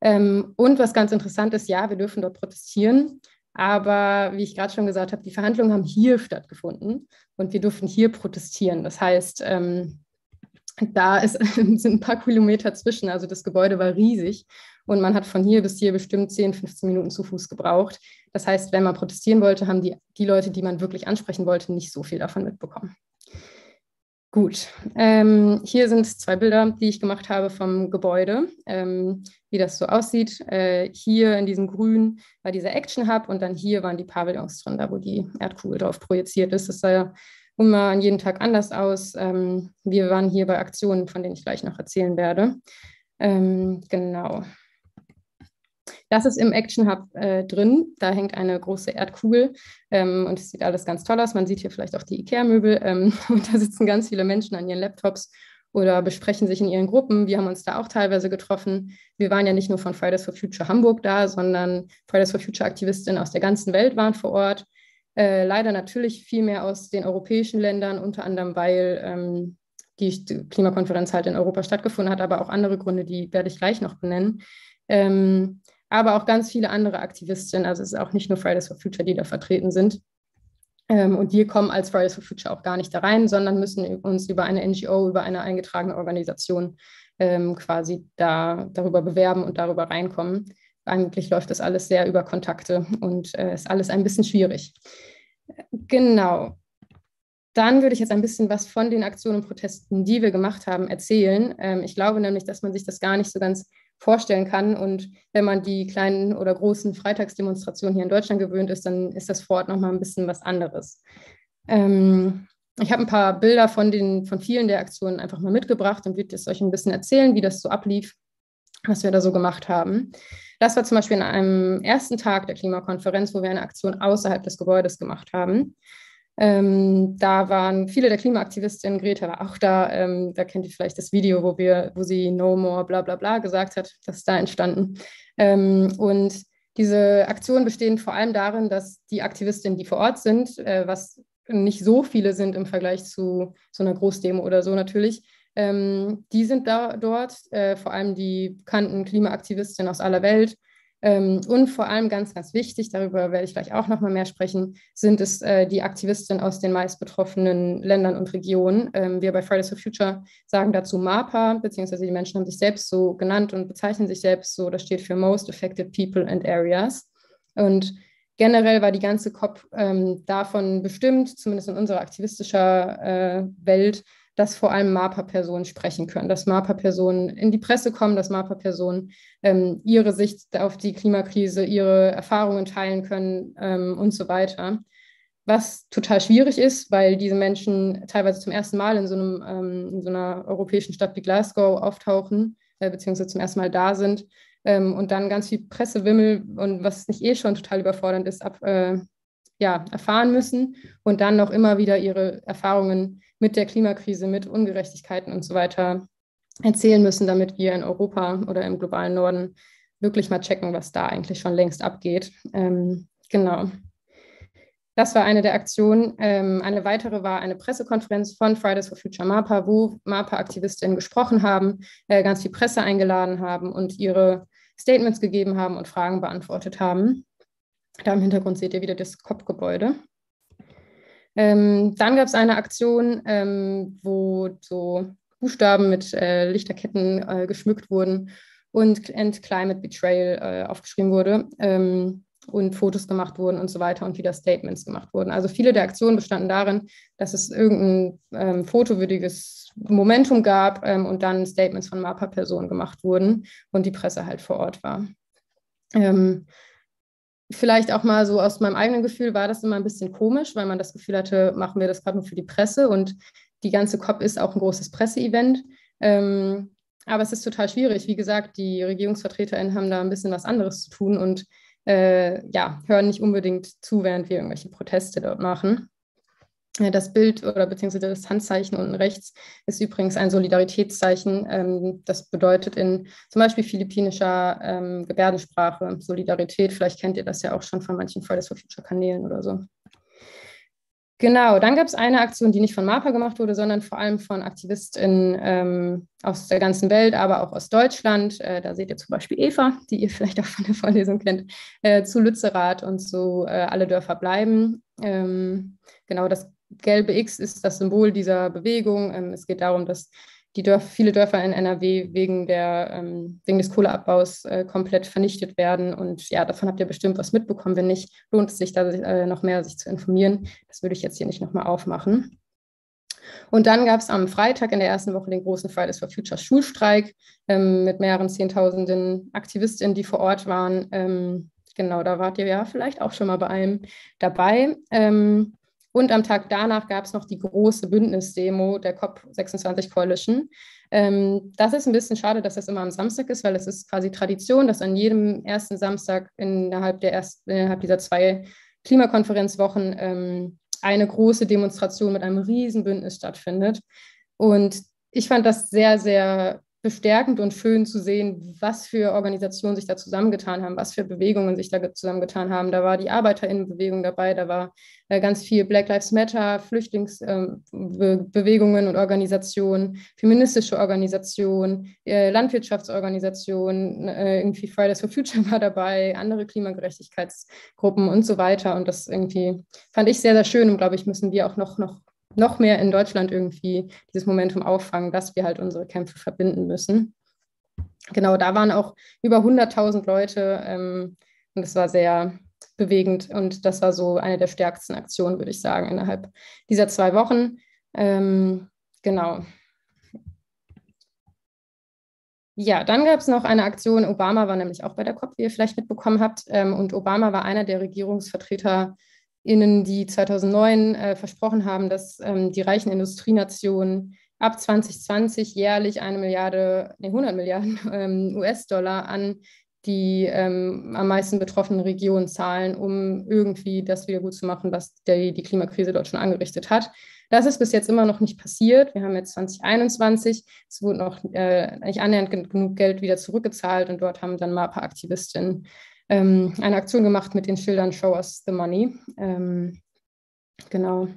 Ähm, und was ganz interessant ist, ja, wir dürfen dort protestieren. Aber wie ich gerade schon gesagt habe, die Verhandlungen haben hier stattgefunden und wir durften hier protestieren. Das heißt, ähm, da ist, sind ein paar Kilometer zwischen. Also das Gebäude war riesig und man hat von hier bis hier bestimmt 10, 15 Minuten zu Fuß gebraucht. Das heißt, wenn man protestieren wollte, haben die, die Leute, die man wirklich ansprechen wollte, nicht so viel davon mitbekommen. Gut, ähm, hier sind zwei Bilder, die ich gemacht habe vom Gebäude, ähm, wie das so aussieht. Äh, hier in diesem Grün war dieser Action Hub und dann hier waren die Pavillons drin, da wo die Erdkugel drauf projiziert ist. Das sah ja immer an jedem Tag anders aus. Ähm, wir waren hier bei Aktionen, von denen ich gleich noch erzählen werde. Ähm, genau. Das ist im Action Hub äh, drin. Da hängt eine große Erdkugel ähm, und es sieht alles ganz toll aus. Man sieht hier vielleicht auch die IKEA-Möbel ähm, und da sitzen ganz viele Menschen an ihren Laptops oder besprechen sich in ihren Gruppen. Wir haben uns da auch teilweise getroffen. Wir waren ja nicht nur von Fridays for Future Hamburg da, sondern Fridays for Future Aktivistinnen aus der ganzen Welt waren vor Ort. Äh, leider natürlich viel mehr aus den europäischen Ländern, unter anderem, weil ähm, die Klimakonferenz halt in Europa stattgefunden hat, aber auch andere Gründe, die werde ich gleich noch benennen. Ähm, aber auch ganz viele andere Aktivistinnen. Also es ist auch nicht nur Fridays for Future, die da vertreten sind. Ähm, und wir kommen als Fridays for Future auch gar nicht da rein, sondern müssen uns über eine NGO, über eine eingetragene Organisation ähm, quasi da, darüber bewerben und darüber reinkommen. Eigentlich läuft das alles sehr über Kontakte und äh, ist alles ein bisschen schwierig. Genau. Dann würde ich jetzt ein bisschen was von den Aktionen und Protesten, die wir gemacht haben, erzählen. Ähm, ich glaube nämlich, dass man sich das gar nicht so ganz vorstellen kann. Und wenn man die kleinen oder großen Freitagsdemonstrationen hier in Deutschland gewöhnt ist, dann ist das vor Ort nochmal ein bisschen was anderes. Ähm, ich habe ein paar Bilder von, den, von vielen der Aktionen einfach mal mitgebracht und würde es euch ein bisschen erzählen, wie das so ablief, was wir da so gemacht haben. Das war zum Beispiel an einem ersten Tag der Klimakonferenz, wo wir eine Aktion außerhalb des Gebäudes gemacht haben. Ähm, da waren viele der Klimaaktivistinnen, Greta war auch da, ähm, da kennt ihr vielleicht das Video, wo, wir, wo sie No More bla bla bla gesagt hat, das ist da entstanden. Ähm, und diese Aktionen bestehen vor allem darin, dass die Aktivistinnen, die vor Ort sind, äh, was nicht so viele sind im Vergleich zu so einer Großdemo oder so natürlich, ähm, die sind da dort, äh, vor allem die bekannten Klimaaktivistinnen aus aller Welt, und vor allem ganz, ganz wichtig, darüber werde ich gleich auch noch mal mehr sprechen, sind es äh, die Aktivistinnen aus den meist betroffenen Ländern und Regionen. Ähm, wir bei Fridays for Future sagen dazu MAPA, beziehungsweise die Menschen haben sich selbst so genannt und bezeichnen sich selbst so. Das steht für Most Affected People and Areas. Und generell war die ganze COP ähm, davon bestimmt, zumindest in unserer aktivistischer äh, Welt, dass vor allem MAPA-Personen sprechen können, dass MAPA-Personen in die Presse kommen, dass MAPA-Personen ähm, ihre Sicht auf die Klimakrise, ihre Erfahrungen teilen können ähm, und so weiter. Was total schwierig ist, weil diese Menschen teilweise zum ersten Mal in so, einem, ähm, in so einer europäischen Stadt wie Glasgow auftauchen, äh, beziehungsweise zum ersten Mal da sind ähm, und dann ganz viel Pressewimmel und was nicht eh schon total überfordernd ist, ab, äh, ja, erfahren müssen und dann noch immer wieder ihre Erfahrungen mit der Klimakrise, mit Ungerechtigkeiten und so weiter erzählen müssen, damit wir in Europa oder im globalen Norden wirklich mal checken, was da eigentlich schon längst abgeht. Ähm, genau. Das war eine der Aktionen. Ähm, eine weitere war eine Pressekonferenz von Fridays for Future MAPA, wo MAPA-AktivistInnen gesprochen haben, äh, ganz viel Presse eingeladen haben und ihre Statements gegeben haben und Fragen beantwortet haben. Da im Hintergrund seht ihr wieder das COP-Gebäude. Ähm, dann gab es eine Aktion, ähm, wo so Buchstaben mit äh, Lichterketten äh, geschmückt wurden und End Climate Betrayal äh, aufgeschrieben wurde ähm, und Fotos gemacht wurden und so weiter und wieder Statements gemacht wurden. Also viele der Aktionen bestanden darin, dass es irgendein ähm, fotowürdiges Momentum gab ähm, und dann Statements von MAPA-Personen gemacht wurden und die Presse halt vor Ort war. Ähm, vielleicht auch mal so aus meinem eigenen Gefühl war das immer ein bisschen komisch, weil man das Gefühl hatte, machen wir das gerade nur für die Presse und die ganze COP ist auch ein großes Presseevent. Ähm, aber es ist total schwierig. Wie gesagt, die RegierungsvertreterInnen haben da ein bisschen was anderes zu tun und äh, ja, hören nicht unbedingt zu, während wir irgendwelche Proteste dort machen. Das Bild oder beziehungsweise das Handzeichen unten rechts ist übrigens ein Solidaritätszeichen. Ähm, das bedeutet in zum Beispiel philippinischer ähm, Gebärdensprache Solidarität. Vielleicht kennt ihr das ja auch schon von manchen Fridays for Future Kanälen oder so. Genau, dann gab es eine Aktion, die nicht von MAPA gemacht wurde, sondern vor allem von AktivistInnen ähm, aus der ganzen Welt, aber auch aus Deutschland. Äh, da seht ihr zum Beispiel Eva, die ihr vielleicht auch von der Vorlesung kennt, äh, zu Lützerath und zu äh, Alle Dörfer bleiben. Ähm, genau, das gelbe X ist das Symbol dieser Bewegung. Ähm, es geht darum, dass die Dörfer, viele Dörfer in NRW wegen, der, ähm, wegen des Kohleabbaus äh, komplett vernichtet werden. Und ja, davon habt ihr bestimmt was mitbekommen. Wenn nicht, lohnt es sich da äh, noch mehr, sich zu informieren. Das würde ich jetzt hier nicht nochmal aufmachen. Und dann gab es am Freitag in der ersten Woche den großen Fridays for Future Schulstreik ähm, mit mehreren Zehntausenden Aktivistinnen, die vor Ort waren. Ähm, genau, da wart ihr ja vielleicht auch schon mal bei einem dabei. Ähm, und am Tag danach gab es noch die große Bündnisdemo der COP26 Coalition. Ähm, das ist ein bisschen schade, dass das immer am Samstag ist, weil es ist quasi Tradition, dass an jedem ersten Samstag innerhalb, der ersten, innerhalb dieser zwei Klimakonferenzwochen ähm, eine große Demonstration mit einem riesen Bündnis stattfindet. Und ich fand das sehr, sehr bestärkend und schön zu sehen, was für Organisationen sich da zusammengetan haben, was für Bewegungen sich da zusammengetan haben. Da war die Arbeiterinnenbewegung dabei, da war äh, ganz viel Black Lives Matter, Flüchtlingsbewegungen ähm, und Organisationen, feministische Organisationen, äh, Landwirtschaftsorganisationen, äh, irgendwie Fridays for Future war dabei, andere Klimagerechtigkeitsgruppen und so weiter. Und das irgendwie fand ich sehr, sehr schön und glaube ich, müssen wir auch noch, noch noch mehr in Deutschland irgendwie dieses Momentum auffangen, dass wir halt unsere Kämpfe verbinden müssen. Genau, da waren auch über 100.000 Leute ähm, und es war sehr bewegend und das war so eine der stärksten Aktionen, würde ich sagen, innerhalb dieser zwei Wochen. Ähm, genau. Ja, dann gab es noch eine Aktion. Obama war nämlich auch bei der COP, wie ihr vielleicht mitbekommen habt. Ähm, und Obama war einer der Regierungsvertreter Innen, die 2009 äh, versprochen haben, dass ähm, die reichen Industrienationen ab 2020 jährlich eine Milliarde, nee, 100 Milliarden ähm, US-Dollar an die ähm, am meisten betroffenen Regionen zahlen, um irgendwie das wieder gut zu machen, was die, die Klimakrise dort schon angerichtet hat. Das ist bis jetzt immer noch nicht passiert. Wir haben jetzt 2021. Es wurde noch äh, nicht annähernd genug Geld wieder zurückgezahlt und dort haben dann mal ein paar Aktivistinnen ähm, eine Aktion gemacht mit den Schildern Show Us the Money. Ähm, genau.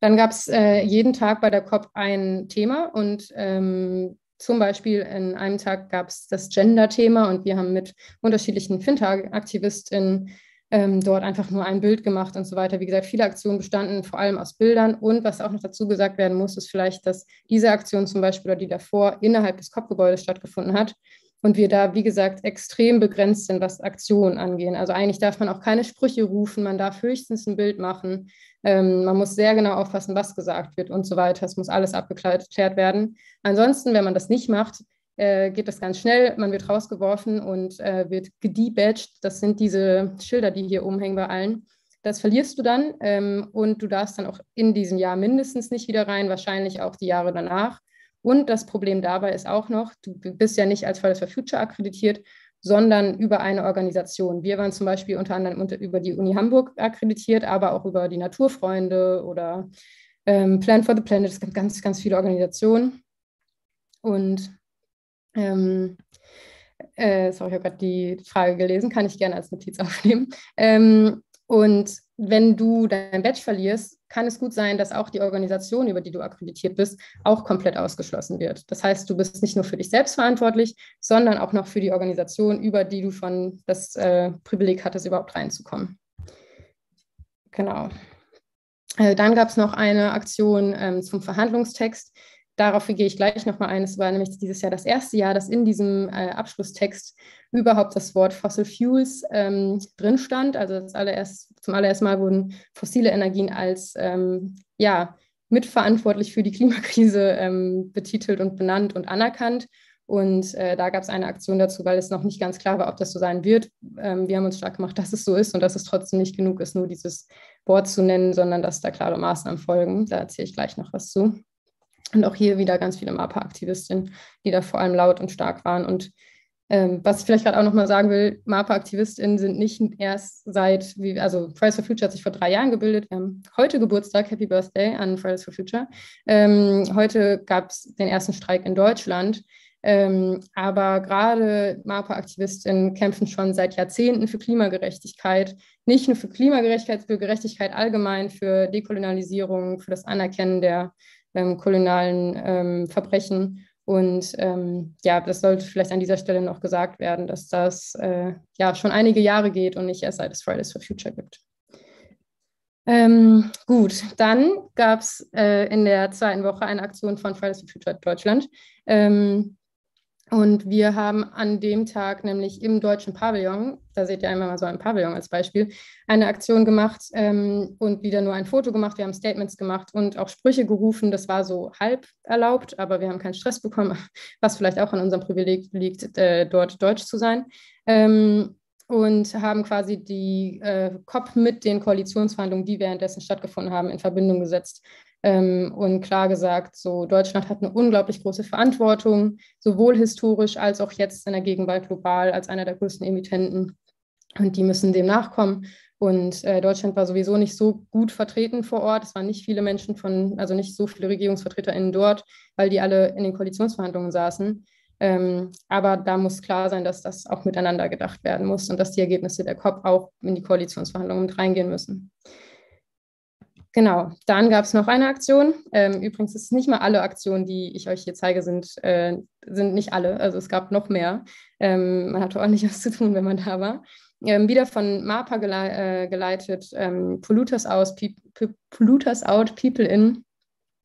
Dann gab es äh, jeden Tag bei der COP ein Thema und ähm, zum Beispiel in einem Tag gab es das Gender-Thema und wir haben mit unterschiedlichen Fintag-AktivistInnen ähm, dort einfach nur ein Bild gemacht und so weiter. Wie gesagt, viele Aktionen bestanden vor allem aus Bildern und was auch noch dazu gesagt werden muss, ist vielleicht, dass diese Aktion zum Beispiel oder die davor innerhalb des COP-Gebäudes stattgefunden hat und wir da, wie gesagt, extrem begrenzt sind, was Aktionen angehen. Also eigentlich darf man auch keine Sprüche rufen, man darf höchstens ein Bild machen. Ähm, man muss sehr genau aufpassen, was gesagt wird und so weiter. Es muss alles abgeklärt werden. Ansonsten, wenn man das nicht macht, äh, geht das ganz schnell. Man wird rausgeworfen und äh, wird gedebadged. Das sind diese Schilder, die hier umhängen bei allen. Das verlierst du dann ähm, und du darfst dann auch in diesem Jahr mindestens nicht wieder rein, wahrscheinlich auch die Jahre danach. Und das Problem dabei ist auch noch, du bist ja nicht als Fridays for Future akkreditiert, sondern über eine Organisation. Wir waren zum Beispiel unter anderem unter, über die Uni Hamburg akkreditiert, aber auch über die Naturfreunde oder ähm, Plan for the Planet. Es gibt ganz, ganz viele Organisationen. Und ähm, äh, sorry, ich habe gerade die Frage gelesen, kann ich gerne als Notiz aufnehmen. Ähm, und wenn du dein Badge verlierst, kann es gut sein, dass auch die Organisation, über die du akkreditiert bist, auch komplett ausgeschlossen wird. Das heißt, du bist nicht nur für dich selbst verantwortlich, sondern auch noch für die Organisation, über die du schon das äh, Privileg hattest, überhaupt reinzukommen. Genau. Äh, dann gab es noch eine Aktion ähm, zum Verhandlungstext. Darauf gehe ich gleich nochmal ein. Es war nämlich dieses Jahr das erste Jahr, dass in diesem äh, Abschlusstext überhaupt das Wort Fossil Fuels ähm, drin stand. Also allererst, zum allerersten Mal wurden fossile Energien als ähm, ja, mitverantwortlich für die Klimakrise ähm, betitelt und benannt und anerkannt. Und äh, da gab es eine Aktion dazu, weil es noch nicht ganz klar war, ob das so sein wird. Ähm, wir haben uns stark gemacht, dass es so ist und dass es trotzdem nicht genug ist, nur dieses Wort zu nennen, sondern dass da klare Maßnahmen folgen. Da erzähle ich gleich noch was zu. Und auch hier wieder ganz viele MAPA-Aktivistinnen, die da vor allem laut und stark waren. Und ähm, was ich vielleicht gerade auch nochmal sagen will, MAPA-AktivistInnen sind nicht erst seit, wie, also Fridays for Future hat sich vor drei Jahren gebildet. Wir haben heute Geburtstag, Happy Birthday an Fridays for Future. Ähm, heute gab es den ersten Streik in Deutschland. Ähm, aber gerade MAPA-AktivistInnen kämpfen schon seit Jahrzehnten für Klimagerechtigkeit, nicht nur für Klimagerechtigkeit, für Gerechtigkeit allgemein, für Dekolonialisierung, für das Anerkennen der ähm, kolonialen ähm, Verbrechen. Und ähm, ja, das sollte vielleicht an dieser Stelle noch gesagt werden, dass das äh, ja schon einige Jahre geht und nicht erst seit es Fridays for Future gibt. Ähm, gut, dann gab es äh, in der zweiten Woche eine Aktion von Fridays for Future Deutschland. Ähm, und wir haben an dem Tag nämlich im deutschen Pavillon, da seht ihr einmal mal so ein Pavillon als Beispiel, eine Aktion gemacht ähm, und wieder nur ein Foto gemacht. Wir haben Statements gemacht und auch Sprüche gerufen. Das war so halb erlaubt, aber wir haben keinen Stress bekommen, was vielleicht auch an unserem Privileg liegt, äh, dort deutsch zu sein. Ähm, und haben quasi die äh, COP mit den Koalitionsverhandlungen, die währenddessen stattgefunden haben, in Verbindung gesetzt und klar gesagt, so Deutschland hat eine unglaublich große Verantwortung, sowohl historisch als auch jetzt in der Gegenwart global als einer der größten Emittenten. Und die müssen dem nachkommen. Und äh, Deutschland war sowieso nicht so gut vertreten vor Ort. Es waren nicht viele Menschen von, also nicht so viele RegierungsvertreterInnen dort, weil die alle in den Koalitionsverhandlungen saßen. Ähm, aber da muss klar sein, dass das auch miteinander gedacht werden muss und dass die Ergebnisse der COP auch in die Koalitionsverhandlungen mit reingehen müssen. Genau, dann gab es noch eine Aktion. Ähm, übrigens ist nicht mal alle Aktionen, die ich euch hier zeige, sind, äh, sind nicht alle. Also es gab noch mehr. Ähm, man hatte ordentlich was zu tun, wenn man da war. Ähm, wieder von MAPA gele äh, geleitet, ähm, Polluters, aus, Polluters Out, People In.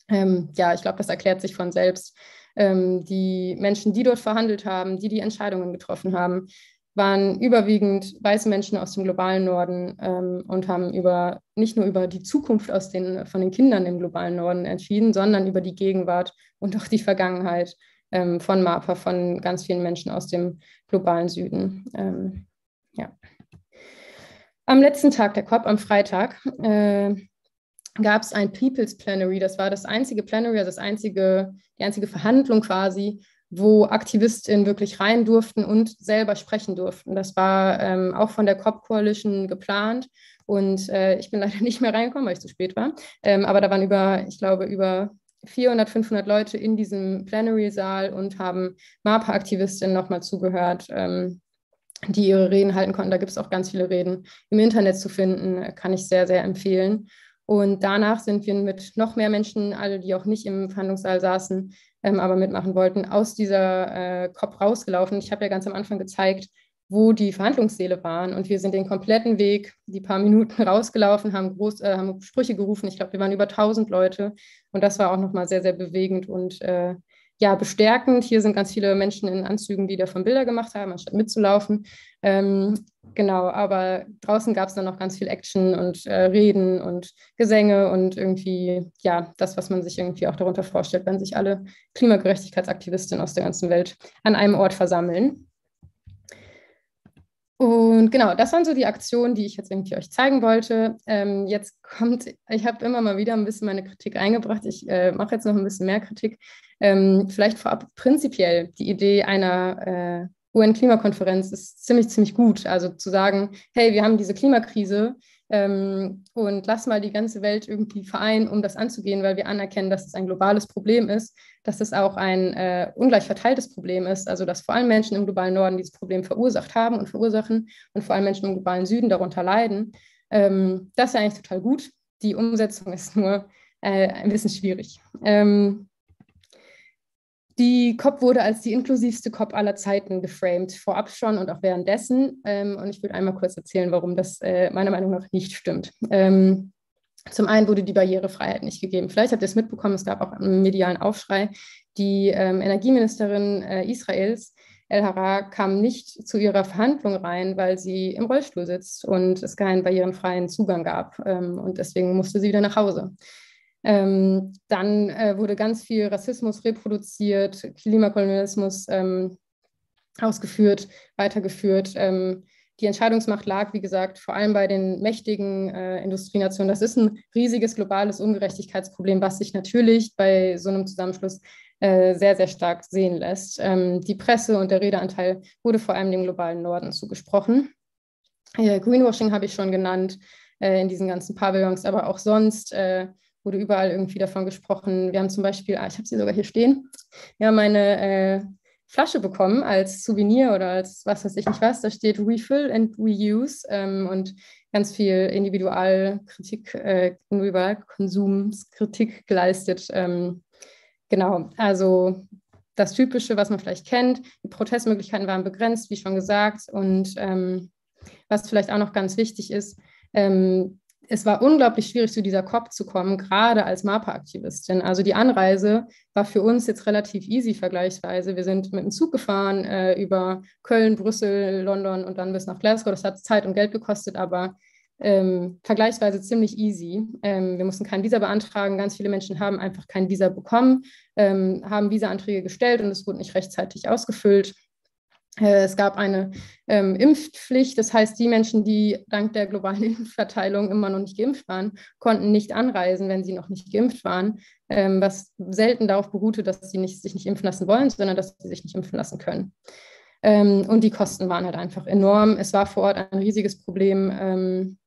Ähm, ja, ich glaube, das erklärt sich von selbst. Ähm, die Menschen, die dort verhandelt haben, die die Entscheidungen getroffen haben, waren überwiegend weiße Menschen aus dem globalen Norden ähm, und haben über nicht nur über die Zukunft aus den, von den Kindern im globalen Norden entschieden, sondern über die Gegenwart und auch die Vergangenheit ähm, von MAPA, von ganz vielen Menschen aus dem globalen Süden. Ähm, ja. Am letzten Tag der COP, am Freitag, äh, gab es ein People's Plenary. Das war das einzige Plenary, also das einzige, die einzige Verhandlung quasi, wo AktivistInnen wirklich rein durften und selber sprechen durften. Das war ähm, auch von der COP Coalition geplant und äh, ich bin leider nicht mehr reingekommen, weil ich zu spät war. Ähm, aber da waren über, ich glaube, über 400, 500 Leute in diesem Plenary-Saal und haben MAPA-AktivistInnen nochmal zugehört, ähm, die ihre Reden halten konnten. Da gibt es auch ganz viele Reden im Internet zu finden, kann ich sehr, sehr empfehlen. Und danach sind wir mit noch mehr Menschen, alle, die auch nicht im Verhandlungssaal saßen, ähm, aber mitmachen wollten, aus dieser äh, COP rausgelaufen. Ich habe ja ganz am Anfang gezeigt, wo die Verhandlungssäle waren. Und wir sind den kompletten Weg, die paar Minuten rausgelaufen, haben, groß, äh, haben Sprüche gerufen. Ich glaube, wir waren über 1000 Leute. Und das war auch nochmal sehr, sehr bewegend und äh, ja, bestärkend. Hier sind ganz viele Menschen in Anzügen, die davon Bilder gemacht haben, anstatt mitzulaufen. Ähm, genau, aber draußen gab es dann noch ganz viel Action und äh, Reden und Gesänge und irgendwie, ja, das, was man sich irgendwie auch darunter vorstellt, wenn sich alle Klimagerechtigkeitsaktivistinnen aus der ganzen Welt an einem Ort versammeln. Und genau, das waren so die Aktionen, die ich jetzt irgendwie euch zeigen wollte. Ähm, jetzt kommt, ich habe immer mal wieder ein bisschen meine Kritik eingebracht. Ich äh, mache jetzt noch ein bisschen mehr Kritik. Ähm, vielleicht vorab prinzipiell die Idee einer äh, UN-Klimakonferenz ist ziemlich, ziemlich gut. Also zu sagen, hey, wir haben diese Klimakrise ähm, und lass mal die ganze Welt irgendwie vereinen, um das anzugehen, weil wir anerkennen, dass es ein globales Problem ist, dass es auch ein äh, ungleich verteiltes Problem ist, also dass vor allem Menschen im globalen Norden dieses Problem verursacht haben und verursachen und vor allem Menschen im globalen Süden darunter leiden. Ähm, das ist ja eigentlich total gut. Die Umsetzung ist nur äh, ein bisschen schwierig. Ähm, die COP wurde als die inklusivste COP aller Zeiten geframed, vorab schon und auch währenddessen. Ähm, und ich würde einmal kurz erzählen, warum das äh, meiner Meinung nach nicht stimmt. Ähm, zum einen wurde die Barrierefreiheit nicht gegeben. Vielleicht habt ihr es mitbekommen, es gab auch einen medialen Aufschrei. Die ähm, Energieministerin äh, Israels, El Hara, kam nicht zu ihrer Verhandlung rein, weil sie im Rollstuhl sitzt und es keinen barrierenfreien Zugang gab. Ähm, und deswegen musste sie wieder nach Hause. Ähm, dann äh, wurde ganz viel Rassismus reproduziert, Klimakolonialismus ähm, ausgeführt, weitergeführt. Ähm, die Entscheidungsmacht lag, wie gesagt, vor allem bei den mächtigen äh, Industrienationen. Das ist ein riesiges globales Ungerechtigkeitsproblem, was sich natürlich bei so einem Zusammenschluss äh, sehr, sehr stark sehen lässt. Ähm, die Presse und der Redeanteil wurde vor allem dem globalen Norden zugesprochen. Äh, Greenwashing habe ich schon genannt äh, in diesen ganzen Pavillons, aber auch sonst äh, wurde überall irgendwie davon gesprochen. Wir haben zum Beispiel, ah, ich habe sie sogar hier stehen, wir haben eine äh, Flasche bekommen als Souvenir oder als was weiß ich nicht was. Da steht Refill and Reuse ähm, und ganz viel Individualkritik, äh, Individualkonsumskritik geleistet. Ähm, genau, also das Typische, was man vielleicht kennt. Die Protestmöglichkeiten waren begrenzt, wie schon gesagt. Und ähm, was vielleicht auch noch ganz wichtig ist, ähm, es war unglaublich schwierig, zu dieser COP zu kommen, gerade als MAPA-Aktivistin. Also die Anreise war für uns jetzt relativ easy vergleichsweise. Wir sind mit dem Zug gefahren äh, über Köln, Brüssel, London und dann bis nach Glasgow. Das hat Zeit und Geld gekostet, aber ähm, vergleichsweise ziemlich easy. Ähm, wir mussten kein Visa beantragen. Ganz viele Menschen haben einfach kein Visa bekommen, ähm, haben Visa-Anträge gestellt und es wurde nicht rechtzeitig ausgefüllt. Äh, es gab eine ähm, Impfpflicht, das heißt, die Menschen, die dank der globalen Impfverteilung immer noch nicht geimpft waren, konnten nicht anreisen, wenn sie noch nicht geimpft waren, ähm, was selten darauf beruhte, dass sie nicht, sich nicht impfen lassen wollen, sondern dass sie sich nicht impfen lassen können. Ähm, und die Kosten waren halt einfach enorm. Es war vor Ort ein riesiges Problem, ähm,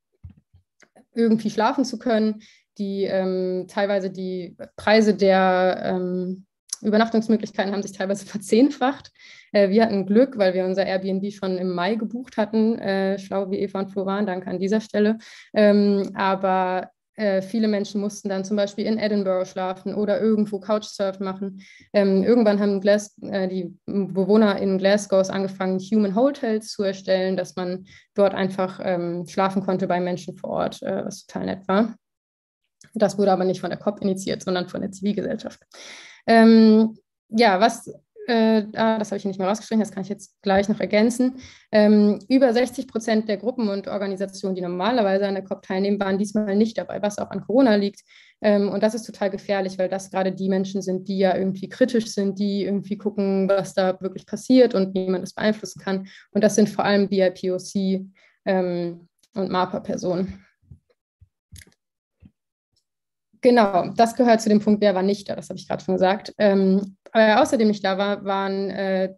irgendwie schlafen zu können. Die ähm, teilweise die Preise der ähm, Übernachtungsmöglichkeiten haben sich teilweise verzehnfacht. Äh, wir hatten Glück, weil wir unser Airbnb schon im Mai gebucht hatten. Äh, schlau wie Eva und Flo waren, danke an dieser Stelle. Ähm, aber äh, viele Menschen mussten dann zum Beispiel in Edinburgh schlafen oder irgendwo Couchsurfen machen. Ähm, irgendwann haben Glas äh, die Bewohner in Glasgow angefangen, Human Hotels zu erstellen, dass man dort einfach ähm, schlafen konnte bei Menschen vor Ort, äh, was total nett war. Das wurde aber nicht von der COP initiiert, sondern von der Zivilgesellschaft. Ähm, ja, was äh, ah, das habe ich nicht mehr rausgestrichen, das kann ich jetzt gleich noch ergänzen. Ähm, über 60 Prozent der Gruppen und Organisationen, die normalerweise an der COP teilnehmen, waren diesmal nicht dabei, was auch an Corona liegt. Ähm, und das ist total gefährlich, weil das gerade die Menschen sind, die ja irgendwie kritisch sind, die irgendwie gucken, was da wirklich passiert und wie man das beeinflussen kann. Und das sind vor allem BIPOC ähm, und MAPA-Personen. Genau, das gehört zu dem Punkt, wer war nicht da, das habe ich gerade schon gesagt. Ähm, aber außerdem nicht da war, waren äh,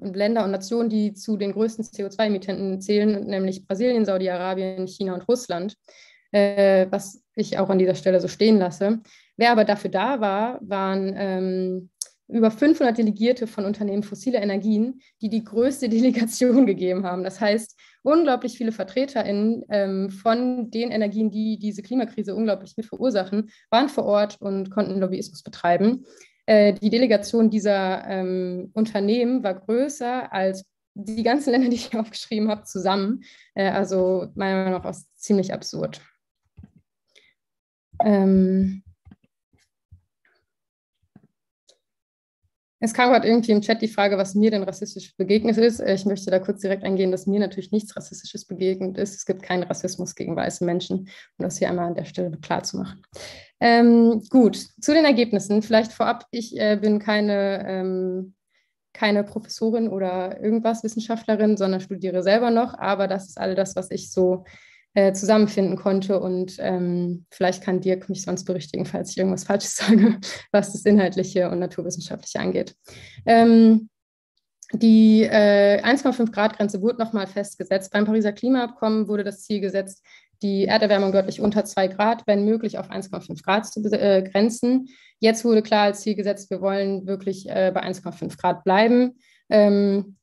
Länder und Nationen, die zu den größten CO2-Emittenten zählen, nämlich Brasilien, Saudi-Arabien, China und Russland, äh, was ich auch an dieser Stelle so stehen lasse. Wer aber dafür da war, waren ähm, über 500 Delegierte von Unternehmen fossiler Energien, die die größte Delegation gegeben haben. Das heißt, unglaublich viele VertreterInnen ähm, von den Energien, die diese Klimakrise unglaublich mit verursachen, waren vor Ort und konnten Lobbyismus betreiben. Äh, die Delegation dieser ähm, Unternehmen war größer als die ganzen Länder, die ich aufgeschrieben habe, zusammen. Äh, also meiner Meinung nach ziemlich absurd. Ähm, Es kam gerade irgendwie im Chat die Frage, was mir denn rassistisch begegnet ist. Ich möchte da kurz direkt eingehen, dass mir natürlich nichts Rassistisches begegnet ist. Es gibt keinen Rassismus gegen weiße Menschen, um das hier einmal an der Stelle klar zu machen. Ähm, gut, zu den Ergebnissen. Vielleicht vorab, ich äh, bin keine, ähm, keine Professorin oder irgendwas Wissenschaftlerin, sondern studiere selber noch. Aber das ist all das, was ich so äh, zusammenfinden konnte. Und ähm, vielleicht kann Dirk mich sonst berichtigen, falls ich irgendwas Falsches sage, was das Inhaltliche und Naturwissenschaftliche angeht. Ähm, die äh, 1,5 Grad Grenze wurde nochmal festgesetzt. Beim Pariser Klimaabkommen wurde das Ziel gesetzt, die Erderwärmung deutlich unter 2 Grad, wenn möglich auf 1,5 Grad zu äh, grenzen. Jetzt wurde klar als Ziel gesetzt, wir wollen wirklich äh, bei 1,5 Grad bleiben. Ähm,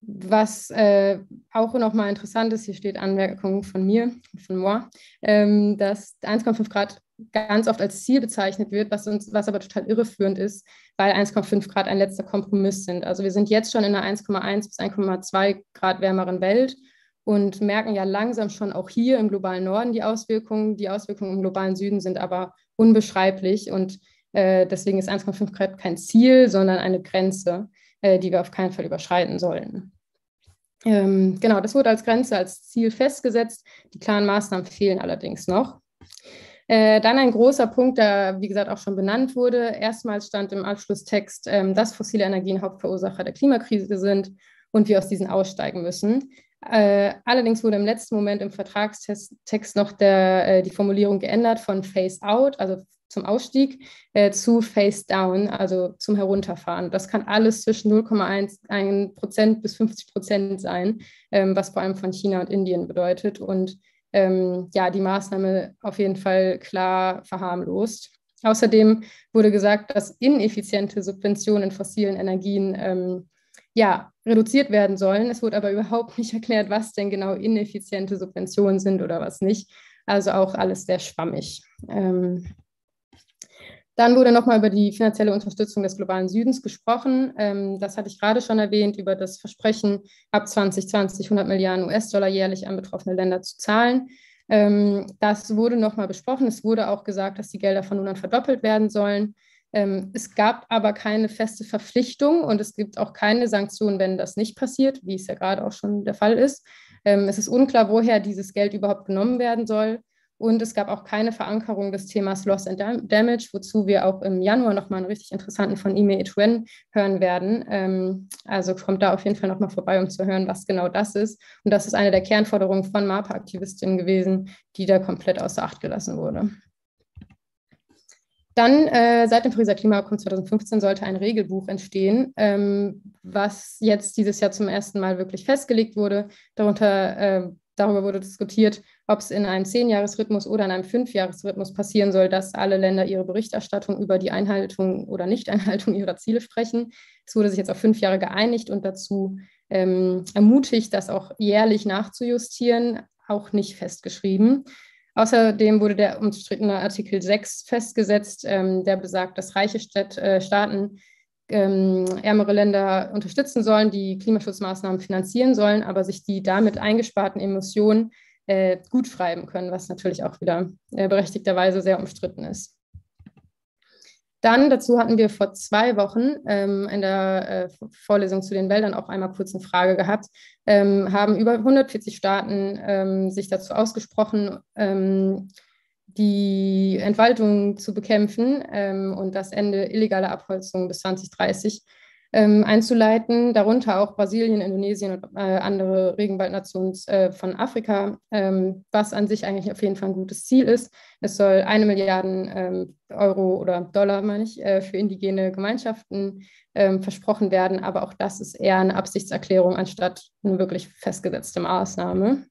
was äh, auch nochmal interessant ist, hier steht Anmerkung von mir, von moi, ähm, dass 1,5 Grad ganz oft als Ziel bezeichnet wird, was, uns, was aber total irreführend ist, weil 1,5 Grad ein letzter Kompromiss sind. Also wir sind jetzt schon in einer 1,1 bis 1,2 Grad wärmeren Welt und merken ja langsam schon auch hier im globalen Norden die Auswirkungen. Die Auswirkungen im globalen Süden sind aber unbeschreiblich und äh, deswegen ist 1,5 Grad kein Ziel, sondern eine Grenze, äh, die wir auf keinen Fall überschreiten sollen. Ähm, genau, das wurde als Grenze, als Ziel festgesetzt. Die klaren Maßnahmen fehlen allerdings noch. Äh, dann ein großer Punkt, der, wie gesagt, auch schon benannt wurde. Erstmals stand im Abschlusstext, ähm, dass fossile Energien Hauptverursacher der Klimakrise sind und wir aus diesen aussteigen müssen. Äh, allerdings wurde im letzten Moment im Vertragstext noch der, äh, die Formulierung geändert von Phase Out, also zum Ausstieg äh, zu Face Down, also zum Herunterfahren. Das kann alles zwischen 0,1 Prozent bis 50 Prozent sein, ähm, was vor allem von China und Indien bedeutet. Und ähm, ja, die Maßnahme auf jeden Fall klar verharmlost. Außerdem wurde gesagt, dass ineffiziente Subventionen in fossilen Energien ähm, ja, reduziert werden sollen. Es wurde aber überhaupt nicht erklärt, was denn genau ineffiziente Subventionen sind oder was nicht. Also auch alles sehr schwammig. Ähm, dann wurde nochmal über die finanzielle Unterstützung des globalen Südens gesprochen. Ähm, das hatte ich gerade schon erwähnt, über das Versprechen, ab 2020 100 Milliarden US-Dollar jährlich an betroffene Länder zu zahlen. Ähm, das wurde nochmal besprochen. Es wurde auch gesagt, dass die Gelder von nun an verdoppelt werden sollen. Ähm, es gab aber keine feste Verpflichtung und es gibt auch keine Sanktionen, wenn das nicht passiert, wie es ja gerade auch schon der Fall ist. es ist unklar, woher dieses Geld überhaupt genommen werden soll. Und es gab auch keine Verankerung des Themas Loss and Damage, wozu wir auch im Januar nochmal einen richtig interessanten von Ime Etuen hören werden. Ähm, also kommt da auf jeden Fall nochmal vorbei, um zu hören, was genau das ist. Und das ist eine der Kernforderungen von MAPA-Aktivistinnen gewesen, die da komplett außer Acht gelassen wurde. Dann äh, seit dem Pariser Klimaabkommen 2015 sollte ein Regelbuch entstehen, ähm, was jetzt dieses Jahr zum ersten Mal wirklich festgelegt wurde. Darunter, äh, darüber wurde diskutiert, ob es in einem Zehnjahresrhythmus oder in einem Fünfjahresrhythmus passieren soll, dass alle Länder ihre Berichterstattung über die Einhaltung oder Nichteinhaltung ihrer Ziele sprechen. Es wurde sich jetzt auf fünf Jahre geeinigt und dazu ähm, ermutigt, das auch jährlich nachzujustieren, auch nicht festgeschrieben. Außerdem wurde der umstrittene Artikel 6 festgesetzt, ähm, der besagt, dass reiche Städt, äh, Staaten ähm, ärmere Länder unterstützen sollen, die Klimaschutzmaßnahmen finanzieren sollen, aber sich die damit eingesparten Emissionen äh, gut schreiben können, was natürlich auch wieder äh, berechtigterweise sehr umstritten ist. Dann dazu hatten wir vor zwei Wochen ähm, in der äh, Vorlesung zu den Wäldern auch einmal kurz eine Frage gehabt. Ähm, haben über 140 Staaten ähm, sich dazu ausgesprochen, ähm, die Entwaldung zu bekämpfen ähm, und das Ende illegaler Abholzung bis 2030 ähm, einzuleiten, darunter auch Brasilien, Indonesien und äh, andere Regenwaldnationen äh, von Afrika, ähm, was an sich eigentlich auf jeden Fall ein gutes Ziel ist. Es soll eine Milliarde ähm, Euro oder Dollar, meine ich, äh, für indigene Gemeinschaften ähm, versprochen werden, aber auch das ist eher eine Absichtserklärung anstatt eine wirklich festgesetzte Maßnahme.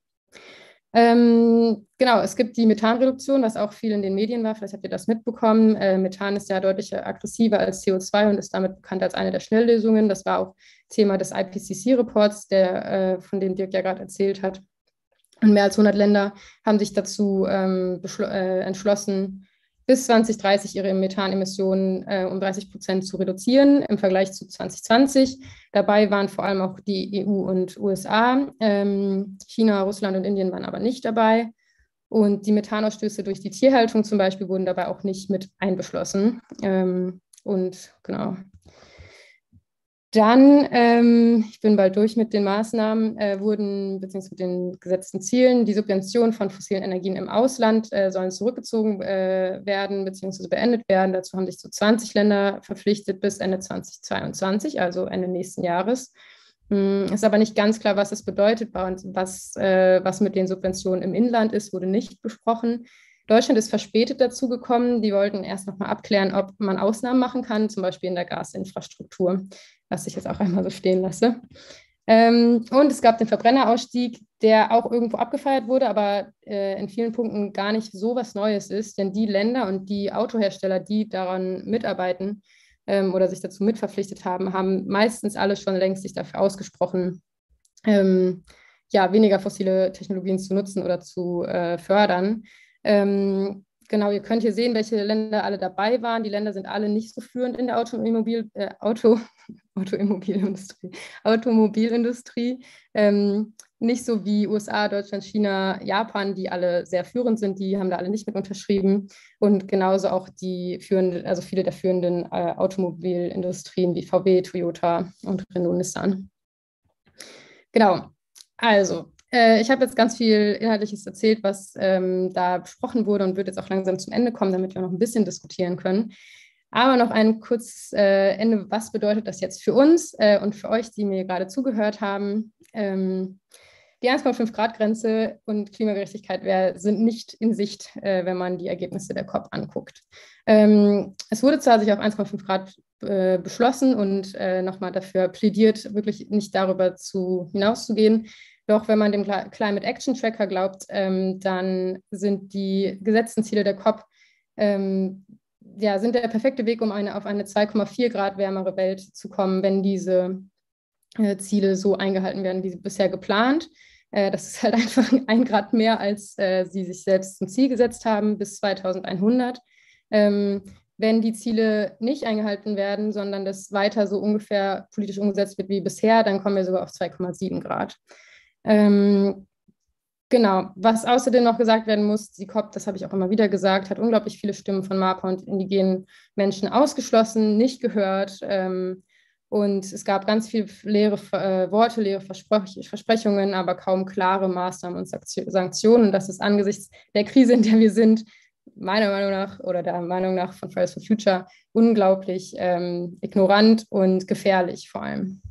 Ähm, genau, es gibt die Methanreduktion, was auch viel in den Medien war. Vielleicht habt ihr das mitbekommen. Äh, Methan ist ja deutlich aggressiver als CO2 und ist damit bekannt als eine der Schnelllösungen. Das war auch Thema des IPCC-Reports, der, äh, von dem Dirk ja gerade erzählt hat. Und mehr als 100 Länder haben sich dazu ähm, äh, entschlossen, bis 2030 ihre Methanemissionen äh, um 30 Prozent zu reduzieren im Vergleich zu 2020. Dabei waren vor allem auch die EU und USA. Ähm, China, Russland und Indien waren aber nicht dabei. Und die Methanausstöße durch die Tierhaltung zum Beispiel wurden dabei auch nicht mit einbeschlossen. Ähm, und genau, dann, ähm, ich bin bald durch mit den Maßnahmen, äh, wurden beziehungsweise mit den gesetzten Zielen, die Subventionen von fossilen Energien im Ausland äh, sollen zurückgezogen äh, werden beziehungsweise beendet werden. Dazu haben sich so 20 Länder verpflichtet bis Ende 2022, also Ende nächsten Jahres. Hm, ist aber nicht ganz klar, was das bedeutet und was, äh, was mit den Subventionen im Inland ist, wurde nicht besprochen. Deutschland ist verspätet dazu gekommen. Die wollten erst noch mal abklären, ob man Ausnahmen machen kann, zum Beispiel in der Gasinfrastruktur was ich jetzt auch einmal so stehen lasse. Ähm, und es gab den Verbrennerausstieg, der auch irgendwo abgefeiert wurde, aber äh, in vielen Punkten gar nicht so was Neues ist, denn die Länder und die Autohersteller, die daran mitarbeiten ähm, oder sich dazu mitverpflichtet haben, haben meistens alle schon längst sich dafür ausgesprochen, ähm, ja, weniger fossile Technologien zu nutzen oder zu äh, fördern. Ähm, genau, ihr könnt hier sehen, welche Länder alle dabei waren. Die Länder sind alle nicht so führend in der Automobil, äh, Auto, Automobilindustrie. Automobilindustrie. Ähm, nicht so wie USA, Deutschland, China, Japan, die alle sehr führend sind, die haben da alle nicht mit unterschrieben. Und genauso auch die führenden, also viele der führenden äh, Automobilindustrien wie VW, Toyota und Renault Nissan. Genau. Also, äh, ich habe jetzt ganz viel Inhaltliches erzählt, was ähm, da besprochen wurde und würde jetzt auch langsam zum Ende kommen, damit wir noch ein bisschen diskutieren können. Aber noch ein kurzes äh, Ende, was bedeutet das jetzt für uns äh, und für euch, die mir gerade zugehört haben? Ähm, die 1,5 Grad Grenze und Klimagerechtigkeit wär, sind nicht in Sicht, äh, wenn man die Ergebnisse der COP anguckt. Ähm, es wurde zwar sich auf 1,5 Grad äh, beschlossen und äh, nochmal dafür plädiert, wirklich nicht darüber zu, hinauszugehen, doch wenn man dem Climate Action Tracker glaubt, ähm, dann sind die gesetzten Ziele der COP ähm, ja, sind der perfekte Weg, um eine, auf eine 2,4 Grad wärmere Welt zu kommen, wenn diese äh, Ziele so eingehalten werden, wie bisher geplant. Äh, das ist halt einfach ein Grad mehr, als äh, sie sich selbst zum Ziel gesetzt haben bis 2100. Ähm, wenn die Ziele nicht eingehalten werden, sondern das weiter so ungefähr politisch umgesetzt wird wie bisher, dann kommen wir sogar auf 2,7 Grad. Ähm, genau, was außerdem noch gesagt werden muss, die COP, das habe ich auch immer wieder gesagt, hat unglaublich viele Stimmen von MAPA und indigenen Menschen ausgeschlossen, nicht gehört. Ähm, und es gab ganz viele leere äh, Worte, leere Versprech Versprechungen, aber kaum klare Maßnahmen und Sanktionen. Das ist angesichts der Krise, in der wir sind, meiner Meinung nach oder der Meinung nach von Fridays for Future unglaublich ähm, ignorant und gefährlich vor allem.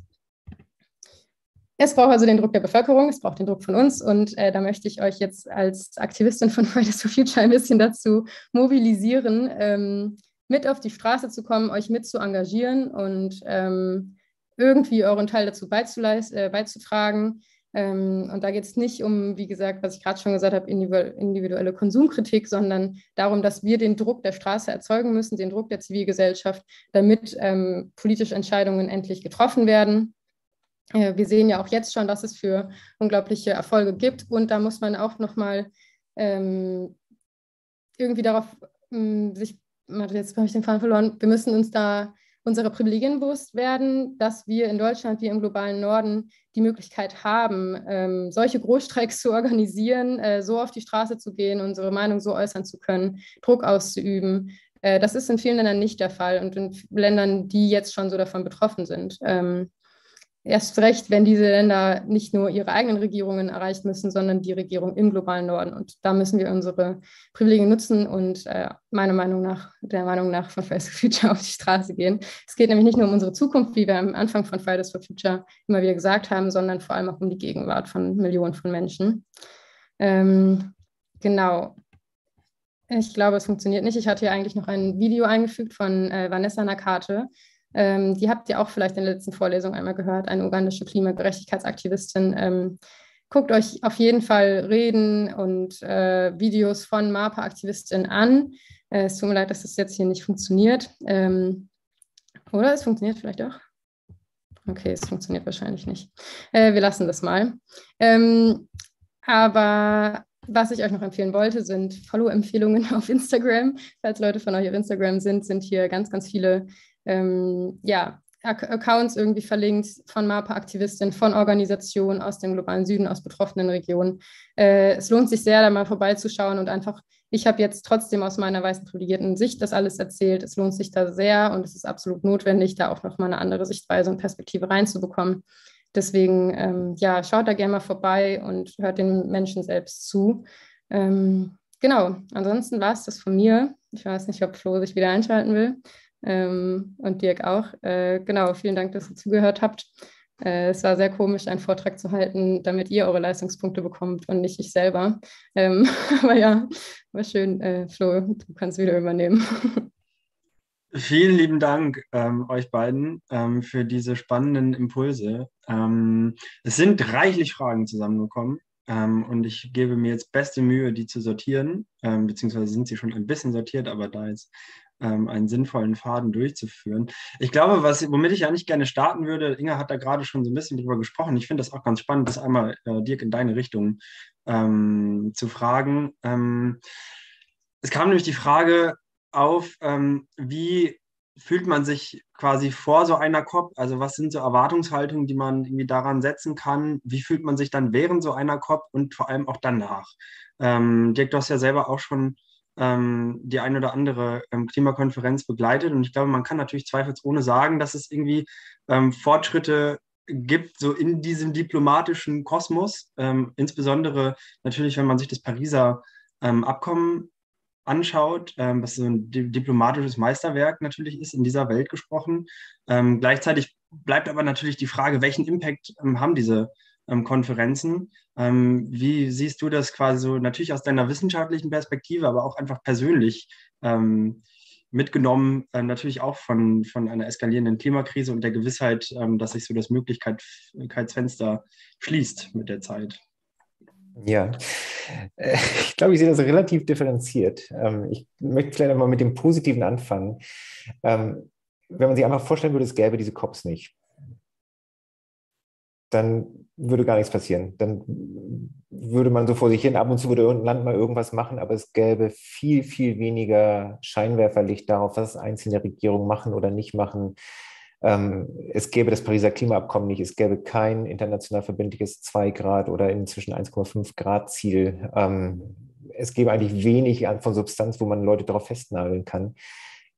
Es braucht also den Druck der Bevölkerung, es braucht den Druck von uns und äh, da möchte ich euch jetzt als Aktivistin von Fridays for Future ein bisschen dazu mobilisieren, ähm, mit auf die Straße zu kommen, euch mit zu engagieren und ähm, irgendwie euren Teil dazu äh, beizutragen. Ähm, und da geht es nicht um, wie gesagt, was ich gerade schon gesagt habe, individuelle Konsumkritik, sondern darum, dass wir den Druck der Straße erzeugen müssen, den Druck der Zivilgesellschaft, damit ähm, politische Entscheidungen endlich getroffen werden. Äh, wir sehen ja auch jetzt schon, dass es für unglaubliche Erfolge gibt. Und da muss man auch nochmal ähm, irgendwie darauf ähm, sich, jetzt habe ich den Faden verloren, wir müssen uns da unserer Privilegien bewusst werden, dass wir in Deutschland wie im globalen Norden die Möglichkeit haben, ähm, solche Großstreiks zu organisieren, äh, so auf die Straße zu gehen, unsere Meinung so äußern zu können, Druck auszuüben. Äh, das ist in vielen Ländern nicht der Fall und in Ländern, die jetzt schon so davon betroffen sind. Ähm, Erst recht, wenn diese Länder nicht nur ihre eigenen Regierungen erreichen müssen, sondern die Regierung im globalen Norden. Und da müssen wir unsere Privilegien nutzen und äh, meiner Meinung nach, der Meinung nach von Fridays for Future auf die Straße gehen. Es geht nämlich nicht nur um unsere Zukunft, wie wir am Anfang von Fridays for Future immer wieder gesagt haben, sondern vor allem auch um die Gegenwart von Millionen von Menschen. Ähm, genau. Ich glaube, es funktioniert nicht. Ich hatte hier eigentlich noch ein Video eingefügt von äh, Vanessa Nakate, ähm, die habt ihr auch vielleicht in der letzten Vorlesung einmal gehört, eine ugandische Klimagerechtigkeitsaktivistin. Ähm, guckt euch auf jeden Fall Reden und äh, Videos von MAPA-Aktivistinnen an. Äh, es tut mir leid, dass das jetzt hier nicht funktioniert. Ähm, oder es funktioniert vielleicht auch. Okay, es funktioniert wahrscheinlich nicht. Äh, wir lassen das mal. Ähm, aber was ich euch noch empfehlen wollte, sind Follow-Empfehlungen auf Instagram. Falls Leute von euch auf Instagram sind, sind hier ganz, ganz viele ähm, ja, Accounts irgendwie verlinkt von MAPA-Aktivistinnen, von Organisationen aus dem globalen Süden, aus betroffenen Regionen. Äh, es lohnt sich sehr, da mal vorbeizuschauen und einfach, ich habe jetzt trotzdem aus meiner weißen privilegierten Sicht das alles erzählt. Es lohnt sich da sehr und es ist absolut notwendig, da auch nochmal eine andere Sichtweise und Perspektive reinzubekommen. Deswegen, ähm, ja, schaut da gerne mal vorbei und hört den Menschen selbst zu. Ähm, genau, ansonsten war es das von mir. Ich weiß nicht, ob Flo sich wieder einschalten will ähm, und Dirk auch. Äh, genau, vielen Dank, dass ihr zugehört habt. Äh, es war sehr komisch, einen Vortrag zu halten, damit ihr eure Leistungspunkte bekommt und nicht ich selber. Ähm, aber ja, war schön. Äh, Flo, du kannst wieder übernehmen. Vielen lieben Dank ähm, euch beiden ähm, für diese spannenden Impulse. Ähm, es sind reichlich Fragen zusammengekommen ähm, und ich gebe mir jetzt beste Mühe, die zu sortieren, ähm, beziehungsweise sind sie schon ein bisschen sortiert, aber da jetzt ähm, einen sinnvollen Faden durchzuführen. Ich glaube, was, womit ich eigentlich gerne starten würde, Inga hat da gerade schon so ein bisschen drüber gesprochen. Ich finde das auch ganz spannend, das einmal, äh, Dirk, in deine Richtung ähm, zu fragen. Ähm, es kam nämlich die Frage auf, ähm, wie fühlt man sich quasi vor so einer COP? Also was sind so Erwartungshaltungen, die man irgendwie daran setzen kann? Wie fühlt man sich dann während so einer COP und vor allem auch danach? Ähm, Dirk, du hast ja selber auch schon ähm, die eine oder andere ähm, Klimakonferenz begleitet. Und ich glaube, man kann natürlich zweifelsohne sagen, dass es irgendwie ähm, Fortschritte gibt, so in diesem diplomatischen Kosmos. Ähm, insbesondere natürlich, wenn man sich das Pariser ähm, Abkommen anschaut, ähm, was so ein diplomatisches Meisterwerk natürlich ist, in dieser Welt gesprochen. gleichzeitig bleibt aber natürlich die Frage, welchen Impact haben diese ähm, Konferenzen. Ähm, wie siehst du das quasi so natürlich aus deiner wissenschaftlichen Perspektive, aber auch einfach persönlich ähm, mitgenommen, äh, natürlich auch von, von einer eskalierenden Klimakrise und der Gewissheit, ähm, dass sich so das Möglichkeitsfenster schließt mit der Zeit? Ja, äh, ich glaube, ich sehe das relativ differenziert. Ähm, ich möchte vielleicht mal mit dem Positiven anfangen. Ähm, wenn man sich einfach vorstellen würde, es gäbe diese Cops nicht dann würde gar nichts passieren. Dann würde man so vor sich hin, ab und zu würde irgendein Land mal irgendwas machen, aber es gäbe viel, viel weniger Scheinwerferlicht darauf, was einzelne Regierungen machen oder nicht machen. Ähm, es gäbe das Pariser Klimaabkommen nicht, es gäbe kein international verbindliches 2 Grad oder inzwischen 1,5 Grad Ziel. Ähm, es gäbe eigentlich wenig von Substanz, wo man Leute darauf festnageln kann.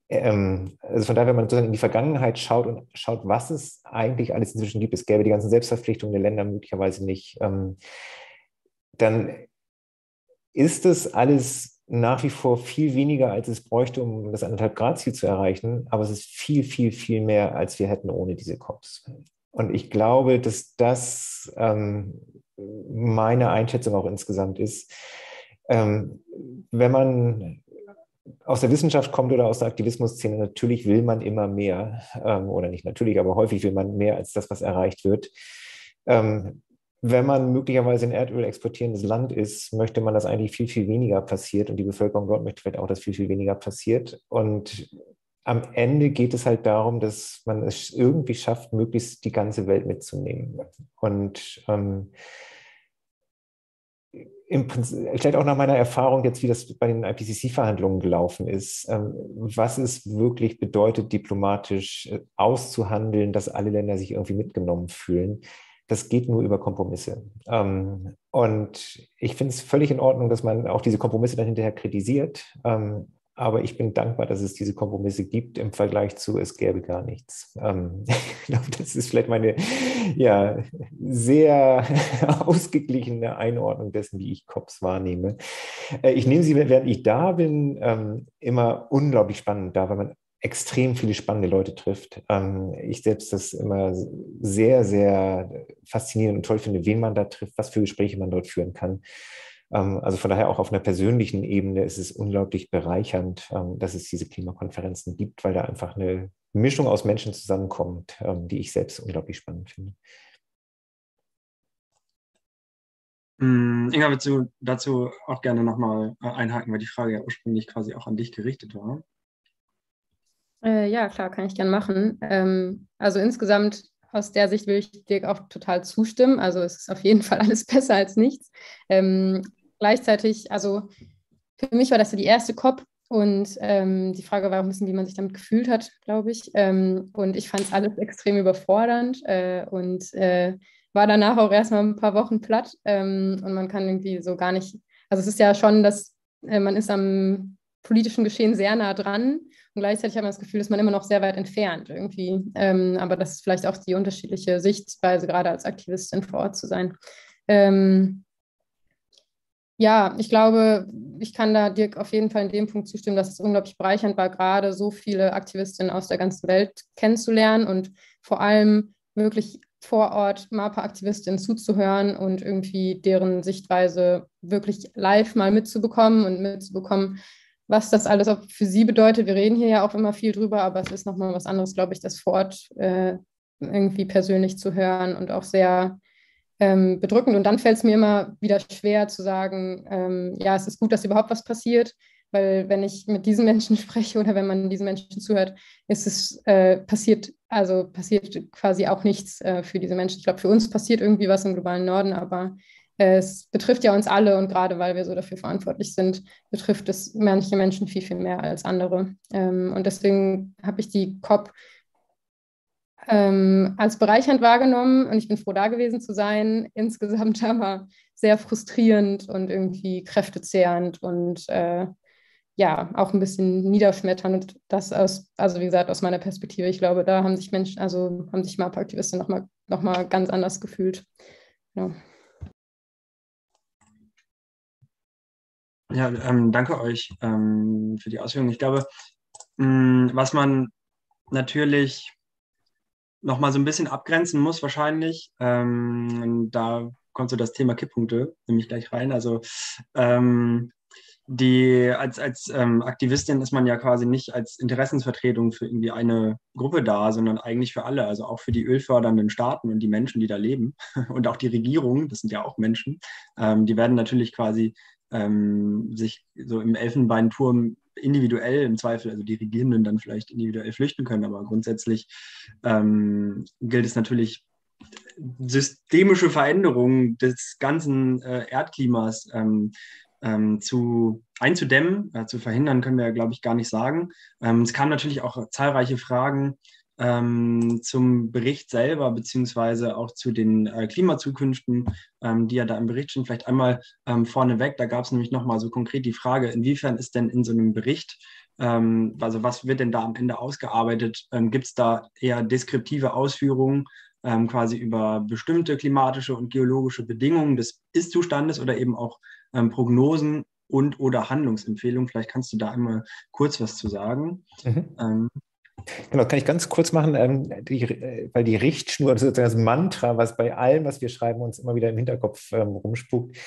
Ähm, also von daher, wenn man sozusagen in die Vergangenheit schaut und schaut, was es eigentlich alles inzwischen gibt, es gäbe die ganzen Selbstverpflichtungen der Länder möglicherweise nicht, ähm, dann ist es alles nach wie vor viel weniger, als es bräuchte, um das anderthalb Grad Ziel zu erreichen. Aber es ist viel, viel, viel mehr, als wir hätten ohne diese COPs. Und ich glaube, dass das ähm, meine Einschätzung auch insgesamt ist. Ähm, wenn man aus der Wissenschaft kommt oder aus der Aktivismusszene, natürlich will man immer mehr, ähm, oder nicht natürlich, aber häufig will man mehr als das, was erreicht wird. Ähm, wenn man möglicherweise ein Erdöl exportierendes Land ist, möchte man, dass eigentlich viel, viel weniger passiert und die Bevölkerung dort möchte vielleicht auch, dass viel, viel weniger passiert. Und am Ende geht es halt darum, dass man es irgendwie schafft, möglichst die ganze Welt mitzunehmen. Und ähm, im Prinzip, vielleicht auch nach meiner Erfahrung jetzt, wie das bei den IPCC-Verhandlungen gelaufen ist, ähm, was es wirklich bedeutet, diplomatisch äh, auszuhandeln, dass alle Länder sich irgendwie mitgenommen fühlen das geht nur über Kompromisse. Ähm, und ich finde es völlig in Ordnung, dass man auch diese Kompromisse dann hinterher kritisiert. Aber ich bin dankbar, dass es diese Kompromisse gibt im Vergleich zu, es gäbe gar nichts. Ähm, ich glaube, das ist vielleicht meine ja, sehr ausgeglichene Einordnung dessen, wie ich COPs wahrnehme. Äh, ich nehme sie, während ich da bin, ähm, immer unglaublich spannend da, weil man extrem viele spannende Leute trifft. Ähm, ich selbst das immer sehr, sehr faszinierend und toll finde, wen man da trifft, was für Gespräche man dort führen kann. Ähm, also von daher auch auf einer persönlichen Ebene ist es unglaublich bereichernd, ähm, dass es diese Klimakonferenzen gibt, weil da einfach eine Mischung aus Menschen zusammenkommt, die ich selbst unglaublich spannend finde. Mm, Inga, willst du dazu auch gerne nochmal äh, einhaken, weil die Frage ja ursprünglich quasi auch an dich gerichtet war? Äh, ja, klar, kann ich gern machen. Ähm, also insgesamt aus der Sicht will ich dir auch total zustimmen. Also es ist auf jeden Fall alles besser als nichts. Ähm, gleichzeitig, also für mich war das ja die erste COP und ähm, die Frage war auch ein bisschen, wie man sich damit gefühlt hat, glaube ich. Ähm, und ich fand es alles extrem überfordernd äh, und äh, war danach auch erstmal ein paar Wochen platt ähm, und man kann irgendwie so gar nicht, also es ist ja schon, dass äh, man ist am politischen Geschehen sehr nah dran und gleichzeitig hat man das Gefühl, dass man immer noch sehr weit entfernt irgendwie. Ähm, aber das ist vielleicht auch die unterschiedliche Sichtweise, gerade als Aktivistin vor Ort zu sein. Ähm, ja, ich glaube, ich kann da Dirk auf jeden Fall in dem Punkt zustimmen, dass es unglaublich bereichernd war, gerade so viele Aktivistinnen aus der ganzen Welt kennenzulernen und vor allem wirklich vor Ort MAPA-Aktivistinnen zuzuhören und irgendwie deren Sichtweise wirklich live mal mitzubekommen und mitzubekommen, was das alles auch für sie bedeutet. Wir reden hier ja auch immer viel drüber, aber es ist nochmal was anderes, glaube ich, das vor Ort äh, irgendwie persönlich zu hören und auch sehr ähm, bedrückend. Und dann fällt es mir immer wieder schwer zu sagen, ähm, ja, es ist gut, dass überhaupt was passiert, weil wenn ich mit diesen Menschen spreche oder wenn man diesen Menschen zuhört, ist es äh, passiert, also passiert quasi auch nichts äh, für diese Menschen. Ich glaube, für uns passiert irgendwie was im globalen Norden, aber es betrifft ja uns alle und gerade weil wir so dafür verantwortlich sind, betrifft es manche Menschen viel, viel mehr als andere. Ähm, und deswegen habe ich die COP ähm, als bereichernd wahrgenommen und ich bin froh, da gewesen zu sein. Insgesamt aber sehr frustrierend und irgendwie kräftezehrend und äh, ja, auch ein bisschen niederschmetternd. Und das aus, also wie gesagt, aus meiner Perspektive, ich glaube, da haben sich Menschen, also haben sich MAP-Aktivisten nochmal noch mal ganz anders gefühlt. Ja. Ja, ähm, danke euch ähm, für die Ausführungen. Ich glaube, mh, mm, was man natürlich noch mal so ein bisschen abgrenzen muss wahrscheinlich, ähm, da kommt so das Thema Kipppunkte nämlich gleich rein. Also ähm, die als, als ähm, Aktivistin ist man ja quasi nicht als Interessensvertretung für irgendwie eine Gruppe da, sondern eigentlich für alle, also auch für die ölfördernden Staaten und die Menschen, die da leben und auch die Regierungen, das sind ja auch Menschen, ähm, die werden natürlich quasi ähm, sich so im Elfenbeinturm individuell im Zweifel, also die Regierenden dann vielleicht individuell flüchten können, aber grundsätzlich ähm, gilt es natürlich, systemische Veränderungen des ganzen äh, Erdklimas ähm, ähm, zu einzudämmen, äh, zu verhindern, können wir glaube ich, gar nicht sagen. Ähm, es kamen natürlich auch zahlreiche Fragen ähm, zum Bericht selber, beziehungsweise auch zu den äh, Klimazukünften, ähm, die ja da im Bericht stehen. Vielleicht einmal ähm, vorneweg, da gab es nämlich nochmal so konkret die Frage, inwiefern ist denn in so einem Bericht, ähm, also was wird denn da am Ende ausgearbeitet? Ähm, Gibt es da eher deskriptive Ausführungen? Ähm, quasi über bestimmte klimatische und geologische Bedingungen des Ist-Zustandes oder eben auch Prognosen und oder Handlungsempfehlungen. Vielleicht kannst du da einmal kurz was zu sagen. Mhm. Genau, kann ich ganz kurz machen, ähm, die, äh, weil die Richtschnur, sozusagen das Mantra, was bei allem, was wir schreiben, uns immer wieder im Hinterkopf ähm, rumspukt,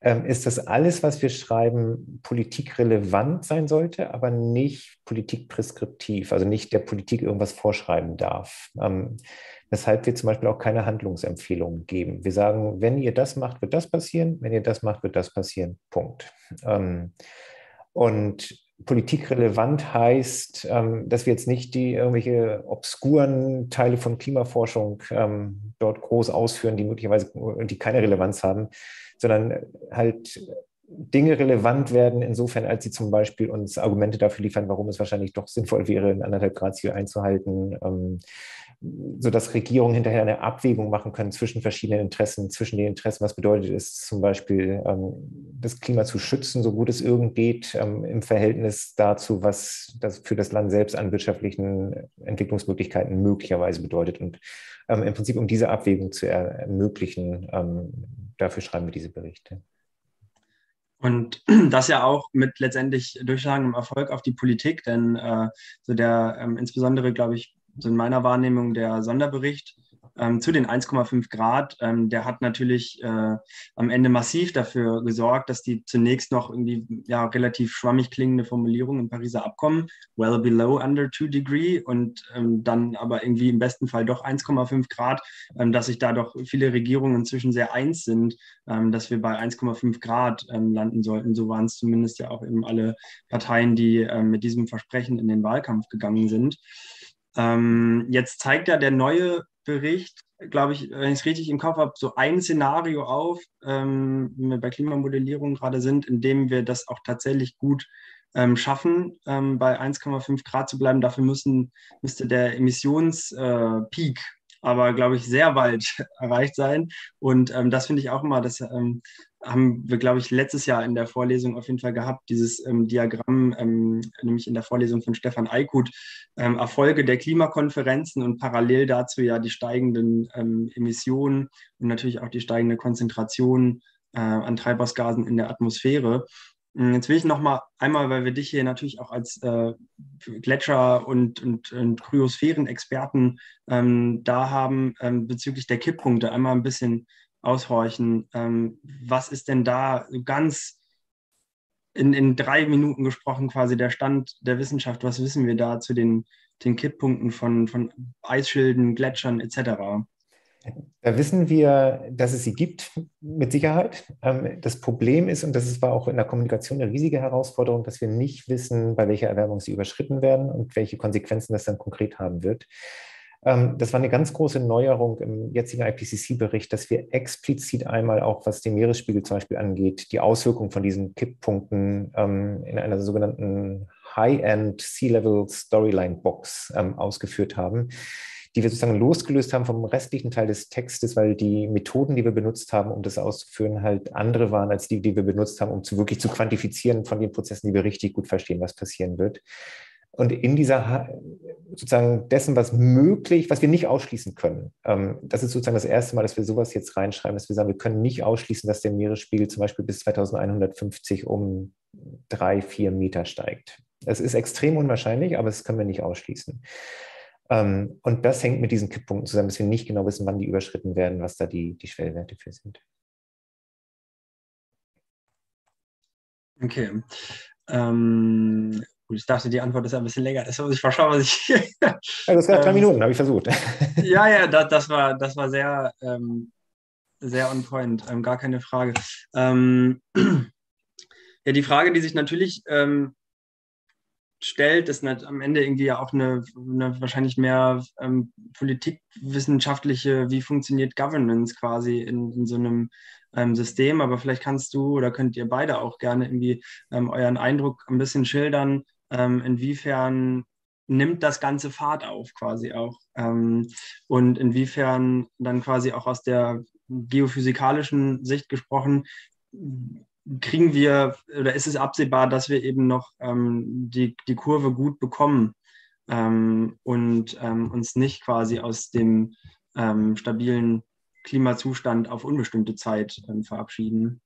ähm, ist, dass alles, was wir schreiben, politikrelevant sein sollte, aber nicht politikpreskriptiv, also nicht der Politik irgendwas vorschreiben darf. Ähm, weshalb wir zum Beispiel auch keine Handlungsempfehlungen geben. Wir sagen, wenn ihr das macht, wird das passieren, wenn ihr das macht, wird das passieren. Punkt. Ähm, und politikrelevant heißt, ähm, dass wir jetzt nicht die irgendwelche obskuren Teile von Klimaforschung ähm, dort groß ausführen, die möglicherweise die keine Relevanz haben, sondern halt Dinge relevant werden, insofern, als sie zum Beispiel uns Argumente dafür liefern, warum es wahrscheinlich doch sinnvoll wäre, ein anderthalb Grad Ziel einzuhalten, ähm, sodass Regierungen hinterher eine Abwägung machen können zwischen verschiedenen Interessen, zwischen den Interessen, was bedeutet es zum Beispiel, ähm, das Klima zu schützen, so gut es irgend geht, ähm, im Verhältnis dazu, was das für das Land selbst an wirtschaftlichen Entwicklungsmöglichkeiten möglicherweise bedeutet. Und ähm, im Prinzip, um diese Abwägung zu ermöglichen, dafür schreiben wir diese Berichte. Und das ja auch mit letztendlich durchschlagendem Erfolg auf die Politik, denn äh, so der ähm, insbesondere, glaube ich, so in meiner Wahrnehmung der Sonderbericht ähm, zu den 1,5 Grad, ähm, der hat natürlich äh, am Ende massiv dafür gesorgt, dass die zunächst noch irgendwie ja, relativ schwammig klingende Formulierung im Pariser Abkommen, well below under 2 degree und ähm, dann aber irgendwie im besten Fall doch 1,5 Grad, ähm, dass sich da doch viele Regierungen inzwischen sehr eins sind, ähm, dass wir bei 1,5 Grad ähm, landen sollten. So waren es zumindest ja auch eben alle Parteien, die mit diesem Versprechen in den Wahlkampf gegangen sind. Ähm, jetzt zeigt ja der neue Bericht, glaube ich, wenn ich es richtig im Kopf habe, so ein Szenario auf, ähm, wenn wir bei Klimamodellierung gerade sind, in dem wir das auch tatsächlich gut ähm, schaffen, ähm, bei 1,5 Grad zu bleiben. Dafür müssen, müsste der Emissionspeak äh, aber, glaube ich, sehr bald erreicht sein. Und ähm, das finde ich auch immer, das ähm, haben wir, glaube ich, letztes Jahr in der Vorlesung auf jeden Fall gehabt, dieses ähm, Diagramm, ähm, nämlich in der Vorlesung von Stefan Eikut, ähm, Erfolge der Klimakonferenzen und parallel dazu ja die steigenden ähm, Emissionen und natürlich auch die steigende Konzentration äh, an Treibhausgasen in der Atmosphäre. Hm, jetzt will ich noch mal einmal, weil wir dich hier natürlich auch als äh, Gletscher- und, und, und Kryosphären-Experten ähm, da haben, ähm, bezüglich der Kipppunkte einmal ein bisschen aushorchen. Ähm, was ist denn da ganz in, in drei Minuten gesprochen quasi der Stand der Wissenschaft? Was wissen wir da zu den, den Kipppunkten von, von Eisschilden, Gletschern etc.? Da wissen wir, dass es sie gibt, mit Sicherheit. Ähm, das Problem ist, und das war auch in der Kommunikation eine riesige Herausforderung, dass wir nicht wissen, bei welcher Erwärmung sie überschritten werden und welche Konsequenzen das dann konkret haben wird. Ähm, das war eine ganz große Neuerung im jetzigen IPCC-Bericht, dass wir explizit einmal auch, was den Meeresspiegel zum Beispiel angeht, die Auswirkungen von diesen Kipppunkten ähm, in einer sogenannten High-End Sea-Level Storyline Box ausgeführt haben die wir sozusagen losgelöst haben vom restlichen Teil des Textes, weil die Methoden, die wir benutzt haben, um das auszuführen, halt andere waren als die, die wir benutzt haben, um zu wirklich zu quantifizieren von den Prozessen, die wir richtig gut verstehen, was passieren wird. Und in dieser sozusagen dessen, was möglich, was wir nicht ausschließen können, ähm, das ist sozusagen das erste Mal, dass wir sowas jetzt reinschreiben, dass wir sagen, wir können nicht ausschließen, dass der Meeresspiegel zum Beispiel bis 2150 um drei, vier Meter steigt. Es ist extrem unwahrscheinlich, aber das können wir nicht ausschließen. Ähm, und das hängt mit diesen Kipppunkten zusammen, dass wir nicht genau wissen, wann die überschritten werden, was da die, die Schwellwerte für sind. Okay. Ähm, ich dachte, die Antwort ist ein bisschen länger. Das muss ich mal schauen, was ich. ja, das war drei ähm, Minuten, habe ich versucht. ja, ja, das, das, war, das war sehr, ähm, sehr on point, ähm, gar keine Frage. Ähm, ja, die Frage, die sich natürlich ähm, stellt, ist am Ende irgendwie ja auch eine, eine wahrscheinlich mehr ähm, politikwissenschaftliche, wie funktioniert Governance quasi in, in so einem System. Aber vielleicht kannst du oder könnt ihr beide auch gerne irgendwie ähm, euren Eindruck ein bisschen schildern, ähm, inwiefern nimmt das ganze Fahrt auf quasi auch ähm, und inwiefern dann quasi auch aus der geophysikalischen Sicht gesprochen, kriegen wir oder ist es absehbar, dass wir eben noch ähm, die, die Kurve gut bekommen ähm, und ähm, uns nicht quasi aus dem ähm, stabilen Klimazustand auf unbestimmte Zeit ähm, verabschieden?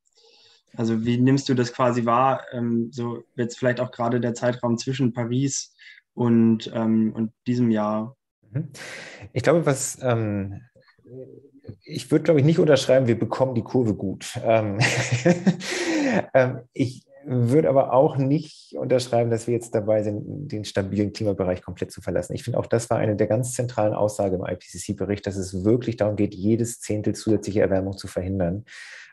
Also wie nimmst du das quasi wahr, ähm, so jetzt vielleicht auch gerade der Zeitraum zwischen Paris und, ähm, und diesem Jahr. Mhm. Ich glaube, was ähm, ich würde, glaube ich, nicht unterschreiben, wir bekommen die Kurve gut. Ähm, ähm, ich würde aber auch nicht unterschreiben, dass wir jetzt dabei sind, den stabilen Klimabereich komplett zu verlassen. Ich finde auch, das war eine der ganz zentralen Aussagen im IPCC-Bericht, dass es wirklich darum geht, jedes Zehntel zusätzliche Erwärmung zu verhindern,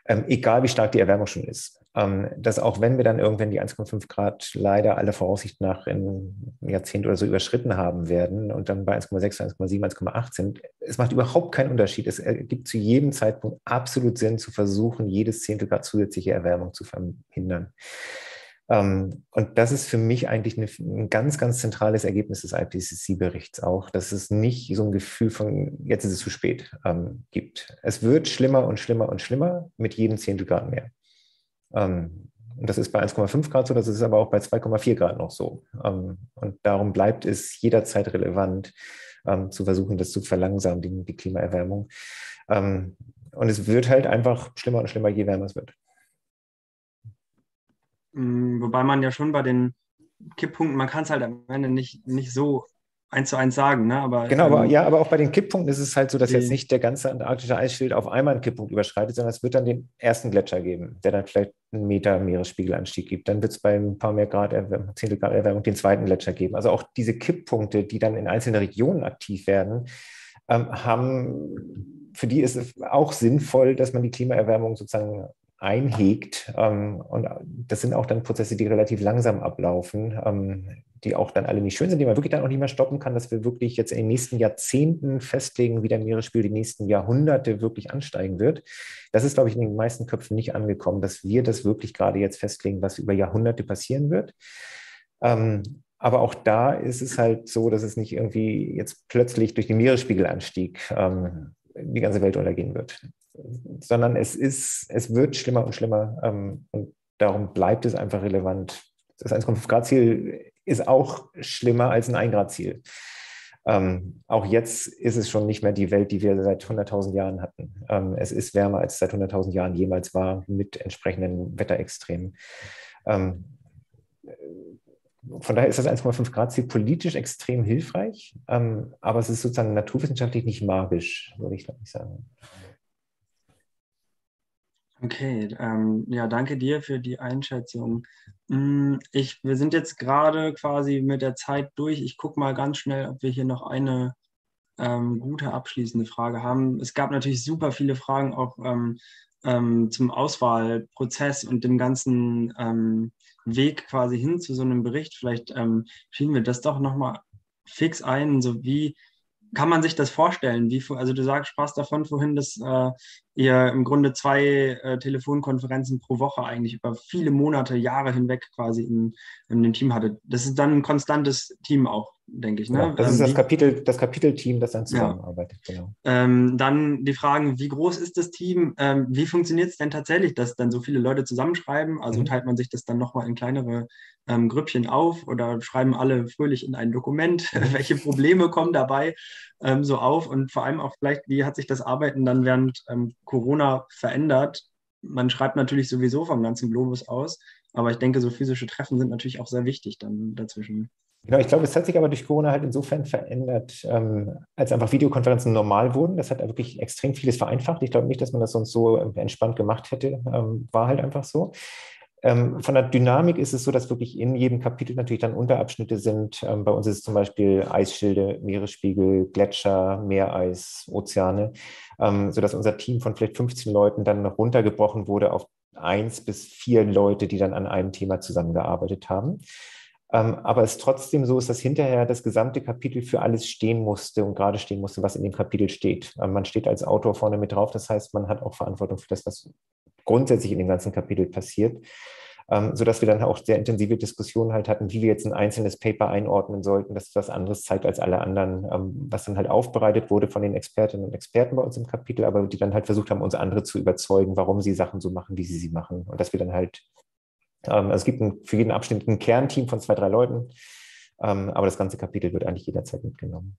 ähm, egal wie stark die Erwärmung schon ist ähm, dass auch wenn wir dann irgendwann die 1,5 Grad leider alle Voraussicht nach in Jahrzehnt oder so überschritten haben werden und dann bei 1,6, 1,7, 1,8 sind, es macht überhaupt keinen Unterschied. Es ergibt zu jedem Zeitpunkt absolut Sinn, zu versuchen, jedes Zehntel Grad zusätzliche Erwärmung zu verhindern. Ähm, und das ist für mich eigentlich ein ganz, ganz zentrales Ergebnis des IPCC-Berichts auch, dass es nicht so ein Gefühl von, jetzt ist es zu spät ähm, gibt. Es wird schlimmer und schlimmer und schlimmer mit jedem Zehntel Grad mehr. Ähm, und das ist bei 1,5 Grad so, das ist aber auch bei 2,4 Grad noch so. Und darum bleibt es jederzeit relevant, zu versuchen, das zu verlangsamen, die Klimaerwärmung. und es wird halt einfach schlimmer und schlimmer, je wärmer es wird. Mm, wobei man ja schon bei den Kipppunkten, man kann es halt am Ende nicht, nicht so eins zu eins sagen. Ne? Aber, genau, aber, ähm, ja, aber auch bei den Kipppunkten ist es halt so, dass jetzt nicht der ganze antarktische Eisschild auf einmal einen Kipppunkt überschreitet, sondern es wird dann den ersten Gletscher geben, der dann vielleicht einen Meter Meeresspiegelanstieg gibt. Dann wird es bei ein paar mehr Grad, Erwärmung, Zehntel Grad Erwärmung den zweiten Gletscher geben. Also auch diese Kipppunkte, die dann in einzelnen Regionen aktiv werden, ähm, haben, für die ist es auch sinnvoll, dass man die Klimaerwärmung sozusagen einhegt. Ähm, und das sind auch dann Prozesse, die relativ langsam ablaufen, ähm, die auch dann alle nicht schön sind, die man wirklich dann auch nicht mehr stoppen kann, dass wir wirklich jetzt in den nächsten Jahrzehnten festlegen, wie der Meeresspiegel die nächsten Jahrhunderte wirklich ansteigen wird. Das ist, glaube ich, in den meisten Köpfen nicht angekommen, dass wir das wirklich gerade jetzt festlegen, was über Jahrhunderte passieren wird. Ähm, aber auch da ist es halt so, dass es nicht irgendwie jetzt plötzlich durch den Meeresspiegelanstieg die ganze Welt untergehen wird sondern es ist, es wird schlimmer und schlimmer ähm, und darum bleibt es einfach relevant. Das 1,5 Grad Ziel ist auch schlimmer als ein 1 Grad Ziel. Ähm, auch jetzt ist es schon nicht mehr die Welt, die wir seit 100.000 Jahren hatten. Ähm, es ist wärmer, als es seit 100.000 Jahren jemals war, mit entsprechenden Wetterextremen. Ähm, von daher ist das 1,5 Grad Ziel politisch extrem hilfreich, ähm, aber es ist sozusagen naturwissenschaftlich nicht magisch, würde ich glaube ich sagen. Okay, ähm, ja, danke dir für die Einschätzung. Mm, ich, wir sind jetzt gerade quasi mit der Zeit durch. Ich gucke mal ganz schnell, ob wir hier noch eine ähm, gute abschließende Frage haben. Es gab natürlich super viele Fragen auch ähm, ähm zum Auswahlprozess und dem ganzen ähm, Weg quasi hin zu so einem Bericht. Vielleicht ähm, schieben wir das doch nochmal fix ein, so wie kann man sich das vorstellen? Wie, also du sagst, sprachst davon vorhin, dass äh, ihr im Grunde zwei äh, Telefonkonferenzen pro Woche eigentlich über viele Monate, Jahre hinweg quasi in, in dem Team hattet. Das ist dann ein konstantes Team auch, denke ich. Ne? Ja, das ist ähm, das, Kapitel, das Kapitelteam, das dann zusammenarbeitet. Ja. Genau. Ähm, dann die Fragen, wie groß ist das Team? Ähm, wie funktioniert es denn tatsächlich, dass dann so viele Leute zusammenschreiben? Also mhm. teilt man sich das dann nochmal in kleinere ähm, Grüppchen auf oder schreiben alle fröhlich in ein Dokument? Welche Probleme kommen dabei ähm, so auf? Und vor allem auch vielleicht, wie hat sich das Arbeiten dann während ähm, Corona verändert? Man schreibt natürlich sowieso vom ganzen Globus aus, aber ich denke, so physische Treffen sind natürlich auch sehr wichtig dann dazwischen. Genau, ich glaube, es hat sich aber durch Corona halt insofern verändert, ähm, als einfach Videokonferenzen normal wurden. Das hat wirklich extrem vieles vereinfacht. Ich glaube nicht, dass man das sonst so entspannt gemacht hätte. Ähm, war halt einfach so. Ähm, von der Dynamik ist es so, dass wirklich in jedem Kapitel natürlich dann Unterabschnitte sind. Ähm, bei uns ist es zum Beispiel Eisschilde, Meeresspiegel, Gletscher, Meereis, Ozeane, ähm, sodass unser Team von vielleicht 15 Leuten dann runtergebrochen wurde auf eins bis vier Leute, die dann an einem Thema zusammengearbeitet haben. Ähm, aber es trotzdem so ist, dass hinterher das gesamte Kapitel für alles stehen musste und gerade stehen musste, was in dem Kapitel steht. Ähm, man steht als Autor vorne mit drauf, das heißt, man hat auch Verantwortung für das, was grundsätzlich in dem ganzen Kapitel passiert, ähm, sodass wir dann auch sehr intensive Diskussionen halt hatten, wie wir jetzt ein einzelnes Paper einordnen sollten, das was anderes zeigt als alle anderen, ähm, was dann halt aufbereitet wurde von den Expertinnen und Experten bei uns im Kapitel, aber die dann halt versucht haben, uns andere zu überzeugen, warum sie Sachen so machen, wie sie sie machen und dass wir dann halt, also es gibt ein, für jeden Abschnitt ein Kernteam von zwei, drei Leuten, ähm, aber das ganze Kapitel wird eigentlich jederzeit mitgenommen.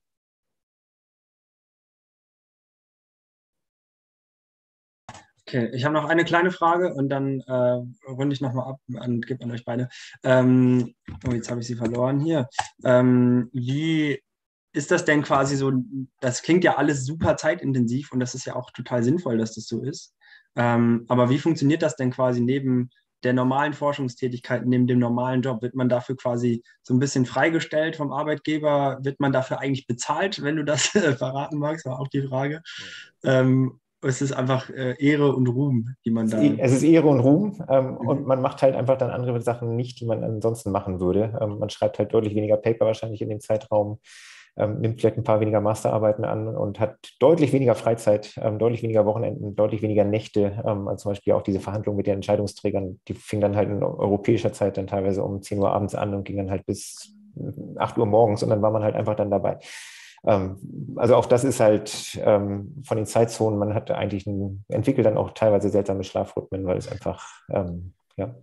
Okay, ich habe noch eine kleine Frage und dann äh, runde ich nochmal ab und gebe an euch beide. Ähm, oh, jetzt habe ich sie verloren hier. Ähm, wie ist das denn quasi so, das klingt ja alles super zeitintensiv und das ist ja auch total sinnvoll, dass das so ist. Ähm, aber wie funktioniert das denn quasi neben der normalen Forschungstätigkeit, neben dem normalen Job? Wird man dafür quasi so ein bisschen freigestellt vom Arbeitgeber? Wird man dafür eigentlich bezahlt, wenn du das verraten magst? War auch die Frage. Ähm, es ist einfach äh, Ehre und Ruhm, die man da. Es ist Ehre und Ruhm ähm, mhm. und man macht halt einfach dann andere Sachen nicht, die man ansonsten machen würde. Ähm, man schreibt halt deutlich weniger Paper wahrscheinlich in dem Zeitraum, ähm, nimmt vielleicht ein paar weniger Masterarbeiten an und hat deutlich weniger Freizeit, ähm, deutlich weniger Wochenenden, deutlich weniger Nächte. Ähm, also zum Beispiel auch diese Verhandlungen mit den Entscheidungsträgern, die fing dann halt in europäischer Zeit dann teilweise um 10 Uhr abends an und ging dann halt bis 8 Uhr morgens und dann war man halt einfach dann dabei. Ähm, also auch das ist halt ähm, von den Zeitzonen, man hat eigentlich ein, entwickelt dann auch teilweise seltsame Schlafrhythmen, weil es einfach, ähm, ja,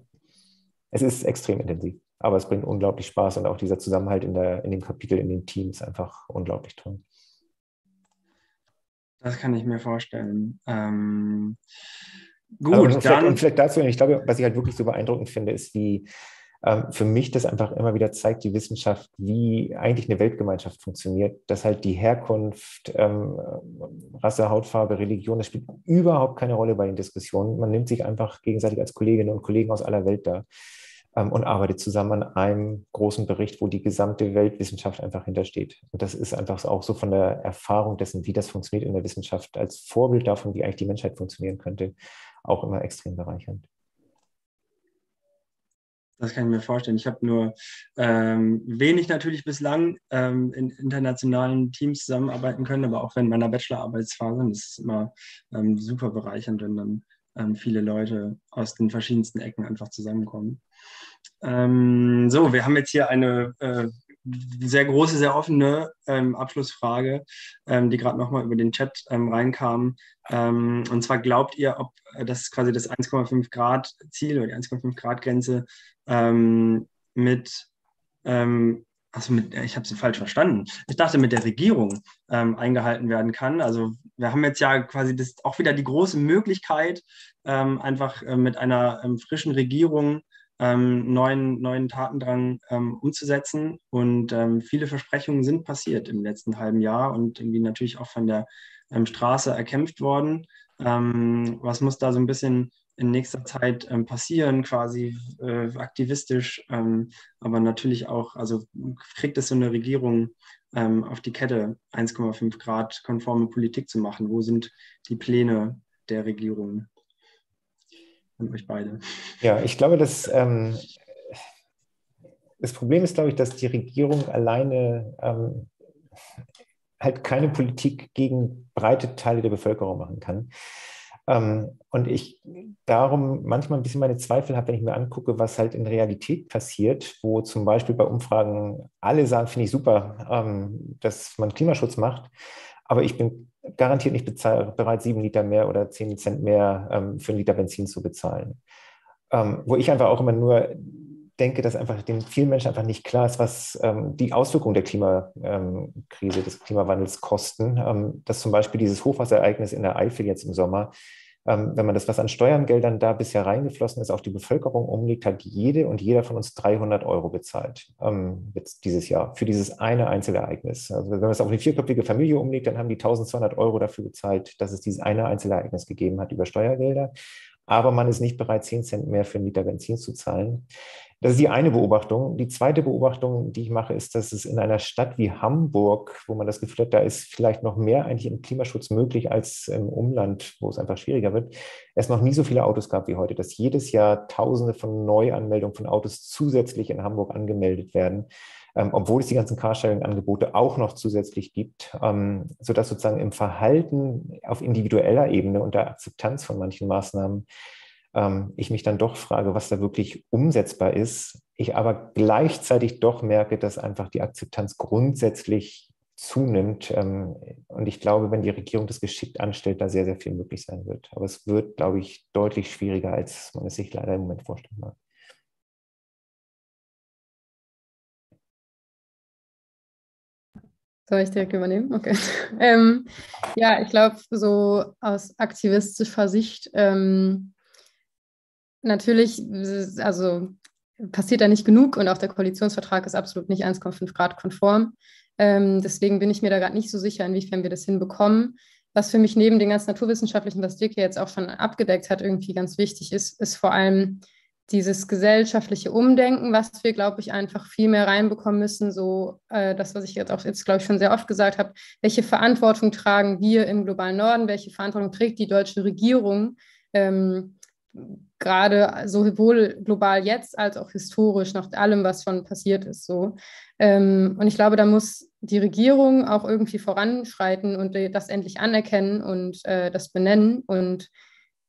es ist extrem intensiv. Aber es bringt unglaublich Spaß und auch dieser Zusammenhalt in, der, in dem Kapitel, in den Teams einfach unglaublich toll. Das kann ich mir vorstellen. Ähm, gut, also und dann. und vielleicht dazu, ich glaube, was ich halt wirklich so beeindruckend finde, ist, wie, ähm, für mich das einfach immer wieder zeigt, die Wissenschaft, wie eigentlich eine Weltgemeinschaft funktioniert, dass halt die Herkunft, ähm, Rasse, Hautfarbe, Religion, das spielt überhaupt keine Rolle bei den Diskussionen. Man nimmt sich einfach gegenseitig als Kolleginnen und Kollegen aus aller Welt da und arbeitet zusammen an einem großen Bericht, wo die gesamte Weltwissenschaft einfach hintersteht. Und das ist einfach auch so von der Erfahrung dessen, wie das funktioniert in der Wissenschaft, als Vorbild davon, wie eigentlich die Menschheit funktionieren könnte, auch immer extrem bereichernd. Das kann ich mir vorstellen. Ich habe nur ähm, wenig natürlich bislang ähm, in internationalen Teams zusammenarbeiten können, aber auch während meiner Bachelorarbeitsphase. Das ist immer ähm, super bereichernd, wenn dann ähm, viele Leute aus den verschiedensten Ecken einfach zusammenkommen. Ähm, so, wir haben jetzt hier eine äh, sehr große, sehr offene ähm, Abschlussfrage, ähm, die gerade nochmal über den Chat ähm, reinkam. Ähm, und zwar glaubt ihr, ob das quasi das 1,5 Grad Ziel oder die 1,5 Grad Grenze ähm, mit, ähm, also mit, ich habe sie falsch verstanden. Ich dachte, mit der Regierung ähm, eingehalten werden kann. Also wir haben jetzt ja quasi das, auch wieder die große Möglichkeit, einfach äh, mit einer frischen Regierung ähm, neuen, neuen Tatendrang ähm, umzusetzen. Und ähm, viele Versprechungen sind passiert im letzten halben Jahr und irgendwie natürlich auch von der ähm, Straße erkämpft worden. Ähm, was muss da so ein bisschen in nächster Zeit ähm, passieren, quasi äh, aktivistisch, aber natürlich auch, also kriegt es so eine Regierung auf die Kette, 1,5 Grad konforme Politik zu machen? Wo sind die Pläne der Regierung? an euch beide. Ja, ich glaube, dass ähm, das Problem ist, glaube ich, dass die Regierung alleine ähm, halt keine Politik gegen breite Teile der Bevölkerung machen kann. Ähm, und ich darum manchmal ein bisschen meine Zweifel habe, wenn ich mir angucke, was halt in Realität passiert, wo zum Beispiel bei Umfragen alle sagen, finde ich super, ähm, dass man Klimaschutz macht, aber ich bin garantiert nicht bereit, sieben Liter mehr oder zehn Cent mehr ähm, für einen Liter Benzin zu bezahlen. Wo ich einfach auch immer nur denke, dass einfach den vielen Menschen einfach nicht klar ist, was ähm, die Auswirkungen der Klimakrise, ähm, des Klimawandels kosten. Ähm, dass zum Beispiel dieses Hochwasserereignis in der Eifel jetzt im Sommer ähm, wenn man das, was an Steuergeldern da bisher reingeflossen ist, auf die Bevölkerung umlegt, hat jede und jeder von uns 300 Euro bezahlt ähm, jetzt dieses Jahr für dieses eine Einzelereignis. Also wenn man es auf eine vierköpfige Familie umlegt, dann haben die 1200 Euro dafür bezahlt, dass es dieses eine Einzelereignis gegeben hat über Steuergelder. Aber man ist nicht bereit, 10 Cent mehr für einen Liter Benzin zu zahlen. Das ist die eine Beobachtung. Die zweite Beobachtung, die ich mache, ist, dass es in einer Stadt wie Hamburg, wo man das Gefühl hat, da ist vielleicht noch mehr eigentlich im Klimaschutz möglich als im Umland, wo es einfach schwieriger wird, es noch nie so viele Autos gab wie heute, dass jedes Jahr Tausende von Neuanmeldungen von Autos zusätzlich in Hamburg angemeldet werden. Ähm, obwohl es die ganzen Carsharing-Angebote auch noch zusätzlich gibt, ähm, sodass sozusagen im Verhalten auf individueller Ebene und der Akzeptanz von manchen Maßnahmen ähm, ich mich dann doch frage, was da wirklich umsetzbar ist. Ich aber gleichzeitig doch merke, dass einfach die Akzeptanz grundsätzlich zunimmt. Ähm, und ich glaube, wenn die Regierung das geschickt anstellt, da sehr, sehr viel möglich sein wird. Aber es wird, glaube ich, deutlich schwieriger, als man es sich leider im Moment vorstellen mag. Soll ich direkt übernehmen? Okay. Ähm, ja, ich glaube, so aus aktivistischer Sicht, ähm, natürlich, also passiert da nicht genug und auch der Koalitionsvertrag ist absolut nicht 1,5 Grad konform. Ähm, deswegen bin ich mir da gerade nicht so sicher, inwiefern wir das hinbekommen. Was für mich neben den ganzen naturwissenschaftlichen, was Dirk jetzt auch schon abgedeckt hat, irgendwie ganz wichtig ist, ist vor allem dieses gesellschaftliche Umdenken, was wir, glaube ich, einfach viel mehr reinbekommen müssen. So äh, das, was ich jetzt auch jetzt, glaube ich, schon sehr oft gesagt habe. Welche Verantwortung tragen wir im globalen Norden? Welche Verantwortung trägt die deutsche Regierung? Ähm, gerade sowohl global jetzt als auch historisch nach allem, was schon passiert ist. So. Ähm, und ich glaube, da muss die Regierung auch irgendwie voranschreiten und das endlich anerkennen und äh, das benennen und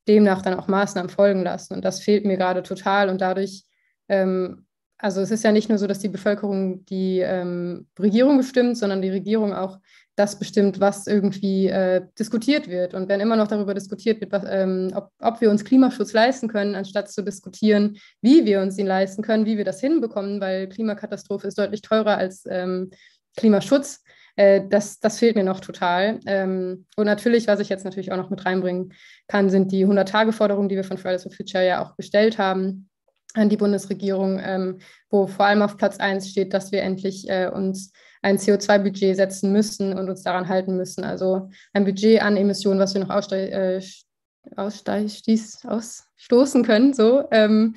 demnach dann auch Maßnahmen folgen lassen. Und das fehlt mir gerade total. Und dadurch, ähm, also es ist ja nicht nur so, dass die Bevölkerung die ähm, Regierung bestimmt, sondern die Regierung auch das bestimmt, was irgendwie äh, diskutiert wird. Und wenn immer noch darüber diskutiert wird, was, ähm, ob, ob, wir uns Klimaschutz leisten können, anstatt zu diskutieren, wie wir uns ihn leisten können, wie wir das hinbekommen, weil Klimakatastrophe ist deutlich teurer als ähm, Klimaschutz. Äh, das, das fehlt mir noch total. Ähm, und natürlich, was ich jetzt natürlich auch noch mit reinbringen kann, sind die 100-Tage-Forderungen, die wir von Fridays for Future ja auch gestellt haben an die Bundesregierung, ähm, wo vor allem auf Platz 1 steht, dass wir endlich äh, uns ein CO2-Budget setzen müssen und uns daran halten müssen. Also ein Budget an Emissionen, was wir noch ausstoßen können, so ähm,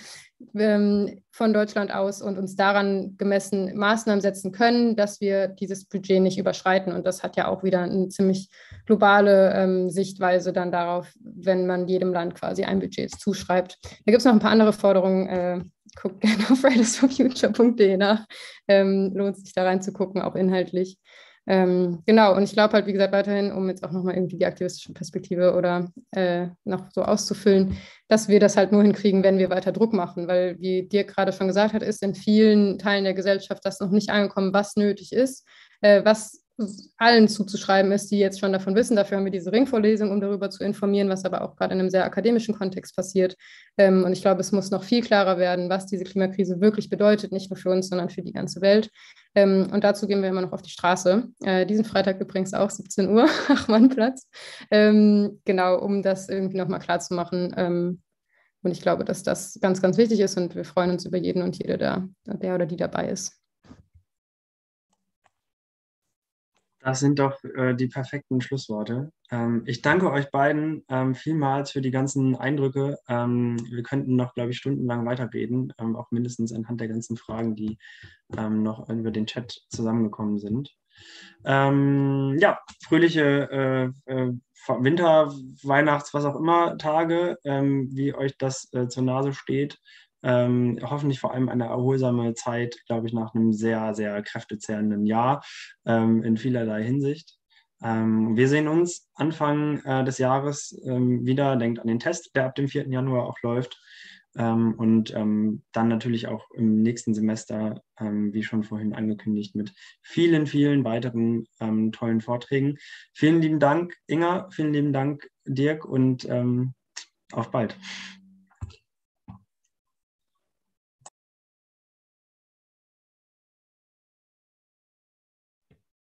ähm, von Deutschland aus und uns daran gemessen Maßnahmen setzen können, dass wir dieses Budget nicht überschreiten. Und das hat ja auch wieder eine ziemlich globale ähm, Sichtweise dann darauf, wenn man jedem Land quasi ein Budget zuschreibt. Da gibt es noch ein paar andere Forderungen. Äh, guckt gerne auf fridaysforfuture.de nach. Ähm, lohnt sich da reinzugucken, auch inhaltlich. Ähm, genau, und ich glaube halt, wie gesagt, weiterhin, um jetzt auch nochmal irgendwie die aktivistische Perspektive oder äh, noch so auszufüllen, dass wir das halt nur hinkriegen, wenn wir weiter Druck machen, weil, wie dir gerade schon gesagt hat, ist in vielen Teilen der Gesellschaft das noch nicht angekommen, was nötig ist, äh, was allen zuzuschreiben ist, die jetzt schon davon wissen. Dafür haben wir diese Ringvorlesung, um darüber zu informieren, was aber auch gerade in einem sehr akademischen Kontext passiert. Ähm, und ich glaube, es muss noch viel klarer werden, was diese Klimakrise wirklich bedeutet, nicht nur für uns, sondern für die ganze Welt. Ähm, und dazu gehen wir immer noch auf die Straße. Äh, diesen Freitag übrigens auch 17 Uhr, Achmannplatz. Ähm, genau, um das irgendwie nochmal klar zu und ich glaube, dass das ganz, ganz wichtig ist und wir freuen uns über jeden und jede, der, der oder die dabei ist. Das sind doch äh, die perfekten Schlussworte. Ähm, ich danke euch beiden ähm, vielmals für die ganzen Eindrücke. Ähm, wir könnten noch, glaube ich, stundenlang weiterreden, ähm, auch mindestens anhand der ganzen Fragen, die ähm, noch über den Chat zusammengekommen sind. Ähm, ja, fröhliche äh, äh, Winter-, Weihnachts-, was auch immer Tage, wie euch das äh, zur Nase steht. Ähm, hoffentlich vor allem eine erholsame Zeit, glaube ich, nach einem sehr, sehr kräftezehrenden Jahr ähm, in vielerlei Hinsicht. Ähm, wir sehen uns Anfang äh, des Jahres ähm, wieder. Denkt an den Test, der ab dem 4. Januar auch läuft. Ähm, und ähm, dann natürlich auch im nächsten Semester, wie schon vorhin angekündigt, mit vielen, vielen weiteren tollen Vorträgen. Vielen lieben Dank, Inga. Vielen lieben Dank, Dirk. Und auf bald.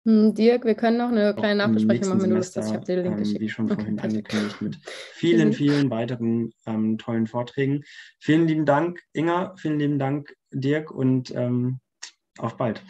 Dirk, wir können noch eine kleine Nachbesprechung machen, wenn du Lust hast. Ich habe den Link ähm, geschickt. Wie schon vorhin okay. angekündigt, mit vielen, vielen weiteren ähm, tollen Vorträgen. Vielen lieben Dank, Inga. Vielen lieben Dank, Dirk. Und ähm, auf bald.